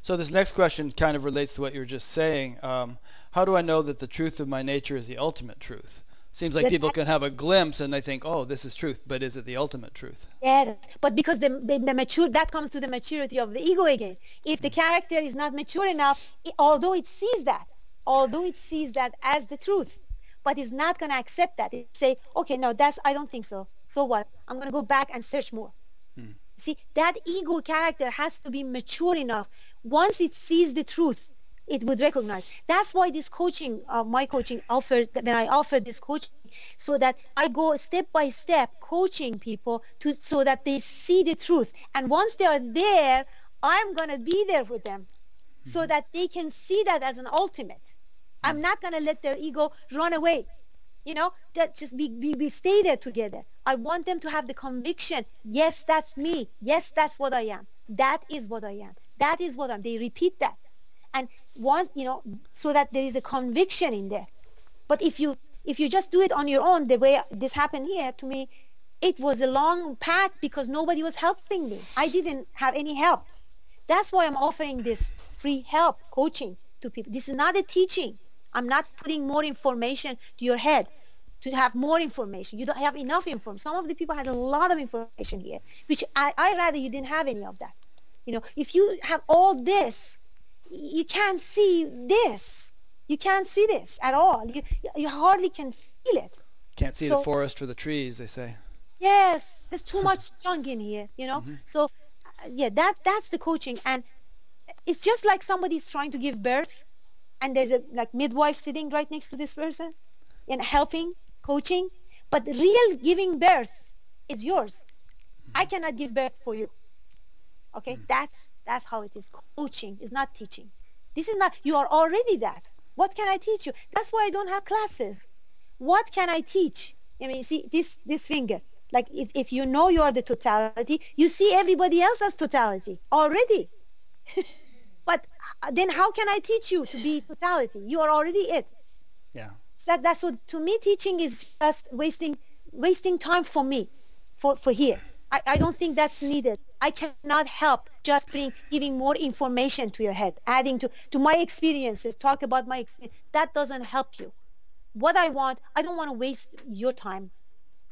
Speaker 1: So this next question kind of relates to what you were just saying. Um, how do I know that the truth of my nature is the ultimate truth? Seems like people can have a glimpse and they think, oh, this is truth, but is it the ultimate truth?
Speaker 2: Yes, but because the, the, the mature, that comes to the maturity of the ego again. If the character is not mature enough, it, although it sees that, although it sees that as the truth, but is not going to accept that. It say, okay, no, that's, I don't think so. So what? I'm going to go back and search more. Hmm. See, that ego character has to be mature enough. Once it sees the truth, it would recognize. That's why this coaching, uh, my coaching offered, when I offer this coaching, so that I go step by step coaching people to, so that they see the truth. And once they are there, I'm going to be there with them so mm-hmm. that they can see that as an ultimate. I'm mm. not going to let their ego run away. You know, that just we, we, we stay there together. I want them to have the conviction, yes, that's me. Yes, that's what I am. That is what I am. That is what I'm. They repeat that. And once, you know, so that there is a conviction in there. But if you if you just do it on your own, the way this happened here to me, it was a long path because nobody was helping me. I didn't have any help. That's why I'm offering this free help coaching to people. This is not a teaching. I'm not putting more information to your head to have more information. You don't have enough information. Some of the people had a lot of information here, which I, I rather you didn't have any of that. You know, if you have all this, you can't see this. You can't see this at all. You, you hardly can feel it.
Speaker 1: Can't see so, the forest for the trees, they say.
Speaker 2: Yes, there's too much junk in here, you know. Mm-hmm. So, uh, yeah, that that's the coaching, and it's just like somebody's trying to give birth, and there's a like midwife sitting right next to this person, and helping coaching, but real giving birth is yours. I mm-hmm. cannot give birth for you. Okay, mm. that's that's how it is. Coaching is not teaching. This is not. You are already that. What can I teach you? That's why I don't have classes. What can I teach? I mean, see this this finger. Like if, if you know you are the totality, you see everybody else as totality already. but uh, then how can I teach you to be totality? You are already it.
Speaker 1: Yeah
Speaker 2: that that's what to me teaching is just wasting wasting time for me for for here I, I don't think that's needed. I cannot help just bring giving more information to your head adding to to my experiences talk about my experience. That doesn't help you. What i want i don't want to waste your time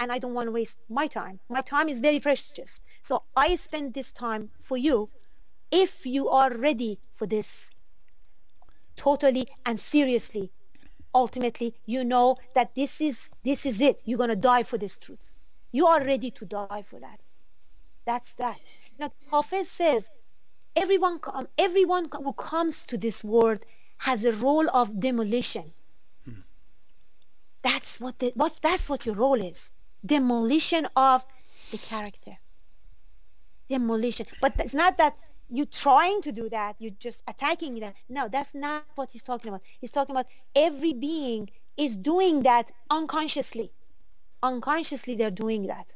Speaker 2: and i don't want to waste my time. My time is very precious. So i spend this time for you if you are ready for this. Totally and seriously. Ultimately you know that this is this is it. You're going to die for this truth. You are ready to die for that that's that. Now Hafez says everyone everyone who comes to this world has a role of demolition. Hmm. that's what the, what that's what your role is. Demolition of the character. Demolition. But it's not that you're trying to do that you're just attacking that. No that's not what he's talking about. He's talking about every being is doing that unconsciously. Unconsciously, they're doing that.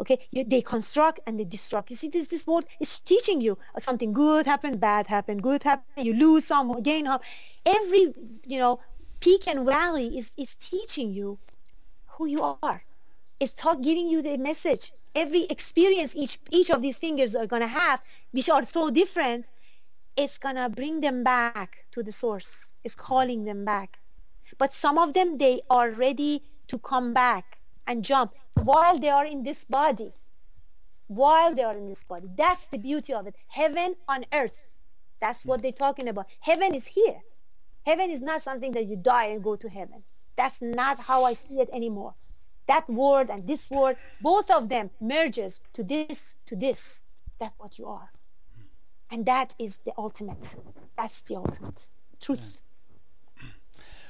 Speaker 2: Okay, they construct and they destruct. You see, this this world is teaching you uh, something good happened, bad happened, good happened. You lose some, gain some. Every you know peak and valley is is teaching you who you are. It's talk, giving you the message. Every experience each each of these fingers are gonna have, which are so different, it's gonna bring them back to the source. It's calling them back. But some of them they are ready to come back and jump while they are in this body. While they are in this body. That's the beauty of it. Heaven on earth. That's what they're talking about. Heaven is here. Heaven is not something that you die and go to heaven. That's not how I see it anymore. That word and this word, both of them merges to this, to this. That's what you are. And that is the ultimate. That's the ultimate truth.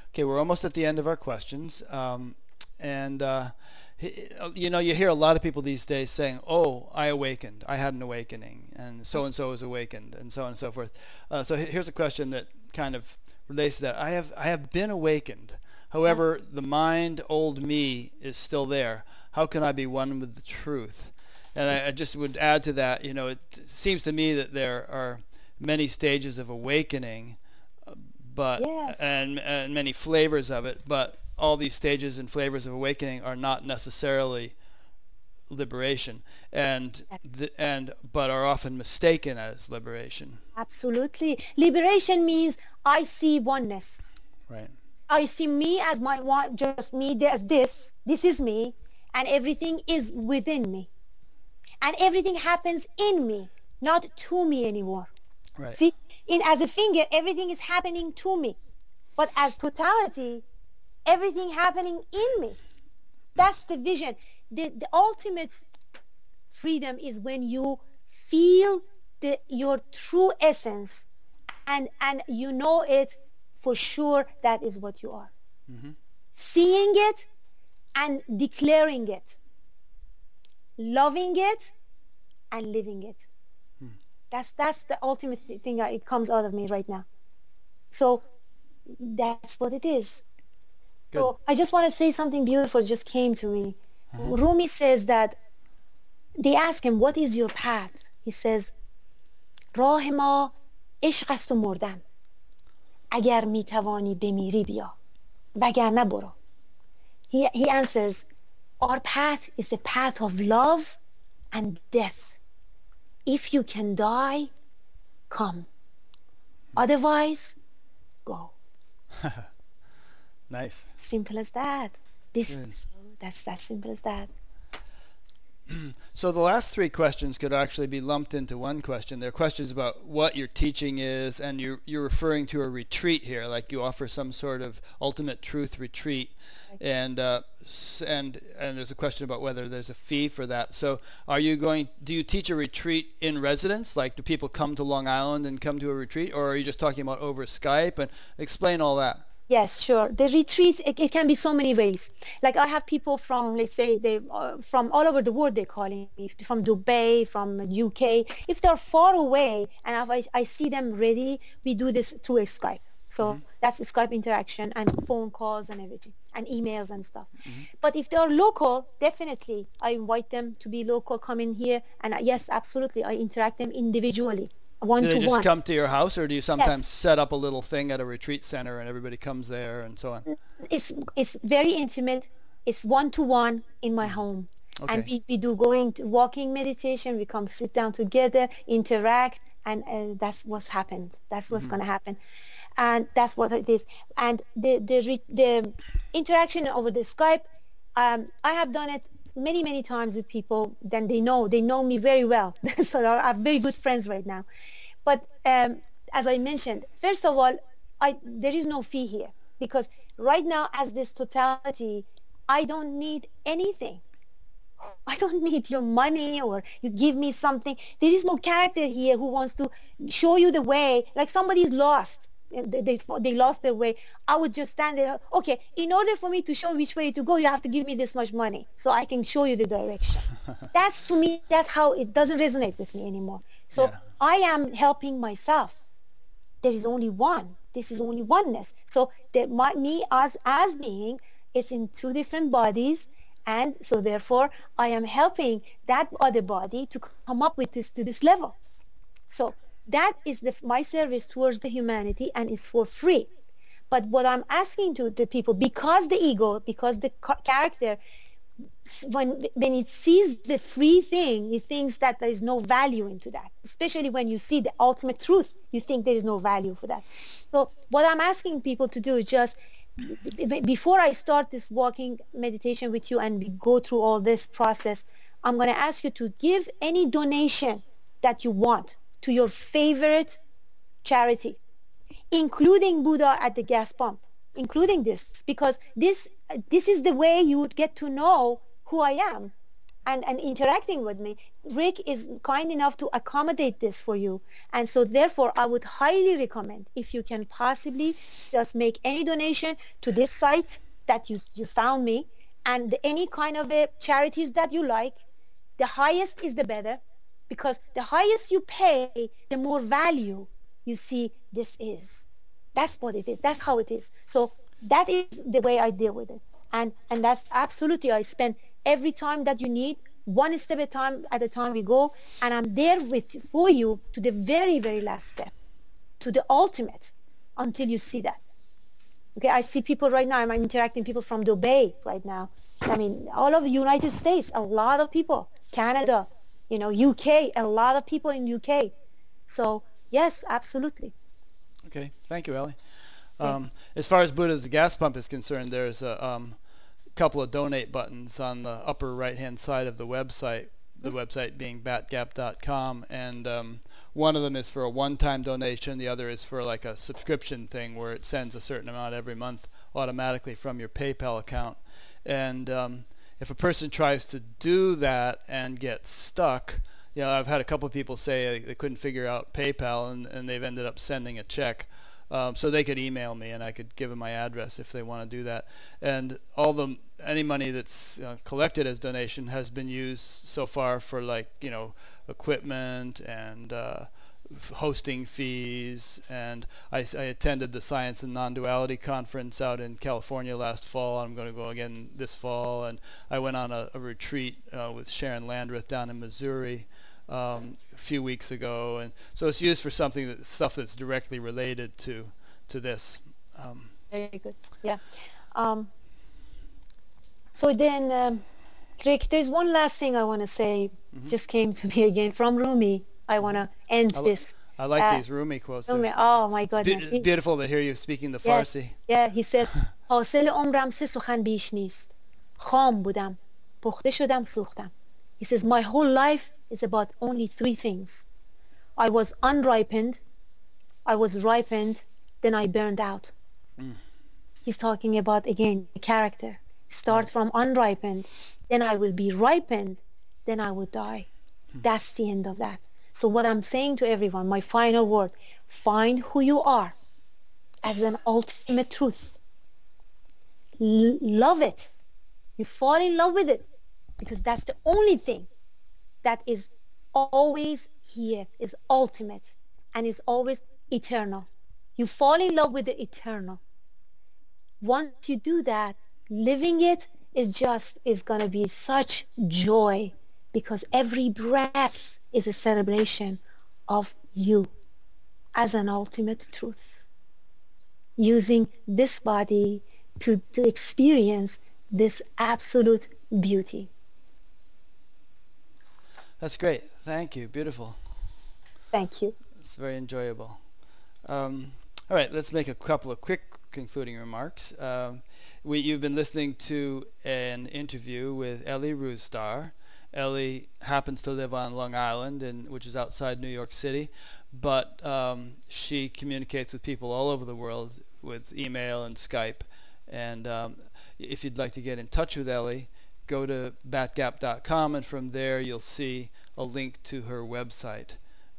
Speaker 1: Okay, we're almost at the end of our questions. Um, and uh, you know, you hear a lot of people these days saying, "Oh, I awakened. I had an awakening, and so and so is awakened, and so on and so forth." Uh, so here's a question that kind of relates to that. I have I have been awakened. However, the mind, old me, is still there. How can I be one with the truth? And I, I just would add to that. You know, it seems to me that there are many stages of awakening, uh, but
Speaker 2: yes.
Speaker 1: and and many flavors of it, but all these stages and flavors of awakening are not necessarily liberation and the, and but are often mistaken as liberation.
Speaker 2: Absolutely. Liberation means i see oneness.
Speaker 1: Right.
Speaker 2: I see me as my one just me as this this is me and everything is within me. And everything happens in me not to me anymore.
Speaker 1: Right.
Speaker 2: See in as a finger everything is happening to me. But as totality everything happening in me. That's the vision. The, the ultimate freedom is when you feel the, your true essence and, and you know it for sure that is what you are.
Speaker 1: Mm-hmm.
Speaker 2: Seeing it and declaring it. Loving it and living it.
Speaker 1: Hmm.
Speaker 2: That's, that's the ultimate thing that it comes out of me right now. So that's what it is.
Speaker 1: Good.
Speaker 2: So I just want to say something beautiful just came to me.
Speaker 1: Uh-huh.
Speaker 2: Rumi says that they ask him, what is your path? He says, راه ما عشق است و مردن اگر می توانی بمیری بیا وگرنه برو he, he answers our path is the path of love and death if you can die come otherwise go
Speaker 1: nice
Speaker 2: simple as that this
Speaker 1: Good.
Speaker 2: that's that simple as that
Speaker 1: So the last three questions could actually be lumped into one question. They're questions about what your teaching is, and you're, you're referring to a retreat here, like you offer some sort of ultimate truth retreat, and uh, and and there's a question about whether there's a fee for that. So are you going? Do you teach a retreat in residence? Like do people come to Long Island and come to a retreat, or are you just talking about over Skype? And explain all that.
Speaker 2: Yes, sure. The retreat, it, it can be so many ways. Like I have people from, let's say, they uh, from all over the world. They're calling me from Dubai, from UK. If they're far away and I, I see them ready, we do this through a Skype. So that's a Skype interaction and phone calls and everything and emails and stuff. But if they're local, definitely I invite them to be local, come in here, and uh, yes, absolutely, I interact them individually, one
Speaker 1: Do they just
Speaker 2: one.
Speaker 1: come to your house, or do you sometimes
Speaker 2: Yes.
Speaker 1: set up a little thing at a retreat center and everybody comes there and so on?
Speaker 2: it's it's very intimate. It's one to one in my home. And we, we do going to walking meditation. We come sit down together, interact, and uh, that's what's happened. That's what's going to happen, and that's what it is. And the the re- the interaction over the Skype, um, I have done it many many times with people. Then they know they know me very well, so I'm very good friends right now. But um, as I mentioned, first of all, I there is no fee here because right now as this totality, I don't need anything. I don't need your money or you give me something. There is no character here who wants to show you the way. Like somebody is lost. They, they, they lost their way. I would just stand there. Okay, in order for me to show which way to go, you have to give me this much money so I can show you the direction. that's to me, that's how it doesn't resonate with me anymore. So
Speaker 1: Yeah.
Speaker 2: I am helping myself. There is only one. This is only oneness. So that my, me as, as being is in two different bodies and so therefore I am helping that other body to come up with this to this level. So that is the, my service towards the humanity and is for free. But what I'm asking to the people, because the ego, because the character, when when it sees the free thing, it thinks that there is no value into that. Especially when you see the ultimate truth, you think there is no value for that. So what I'm asking people to do is just before I start this walking meditation with you and we go through all this process, I'm going to ask you to give any donation that you want to your favorite charity including Buddha at the gas pump, including this, because this this is the way you would get to know who I am and, and interacting with me. Rick is kind enough to accommodate this for you. And so therefore, I would highly recommend if you can possibly just make any donation to this site that you, you found me and any kind of uh, charities that you like. The highest is the better because the highest you pay, the more value you see this is. That's what it is. That's how it is. So that is the way I deal with it. And and that's absolutely I spend every time that you need one step at a time at a time we go and I'm there with for you to the very very last step to the ultimate until you see that okay I see people right now I'm interacting people from Dubai right now I mean all of the United States a lot of people Canada you know UK a lot of people in UK so Yes, absolutely.
Speaker 1: Okay, thank you, Ellie. Um, as far as Buddha's gas pump is concerned, there's a um, couple of donate buttons on the upper right-hand side of the website. The website being batgap.com, and um, one of them is for a one-time donation. The other is for like a subscription thing where it sends a certain amount every month automatically from your PayPal account. And um, if a person tries to do that and gets stuck, you know, I've had a couple of people say they couldn't figure out PayPal and, and they've ended up sending a check. Um, so they could email me and I could give them my address if they want to do that. And all the any money that's uh, collected as donation has been used so far for like you know equipment and uh, hosting fees. And I, I, attended the Science and Non-Duality Conference out in California last fall. I'm going to go again this fall. And I went on a, a retreat uh, with Sharon Landreth down in Missouri um, a few weeks ago, and so it's used for something that stuff that's directly related to to this.
Speaker 2: Um, Very good. Yeah. Um, so then, um, Rick, there's one last thing I want to say. Mm-hmm. Just came to me again from Rumi. I want to end
Speaker 1: I
Speaker 2: this.
Speaker 1: I like uh, these Rumi quotes.
Speaker 2: Rumi, oh my goodness.
Speaker 1: It's, be- it's beautiful to hear you speaking the
Speaker 2: yes,
Speaker 1: Farsi.
Speaker 2: Yeah, he says, حاصل عمرم سه سخن بیش نیست. خام بودم. پخته شدم سوختم. He says, my whole life is about only three things. I was unripened, I was ripened, then I burned out. Mm. He's talking about, again, the character. Start mm. from unripened, then I will be ripened, then I will die. Mm. That's the end of that. So what I'm saying to everyone, my final word, find who you are as an ultimate truth. L- love it. You fall in love with it because that's the only thing that is always here, is ultimate, and is always eternal. You fall in love with the eternal. Once you do that, living it is just is going to be such joy because every breath is a celebration of you as an ultimate truth. Using this body to, to experience this absolute beauty.
Speaker 1: That's great. Thank you. Beautiful.
Speaker 2: Thank you.
Speaker 1: It's very enjoyable. Um, all right, let's make a couple of quick concluding remarks. Um, we, you've been listening to an interview with Ellie Roozdar. Ellie happens to live on Long Island, and which is outside New York City, but um, she communicates with people all over the world with email and Skype. And um, if you'd like to get in touch with Ellie, go to batgap.com and from there you'll see a link to her website.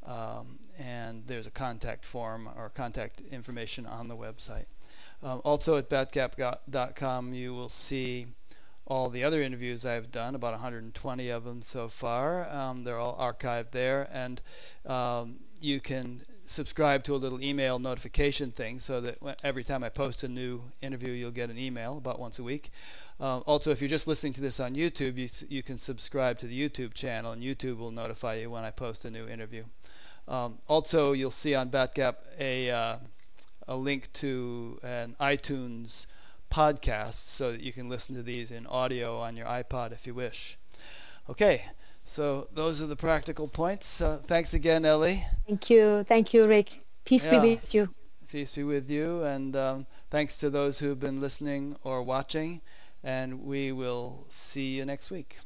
Speaker 1: Um, and there's a contact form or contact information on the website. Um, also at batgap.com you will see all the other interviews I've done, about 120 of them so far. Um, they're all archived there and um, you can subscribe to a little email notification thing so that every time I post a new interview, you'll get an email about once a week. Uh, also, if you're just listening to this on YouTube, you, you can subscribe to the YouTube channel, and YouTube will notify you when I post a new interview. Um, also, you'll see on Batgap a, uh, a link to an iTunes podcast so that you can listen to these in audio on your iPod if you wish. Okay, so those are the practical points. Uh, thanks again, Ellie.
Speaker 2: Thank you. Thank you, Rick. Peace yeah. be with you.
Speaker 1: Peace be with you. And um, thanks to those who've been listening or watching. And we will see you next week.